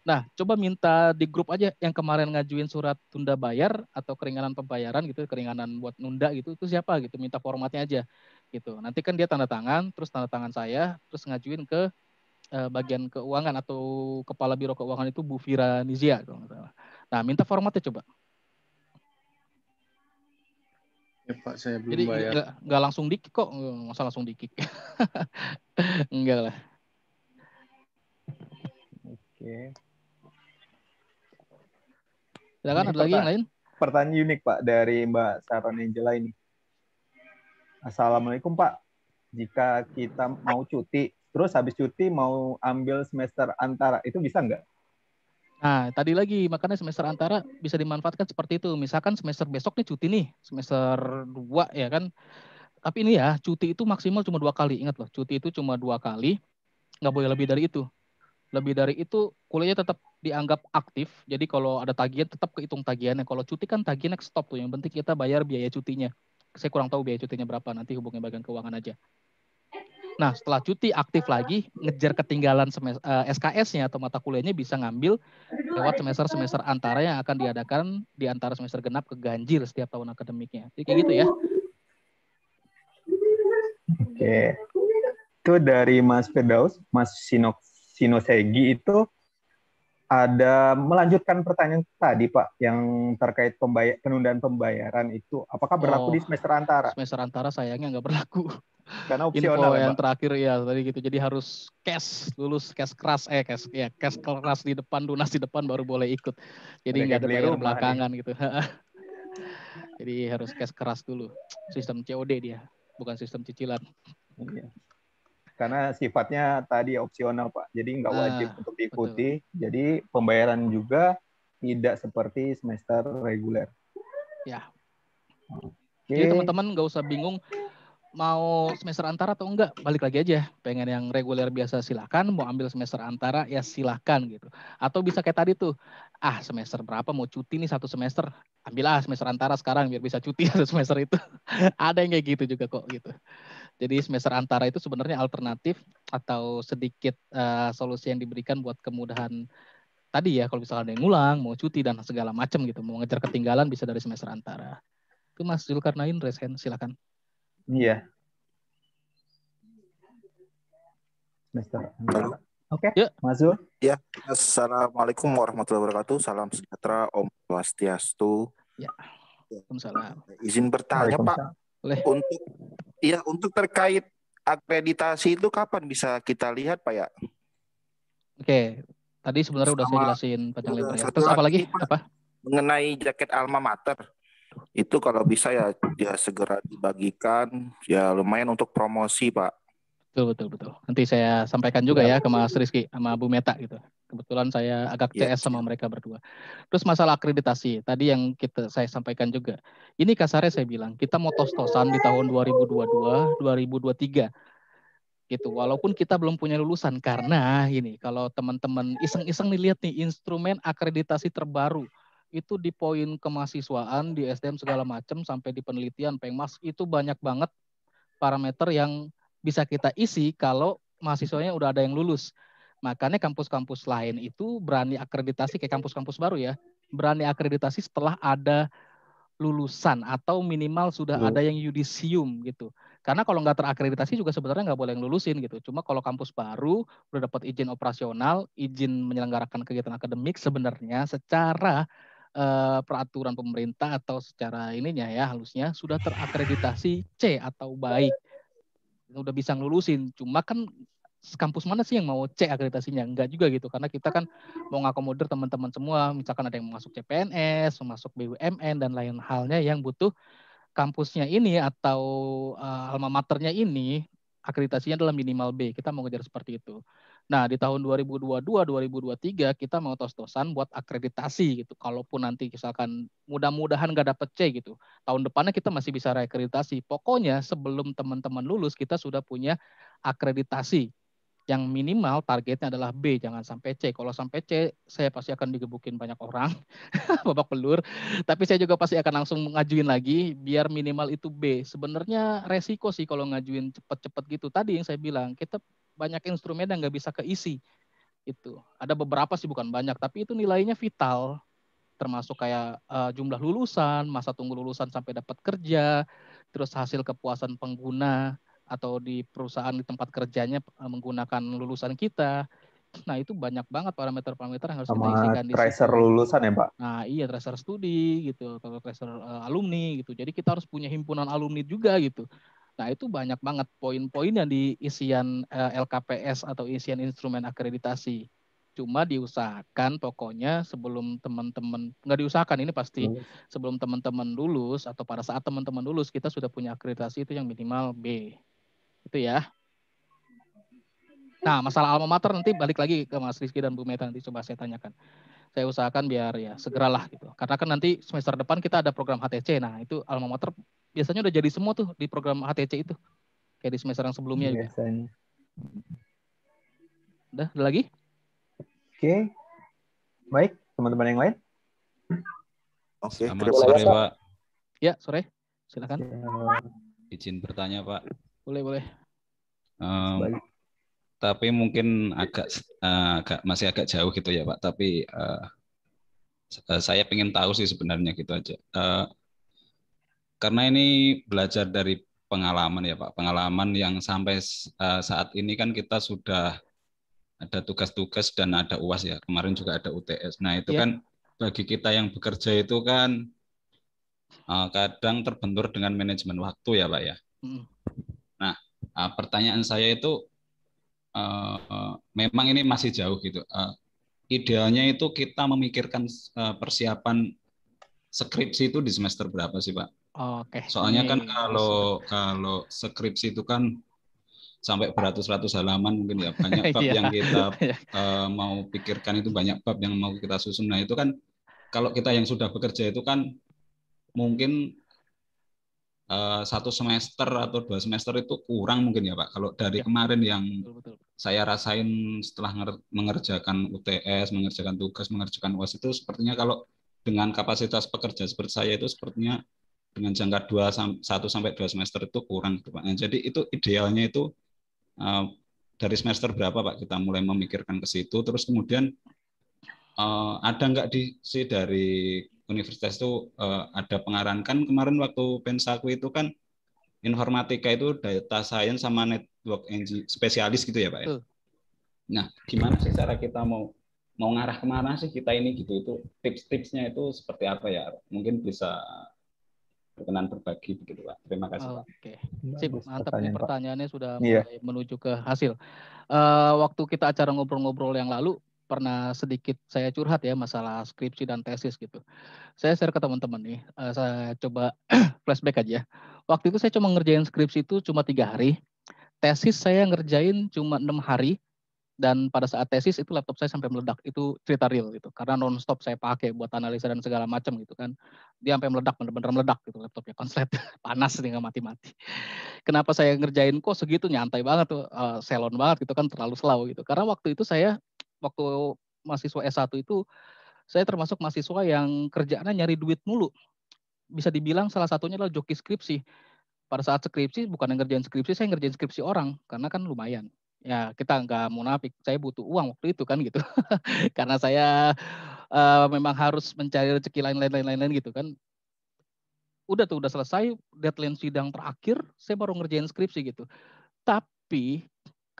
nah coba minta di grup aja yang kemarin ngajuin surat tunda bayar atau keringanan pembayaran gitu keringanan buat nunda gitu itu siapa gitu minta formatnya aja gitu nanti kan dia tanda tangan terus tanda tangan saya terus ngajuin ke uh, bagian keuangan atau kepala biro keuangan itu Bu Fira Nizia nah minta formatnya coba Ya Pak, saya belum Jadi bayar. Nggak, nggak langsung dikik kok, masa langsung dikik. enggak lah. Oke. Silakan ada lagi yang lain? Pertanyaan unik Pak dari Mbak Saron Angela ini. Assalamualaikum Pak. Jika kita mau cuti, terus habis cuti mau ambil semester antara, itu bisa nggak? Nah, tadi lagi makanya semester antara bisa dimanfaatkan seperti itu. Misalkan semester besok nih cuti nih, semester 2 ya kan. Tapi ini ya, cuti itu maksimal cuma dua kali. Ingat loh, cuti itu cuma dua kali, nggak boleh lebih dari itu. Lebih dari itu, kuliahnya tetap dianggap aktif. Jadi kalau ada tagihan, tetap kehitung tagihannya. Kalau cuti kan tagihannya stop tuh. Yang penting kita bayar biaya cutinya. Saya kurang tahu biaya cutinya berapa, nanti hubungi bagian keuangan aja. Nah, setelah cuti aktif lagi, ngejar ketinggalan uh, eh, SKS-nya atau mata kuliahnya bisa ngambil lewat semester-semester antara yang akan diadakan di antara semester genap ke ganjil setiap tahun akademiknya. Jadi kayak gitu ya. Oke. Itu dari Mas Firdaus, Mas Sinok Sinosegi itu ada melanjutkan pertanyaan tadi Pak yang terkait pembayar, penundaan pembayaran itu apakah berlaku oh, di semester antara? Semester antara sayangnya nggak berlaku. Karena opsional Info ya, yang Pak? terakhir ya tadi gitu. Jadi harus cash lulus cash keras eh cash ya cash keras di depan lunas di depan baru boleh ikut. Jadi nggak ada bayar belakangan gitu. Jadi harus cash keras dulu. Sistem COD dia, bukan sistem cicilan. Iya karena sifatnya tadi opsional Pak. Jadi nggak wajib ah, untuk diikuti. Betul. Jadi pembayaran juga tidak seperti semester reguler. Ya. Oke. Jadi teman-teman nggak usah bingung mau semester antara atau enggak, balik lagi aja. Pengen yang reguler biasa silakan, mau ambil semester antara ya silakan gitu. Atau bisa kayak tadi tuh, ah semester berapa mau cuti nih satu semester, ambillah semester antara sekarang biar bisa cuti satu semester itu. Ada yang kayak gitu juga kok gitu. Jadi semester antara itu sebenarnya alternatif atau sedikit uh, solusi yang diberikan buat kemudahan tadi ya kalau misalnya ada yang ngulang, mau cuti dan segala macam gitu, mau ngejar ketinggalan bisa dari semester antara. Itu Mas Zulkarnain resen silakan. Iya. Semester antara. Oke, okay. ya. Mas Zul. Ya, Assalamualaikum warahmatullahi wabarakatuh. Salam sejahtera, Om Swastiastu. Ya. Waalaikumsalam. Izin bertanya, Pak. Boleh. Untuk Iya, untuk terkait akreditasi itu kapan bisa kita lihat, Pak ya? Oke, tadi sebenarnya udah saya jelasin panjang lebar ya. Terus apa lagi? Apa? Mengenai jaket alma mater. Itu kalau bisa ya ya segera dibagikan ya lumayan untuk promosi, Pak. Betul, betul, betul. Nanti saya sampaikan juga ya ke Mas Rizky sama Bu Meta gitu. Kebetulan saya agak CS ya, sama mereka berdua. Terus masalah akreditasi, tadi yang kita saya sampaikan juga. Ini kasarnya saya bilang, kita mau tos-tosan di tahun 2022, 2023. gitu walaupun kita belum punya lulusan karena ini kalau teman-teman iseng-iseng nih lihat nih instrumen akreditasi terbaru itu di poin kemahasiswaan di SDM segala macam sampai di penelitian pengmas itu banyak banget parameter yang bisa kita isi kalau mahasiswanya udah ada yang lulus makanya kampus-kampus lain itu berani akreditasi kayak kampus-kampus baru ya berani akreditasi setelah ada lulusan atau minimal sudah hmm. ada yang yudisium gitu. Karena kalau nggak terakreditasi juga sebenarnya nggak boleh lulusin gitu. Cuma kalau kampus baru udah dapat izin operasional, izin menyelenggarakan kegiatan akademik sebenarnya secara uh, peraturan pemerintah atau secara ininya ya halusnya sudah terakreditasi C atau baik. Udah bisa ngelulusin. Cuma kan kampus mana sih yang mau cek akreditasinya? Enggak juga gitu, karena kita kan mau ngakomodir teman-teman semua, misalkan ada yang mau masuk CPNS, masuk BUMN, dan lain halnya yang butuh kampusnya ini atau uh, alma maternya ini akreditasinya adalah minimal B. Kita mau ngejar seperti itu. Nah, di tahun 2022 2023 kita mau tos-tosan buat akreditasi gitu. Kalaupun nanti misalkan mudah-mudahan nggak dapet C gitu. Tahun depannya kita masih bisa reakreditasi. Pokoknya sebelum teman-teman lulus kita sudah punya akreditasi yang minimal targetnya adalah B, jangan sampai C. Kalau sampai C, saya pasti akan digebukin banyak orang, babak pelur. Tapi saya juga pasti akan langsung ngajuin lagi, biar minimal itu B. Sebenarnya resiko sih kalau ngajuin cepet-cepet gitu. Tadi yang saya bilang, kita banyak instrumen yang nggak bisa keisi. Itu ada beberapa sih bukan banyak, tapi itu nilainya vital termasuk kayak uh, jumlah lulusan, masa tunggu lulusan sampai dapat kerja, terus hasil kepuasan pengguna, atau di perusahaan di tempat kerjanya eh, menggunakan lulusan kita. Nah, itu banyak banget parameter-parameter yang harus Sama kita isikan di tracer lulusan ya, Pak? Nah, iya tracer studi gitu atau tracer uh, alumni gitu. Jadi kita harus punya himpunan alumni juga gitu. Nah, itu banyak banget poin-poin yang di isian uh, eh, LKPS atau isian instrumen akreditasi. Cuma diusahakan pokoknya sebelum teman-teman nggak diusahakan ini pasti hmm. sebelum teman-teman lulus atau pada saat teman-teman lulus kita sudah punya akreditasi itu yang minimal B itu ya. Nah, masalah alma mater nanti balik lagi ke Mas Rizky dan Bu Meta nanti coba saya tanyakan. Saya usahakan biar ya segeralah gitu. Karena kan nanti semester depan kita ada program HTC. Nah, itu alma mater biasanya udah jadi semua tuh di program HTC itu. Kayak di semester yang sebelumnya biasanya. juga. Udah, ada lagi? Oke. Baik, teman-teman yang lain. Oke, Selamat sore, Pak. Ya, sore. Silakan. Izin bertanya, Pak. Boleh, boleh. Um, tapi mungkin agak uh, agak masih agak jauh gitu ya Pak. Tapi uh, saya ingin tahu sih sebenarnya gitu aja. Uh, karena ini belajar dari pengalaman ya Pak. Pengalaman yang sampai uh, saat ini kan kita sudah ada tugas-tugas dan ada UAS ya. Kemarin juga ada UTS. Nah itu yeah. kan bagi kita yang bekerja itu kan uh, kadang terbentur dengan manajemen waktu ya Pak ya. Mm. Nah, uh, pertanyaan saya itu uh, uh, memang ini masih jauh gitu. Uh, idealnya itu kita memikirkan uh, persiapan skripsi itu di semester berapa sih, Pak? Oke. Okay. Soalnya kan kalau kalau skripsi itu kan sampai beratus-ratus halaman mungkin ya banyak bab yeah. yang kita uh, mau pikirkan itu banyak bab yang mau kita susun. Nah itu kan kalau kita yang sudah bekerja itu kan mungkin uh, satu semester atau dua semester itu kurang mungkin ya Pak. Kalau dari ya. kemarin yang betul, betul. saya rasain setelah mengerjakan UTS, mengerjakan tugas, mengerjakan UAS itu sepertinya kalau dengan kapasitas pekerja seperti saya itu sepertinya dengan jangka dua satu sampai dua semester itu kurang Pak. Nah, jadi itu idealnya itu uh, dari semester berapa Pak kita mulai memikirkan ke situ terus kemudian uh, ada nggak di si dari universitas itu uh, ada pengarahan kan kemarin waktu pensaku itu kan informatika itu data science sama network engineering spesialis gitu ya pak ya. Uh. Nah gimana sih cara kita mau mau ngarah ke mana sih kita ini gitu itu tips-tipsnya itu seperti apa ya mungkin bisa berkenan berbagi begitu pak. Terima kasih pak. Oke, sip mantap nih pertanyaannya sudah iya. mulai menuju ke hasil. Uh, waktu kita acara ngobrol-ngobrol yang lalu pernah sedikit saya curhat ya masalah skripsi dan tesis gitu. Saya share ke teman-teman nih, uh, saya coba flashback aja. Waktu itu saya cuma ngerjain skripsi itu cuma tiga hari, tesis saya ngerjain cuma enam hari, dan pada saat tesis itu laptop saya sampai meledak. Itu cerita real gitu. Karena nonstop saya pakai buat analisa dan segala macam gitu kan. Dia sampai meledak bener-bener meledak gitu laptopnya. Konslet. Panas nih nggak mati-mati. Kenapa saya ngerjain kok segitu? Nyantai banget tuh, uh, selon banget gitu kan terlalu slow gitu. Karena waktu itu saya waktu mahasiswa S1 itu saya termasuk mahasiswa yang kerjaannya nyari duit mulu. Bisa dibilang salah satunya adalah joki skripsi. Pada saat skripsi bukan yang ngerjain skripsi, saya ngerjain skripsi orang. Karena kan lumayan. Ya kita nggak munafik, saya butuh uang waktu itu kan gitu. karena saya uh, memang harus mencari rezeki lain-lain lain-lain gitu kan udah tuh udah selesai deadline sidang terakhir saya baru ngerjain skripsi gitu tapi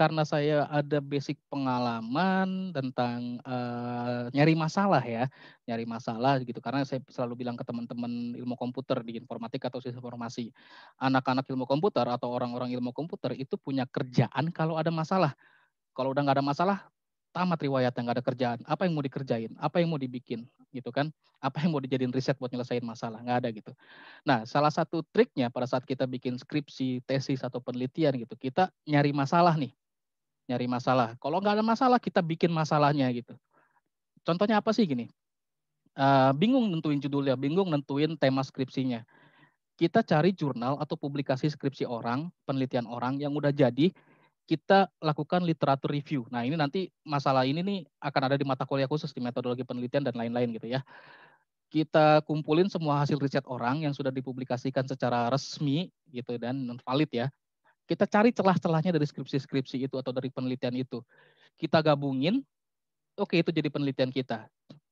karena saya ada basic pengalaman tentang uh, nyari masalah ya nyari masalah gitu karena saya selalu bilang ke teman-teman ilmu komputer di informatika atau sistem informasi anak-anak ilmu komputer atau orang-orang ilmu komputer itu punya kerjaan kalau ada masalah kalau udah nggak ada masalah tamat riwayat yang gak ada kerjaan. Apa yang mau dikerjain? Apa yang mau dibikin? Gitu kan? Apa yang mau dijadiin riset buat nyelesain masalah? Nggak ada gitu. Nah, salah satu triknya pada saat kita bikin skripsi, tesis, atau penelitian gitu, kita nyari masalah nih. Nyari masalah. Kalau nggak ada masalah, kita bikin masalahnya gitu. Contohnya apa sih gini? Uh, bingung nentuin judulnya, bingung nentuin tema skripsinya. Kita cari jurnal atau publikasi skripsi orang, penelitian orang yang udah jadi, kita lakukan literatur review. Nah, ini nanti masalah ini nih akan ada di mata kuliah khusus di metodologi penelitian dan lain-lain gitu ya. Kita kumpulin semua hasil riset orang yang sudah dipublikasikan secara resmi gitu dan non valid ya. Kita cari celah-celahnya dari skripsi-skripsi itu atau dari penelitian itu. Kita gabungin, oke itu jadi penelitian kita.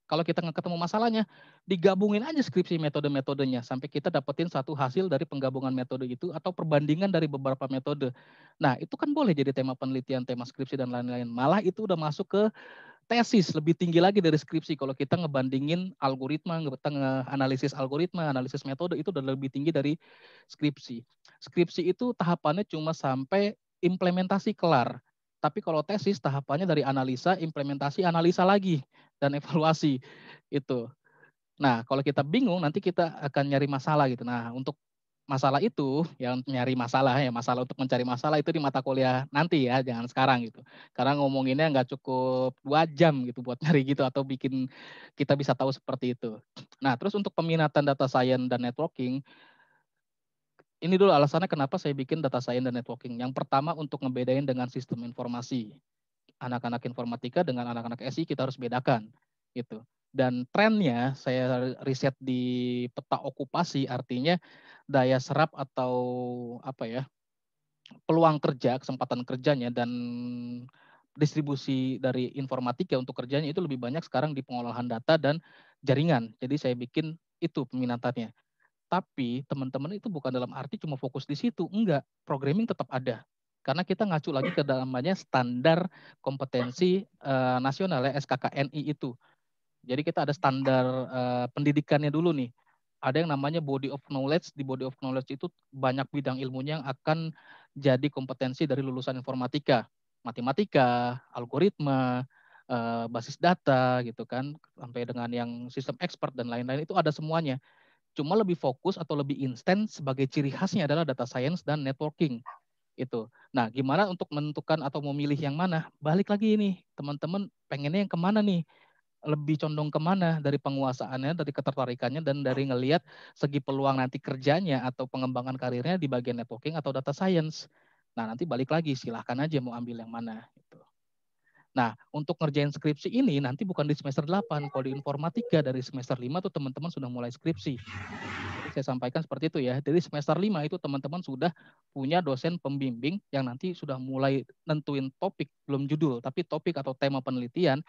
Kalau kita nggak ketemu masalahnya, digabungin aja skripsi metode-metodenya sampai kita dapetin satu hasil dari penggabungan metode itu atau perbandingan dari beberapa metode. Nah, itu kan boleh jadi tema penelitian, tema skripsi dan lain-lain. Malah itu udah masuk ke tesis lebih tinggi lagi dari skripsi kalau kita ngebandingin algoritma, kita analisis algoritma, analisis metode itu udah lebih tinggi dari skripsi. Skripsi itu tahapannya cuma sampai implementasi kelar. Tapi kalau tesis tahapannya dari analisa, implementasi, analisa lagi dan evaluasi itu. Nah, kalau kita bingung nanti kita akan nyari masalah gitu. Nah, untuk masalah itu yang nyari masalah ya masalah untuk mencari masalah itu di mata kuliah nanti ya jangan sekarang gitu karena ngomonginnya nggak cukup dua jam gitu buat nyari gitu atau bikin kita bisa tahu seperti itu nah terus untuk peminatan data science dan networking ini dulu alasannya kenapa saya bikin data science dan networking. Yang pertama untuk ngebedain dengan sistem informasi. Anak-anak informatika dengan anak-anak SI kita harus bedakan gitu. Dan trennya saya riset di peta okupasi artinya daya serap atau apa ya peluang kerja, kesempatan kerjanya dan distribusi dari informatika untuk kerjanya itu lebih banyak sekarang di pengolahan data dan jaringan. Jadi saya bikin itu peminatannya. Tapi teman-teman itu bukan dalam arti cuma fokus di situ, enggak. Programming tetap ada. Karena kita ngacu lagi ke dalamnya standar kompetensi uh, nasional ya SKKNI itu. Jadi kita ada standar uh, pendidikannya dulu nih. Ada yang namanya body of knowledge. Di body of knowledge itu banyak bidang ilmunya yang akan jadi kompetensi dari lulusan informatika, matematika, algoritma, uh, basis data gitu kan, sampai dengan yang sistem expert dan lain-lain itu ada semuanya. Cuma lebih fokus atau lebih instan sebagai ciri khasnya adalah data science dan networking itu. Nah, gimana untuk menentukan atau memilih yang mana? Balik lagi ini, teman-teman pengennya yang ke mana nih? Lebih condong ke mana dari penguasaannya, dari ketertarikannya, dan dari ngelihat segi peluang nanti kerjanya atau pengembangan karirnya di bagian networking atau data science. Nah, nanti balik lagi, silahkan aja mau ambil yang mana. Gitu. Nah, untuk ngerjain skripsi ini nanti bukan di semester 8. Kalau di informatika dari semester 5 tuh teman-teman sudah mulai skripsi. Jadi saya sampaikan seperti itu ya. Dari semester 5 itu teman-teman sudah punya dosen pembimbing yang nanti sudah mulai nentuin topik, belum judul, tapi topik atau tema penelitian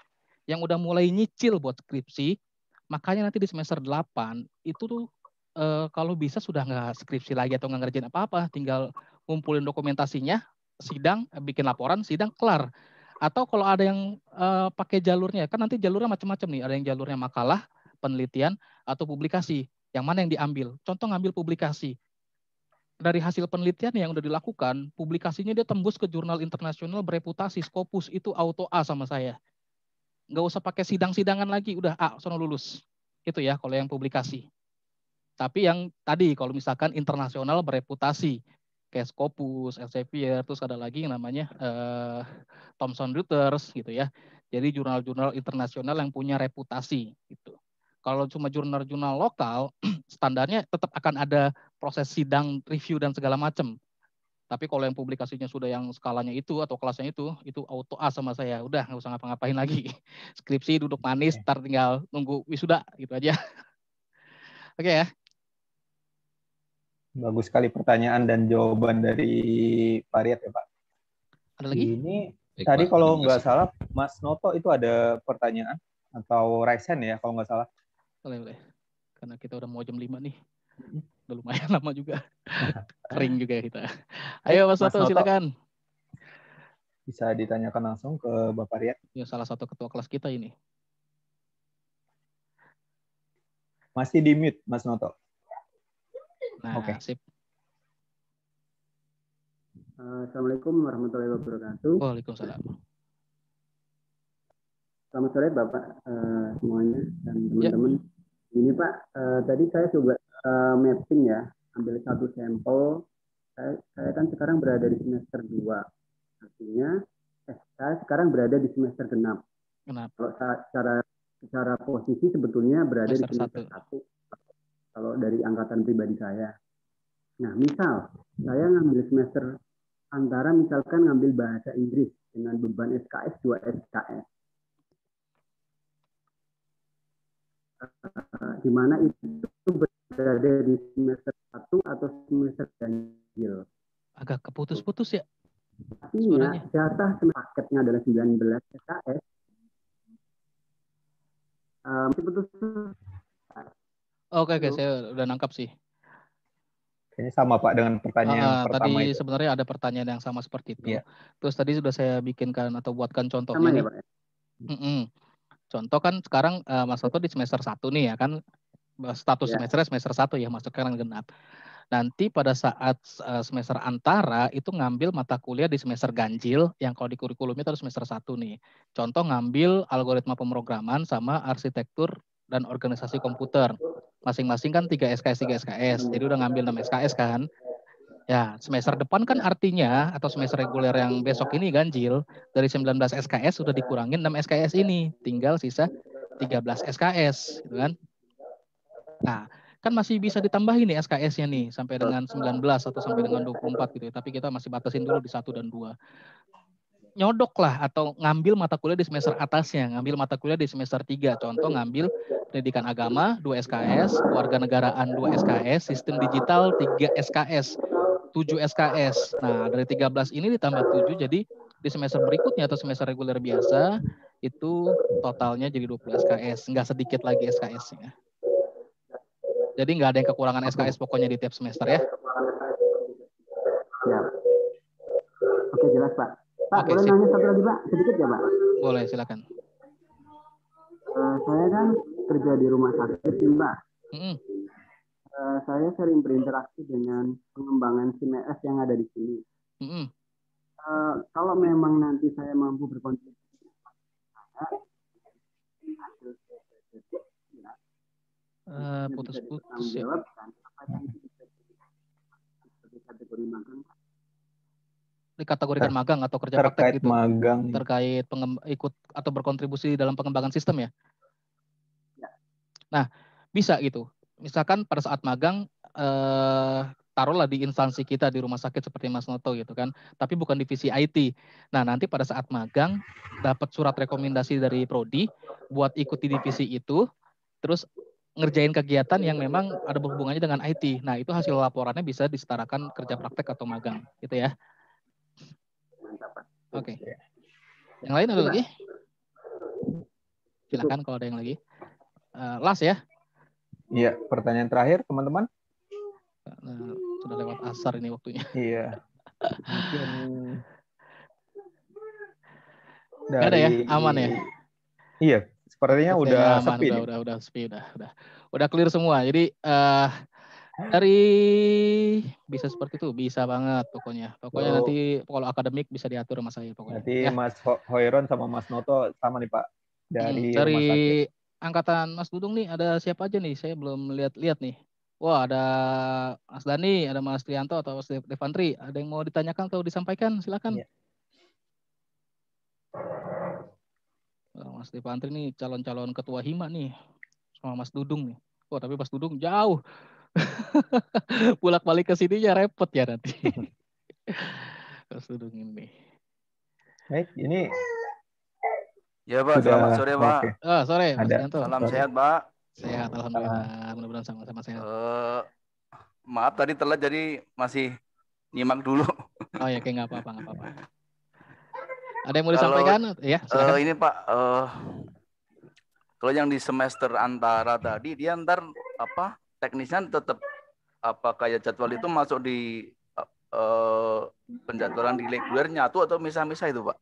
yang udah mulai nyicil buat skripsi. Makanya nanti di semester 8 itu tuh e, kalau bisa sudah nggak skripsi lagi atau nggak ngerjain apa-apa, tinggal ngumpulin dokumentasinya, sidang, bikin laporan, sidang kelar atau kalau ada yang uh, pakai jalurnya, kan nanti jalurnya macam-macam nih. Ada yang jalurnya makalah, penelitian, atau publikasi. Yang mana yang diambil? Contoh ngambil publikasi. Dari hasil penelitian yang udah dilakukan, publikasinya dia tembus ke jurnal internasional bereputasi, Scopus, itu auto A sama saya. Nggak usah pakai sidang-sidangan lagi, udah A, sono lulus. Itu ya kalau yang publikasi. Tapi yang tadi kalau misalkan internasional bereputasi, kayak Scopus, Elsevier, terus ada lagi yang namanya uh, Thomson Reuters gitu ya. Jadi jurnal-jurnal internasional yang punya reputasi gitu. Kalau cuma jurnal-jurnal lokal, standarnya tetap akan ada proses sidang, review dan segala macam. Tapi kalau yang publikasinya sudah yang skalanya itu atau kelasnya itu, itu auto A sama saya. Udah nggak usah ngapa-ngapain lagi. Skripsi duduk manis, ntar tinggal nunggu wisuda gitu aja. Oke ya. Bagus sekali pertanyaan dan jawaban dari Pak Riyad ya Pak. Ada lagi? Ini Baik, tadi Pak, kalau nggak salah Mas Noto itu ada pertanyaan atau Raisen ya kalau nggak salah. Boleh, boleh. Karena kita udah mau jam 5 nih. Udah lumayan lama juga. Kering juga ya kita. Ayo Mas, Mas Noto, silakan. Bisa ditanyakan langsung ke Bapak Riyad. Ya, salah satu ketua kelas kita ini. Masih di mute, Mas Noto. Nah, Oke. Okay. Sip. Assalamualaikum warahmatullahi wabarakatuh. Waalaikumsalam. Selamat sore Bapak uh, semuanya dan teman-teman. Ya. Ini Pak, uh, tadi saya coba uh, mapping ya, ambil satu sampel. Saya, saya kan sekarang berada di semester 2. Artinya, eh, saya sekarang berada di semester genap. Kenapa? Kalau secara secara posisi sebetulnya berada semester di semester satu. Kalau dari angkatan pribadi saya. Nah, misal saya ngambil semester antara misalkan ngambil bahasa Inggris dengan beban SKS 2 SKS. Uh, di mana itu berada di semester 1 atau semester ganjil. Agak keputus-putus ya? Artinya jatah paketnya adalah 19 SKS. Um, putus. Oke, oke, saya udah nangkap sih. Kayaknya sama Pak dengan pertanyaan uh, pertama tadi itu. sebenarnya ada pertanyaan yang sama seperti itu. Yeah. Terus tadi sudah saya bikinkan atau buatkan contohnya. Sama ya, Pak? Mm -mm. Contoh kan sekarang uh, Mas Soto di semester 1 nih ya kan status yeah. semester semester 1 ya masuk sekarang genap. Nanti pada saat uh, semester antara itu ngambil mata kuliah di semester ganjil yang kalau di kurikulumnya itu semester 1 nih. Contoh ngambil algoritma pemrograman sama arsitektur dan organisasi komputer masing-masing kan 3 SKS 3 SKS. Jadi udah ngambil 6 SKS kan. Ya, semester depan kan artinya atau semester reguler yang besok ini ganjil dari 19 SKS sudah dikurangin 6 SKS ini, tinggal sisa 13 SKS, gitu kan. Nah, kan masih bisa ditambahin nih SKS-nya nih sampai dengan 19 atau sampai dengan 24 gitu ya. Tapi kita masih batasin dulu di 1 dan 2 nyodok lah atau ngambil mata kuliah di semester atasnya, ngambil mata kuliah di semester 3. Contoh ngambil pendidikan agama 2 SKS, warga negaraan 2 SKS, sistem digital 3 SKS, 7 SKS. Nah, dari 13 ini ditambah 7 jadi di semester berikutnya atau semester reguler biasa itu totalnya jadi 20 SKS, nggak sedikit lagi SKS-nya. Jadi nggak ada yang kekurangan SKS pokoknya di tiap semester ya. Ya. Oke jelas Pak. Pak, Oke, boleh sip. nanya satu lagi Pak? Sedikit ya Pak? Boleh, silakan. Uh, saya kan kerja di rumah sakit Mbak. Mm -hmm. Uh, saya sering berinteraksi dengan pengembangan CMS yang ada di sini. Mm -hmm. uh, kalau memang nanti saya mampu berkontribusi uh, putus-putus ya. bisa kategori magang dikategorikan magang atau kerja terkait praktek gitu magang terkait ikut atau berkontribusi dalam pengembangan sistem ya? ya. Nah bisa gitu. Misalkan pada saat magang eh, taruhlah di instansi kita di rumah sakit seperti Mas Noto gitu kan, tapi bukan divisi IT. Nah nanti pada saat magang dapat surat rekomendasi dari prodi buat ikuti divisi itu, terus ngerjain kegiatan yang memang ada hubungannya dengan IT. Nah itu hasil laporannya bisa disetarakan kerja praktek atau magang gitu ya. Oke. Okay. Yang lain ada lagi? Silakan kalau ada yang lagi. Uh, last ya. Iya, pertanyaan terakhir teman-teman. Nah, sudah lewat asar ini waktunya. Iya. Mungkin dari... ada ya, aman ya. Iya, sepertinya Oke, udah aman, sepi. Udah, udah, udah sepi, udah, udah, udah clear semua. Jadi uh, dari bisa seperti itu, bisa banget pokoknya. Pokoknya oh. nanti kalau akademik bisa diatur sama saya pokoknya. Nanti ya. Mas Hoiron sama Mas Noto sama nih Pak dari hmm, dari angkatan Mas Dudung nih ada siapa aja nih? Saya belum lihat-lihat nih. Wah, ada Mas Dani, ada Mas Trianto atau Mas Devantri. Ada yang mau ditanyakan atau disampaikan? Silakan. Ya. Mas Devantri nih calon-calon ketua Hima nih sama Mas Dudung nih. Wah, tapi Mas Dudung jauh. Pulak balik ke sini ya repot ya nanti. Kelas dudung ini. Baik, ini Ya Pak, Sudah, selamat sore Pak. oke. Oh, sore, Mas Ada. Yanto. Salam sehat Pak. Sehat, alhamdulillah. Mudah-mudahan sama-sama sehat. Eh, maaf tadi telat jadi masih nyimak dulu. Oh ya, kayak nggak apa-apa, nggak apa-apa. Ada yang mau Kalau, disampaikan? Ya, eh, silakan. ini Pak, eh, kalau yang di semester antara tadi dia ntar apa teknisnya tetap apa kayak jadwal itu masuk di eh, eh, penjadwalan di reguler nyatu atau misah-misah itu Pak?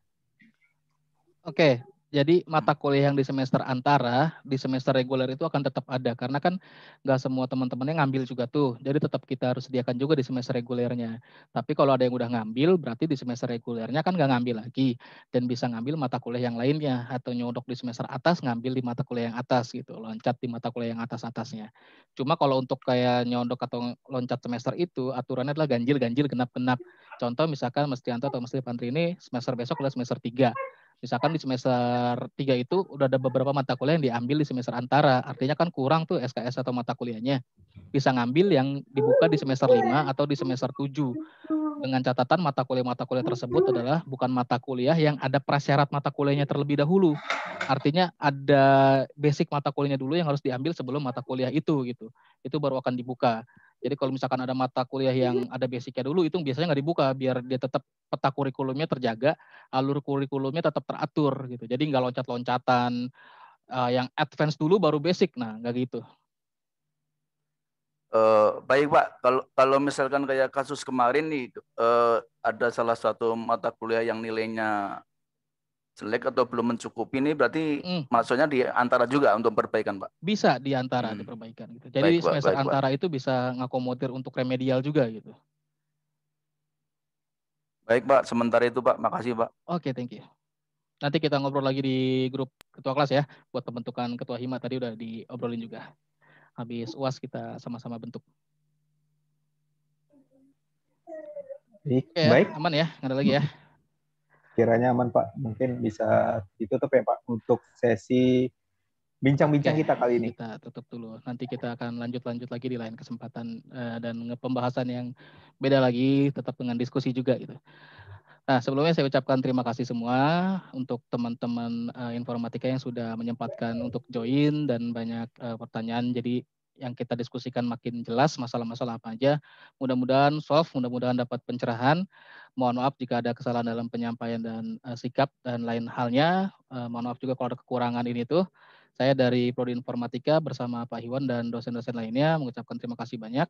Oke, jadi mata kuliah yang di semester antara di semester reguler itu akan tetap ada karena kan nggak semua teman-temannya ngambil juga tuh. Jadi tetap kita harus sediakan juga di semester regulernya. Tapi kalau ada yang udah ngambil, berarti di semester regulernya kan nggak ngambil lagi dan bisa ngambil mata kuliah yang lainnya atau nyodok di semester atas ngambil di mata kuliah yang atas gitu, loncat di mata kuliah yang atas-atasnya. Cuma kalau untuk kayak nyodok atau loncat semester itu aturannya adalah ganjil-ganjil genap-genap. Contoh misalkan Mestianto atau Mesti Pantri ini semester besok adalah semester 3 misalkan di semester 3 itu udah ada beberapa mata kuliah yang diambil di semester antara. Artinya kan kurang tuh SKS atau mata kuliahnya. Bisa ngambil yang dibuka di semester 5 atau di semester 7. Dengan catatan mata kuliah-mata kuliah tersebut adalah bukan mata kuliah yang ada prasyarat mata kuliahnya terlebih dahulu. Artinya ada basic mata kuliahnya dulu yang harus diambil sebelum mata kuliah itu gitu. Itu baru akan dibuka. Jadi kalau misalkan ada mata kuliah yang ada basicnya dulu itu biasanya nggak dibuka biar dia tetap peta kurikulumnya terjaga, alur kurikulumnya tetap teratur gitu. Jadi nggak loncat-loncatan uh, yang advance dulu baru basic. Nah nggak gitu. Eh, baik Pak, kalau kalau misalkan kayak kasus kemarin nih eh, ada salah satu mata kuliah yang nilainya jelek atau belum mencukupi ini berarti maksudnya di antara juga untuk perbaikan Pak. Bisa di antara ada perbaikan gitu. Jadi Baik, semester baik, antara itu bisa ngakomodir untuk remedial juga gitu. Baik Pak, sementara itu Pak, makasih Pak. Oke, thank you. Nanti kita ngobrol lagi di grup ketua kelas ya, buat pembentukan ketua hima tadi udah diobrolin juga. Habis uas kita sama-sama bentuk. Baik, Oke ya, baik. aman ya, nggak ada lagi ya. Kiranya aman Pak. Mungkin bisa ditutup ya Pak untuk sesi bincang-bincang Oke, kita kali ini. Kita tutup dulu. Nanti kita akan lanjut-lanjut lagi di lain kesempatan eh, dan pembahasan yang beda lagi, tetap dengan diskusi juga gitu. Nah, sebelumnya saya ucapkan terima kasih semua untuk teman-teman eh, informatika yang sudah menyempatkan untuk join dan banyak eh, pertanyaan. Jadi yang kita diskusikan makin jelas masalah-masalah apa aja. Mudah-mudahan solve, mudah-mudahan dapat pencerahan. Mohon maaf jika ada kesalahan dalam penyampaian dan eh, sikap dan lain halnya. Eh, mohon maaf juga kalau ada kekurangan ini tuh. Saya dari Prodi Informatika bersama Pak Iwan dan dosen-dosen lainnya mengucapkan terima kasih banyak.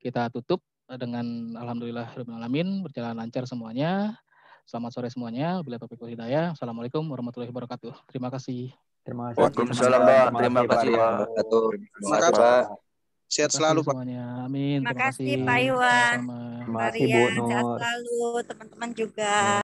Kita tutup dengan Alhamdulillah Alamin, berjalan lancar semuanya. Selamat sore semuanya. Bila wal hidayah. Assalamualaikum warahmatullahi wabarakatuh. Terima kasih. Terima kasih. Waalaikumsalam Pak, terima kasih Pak. Terima kasih Pak. Sehat selalu Pak. semuanya. Amin. Terima kasih. Pak Iwan. Terima kasih Bu Rian, sehat Nur. selalu teman-teman juga.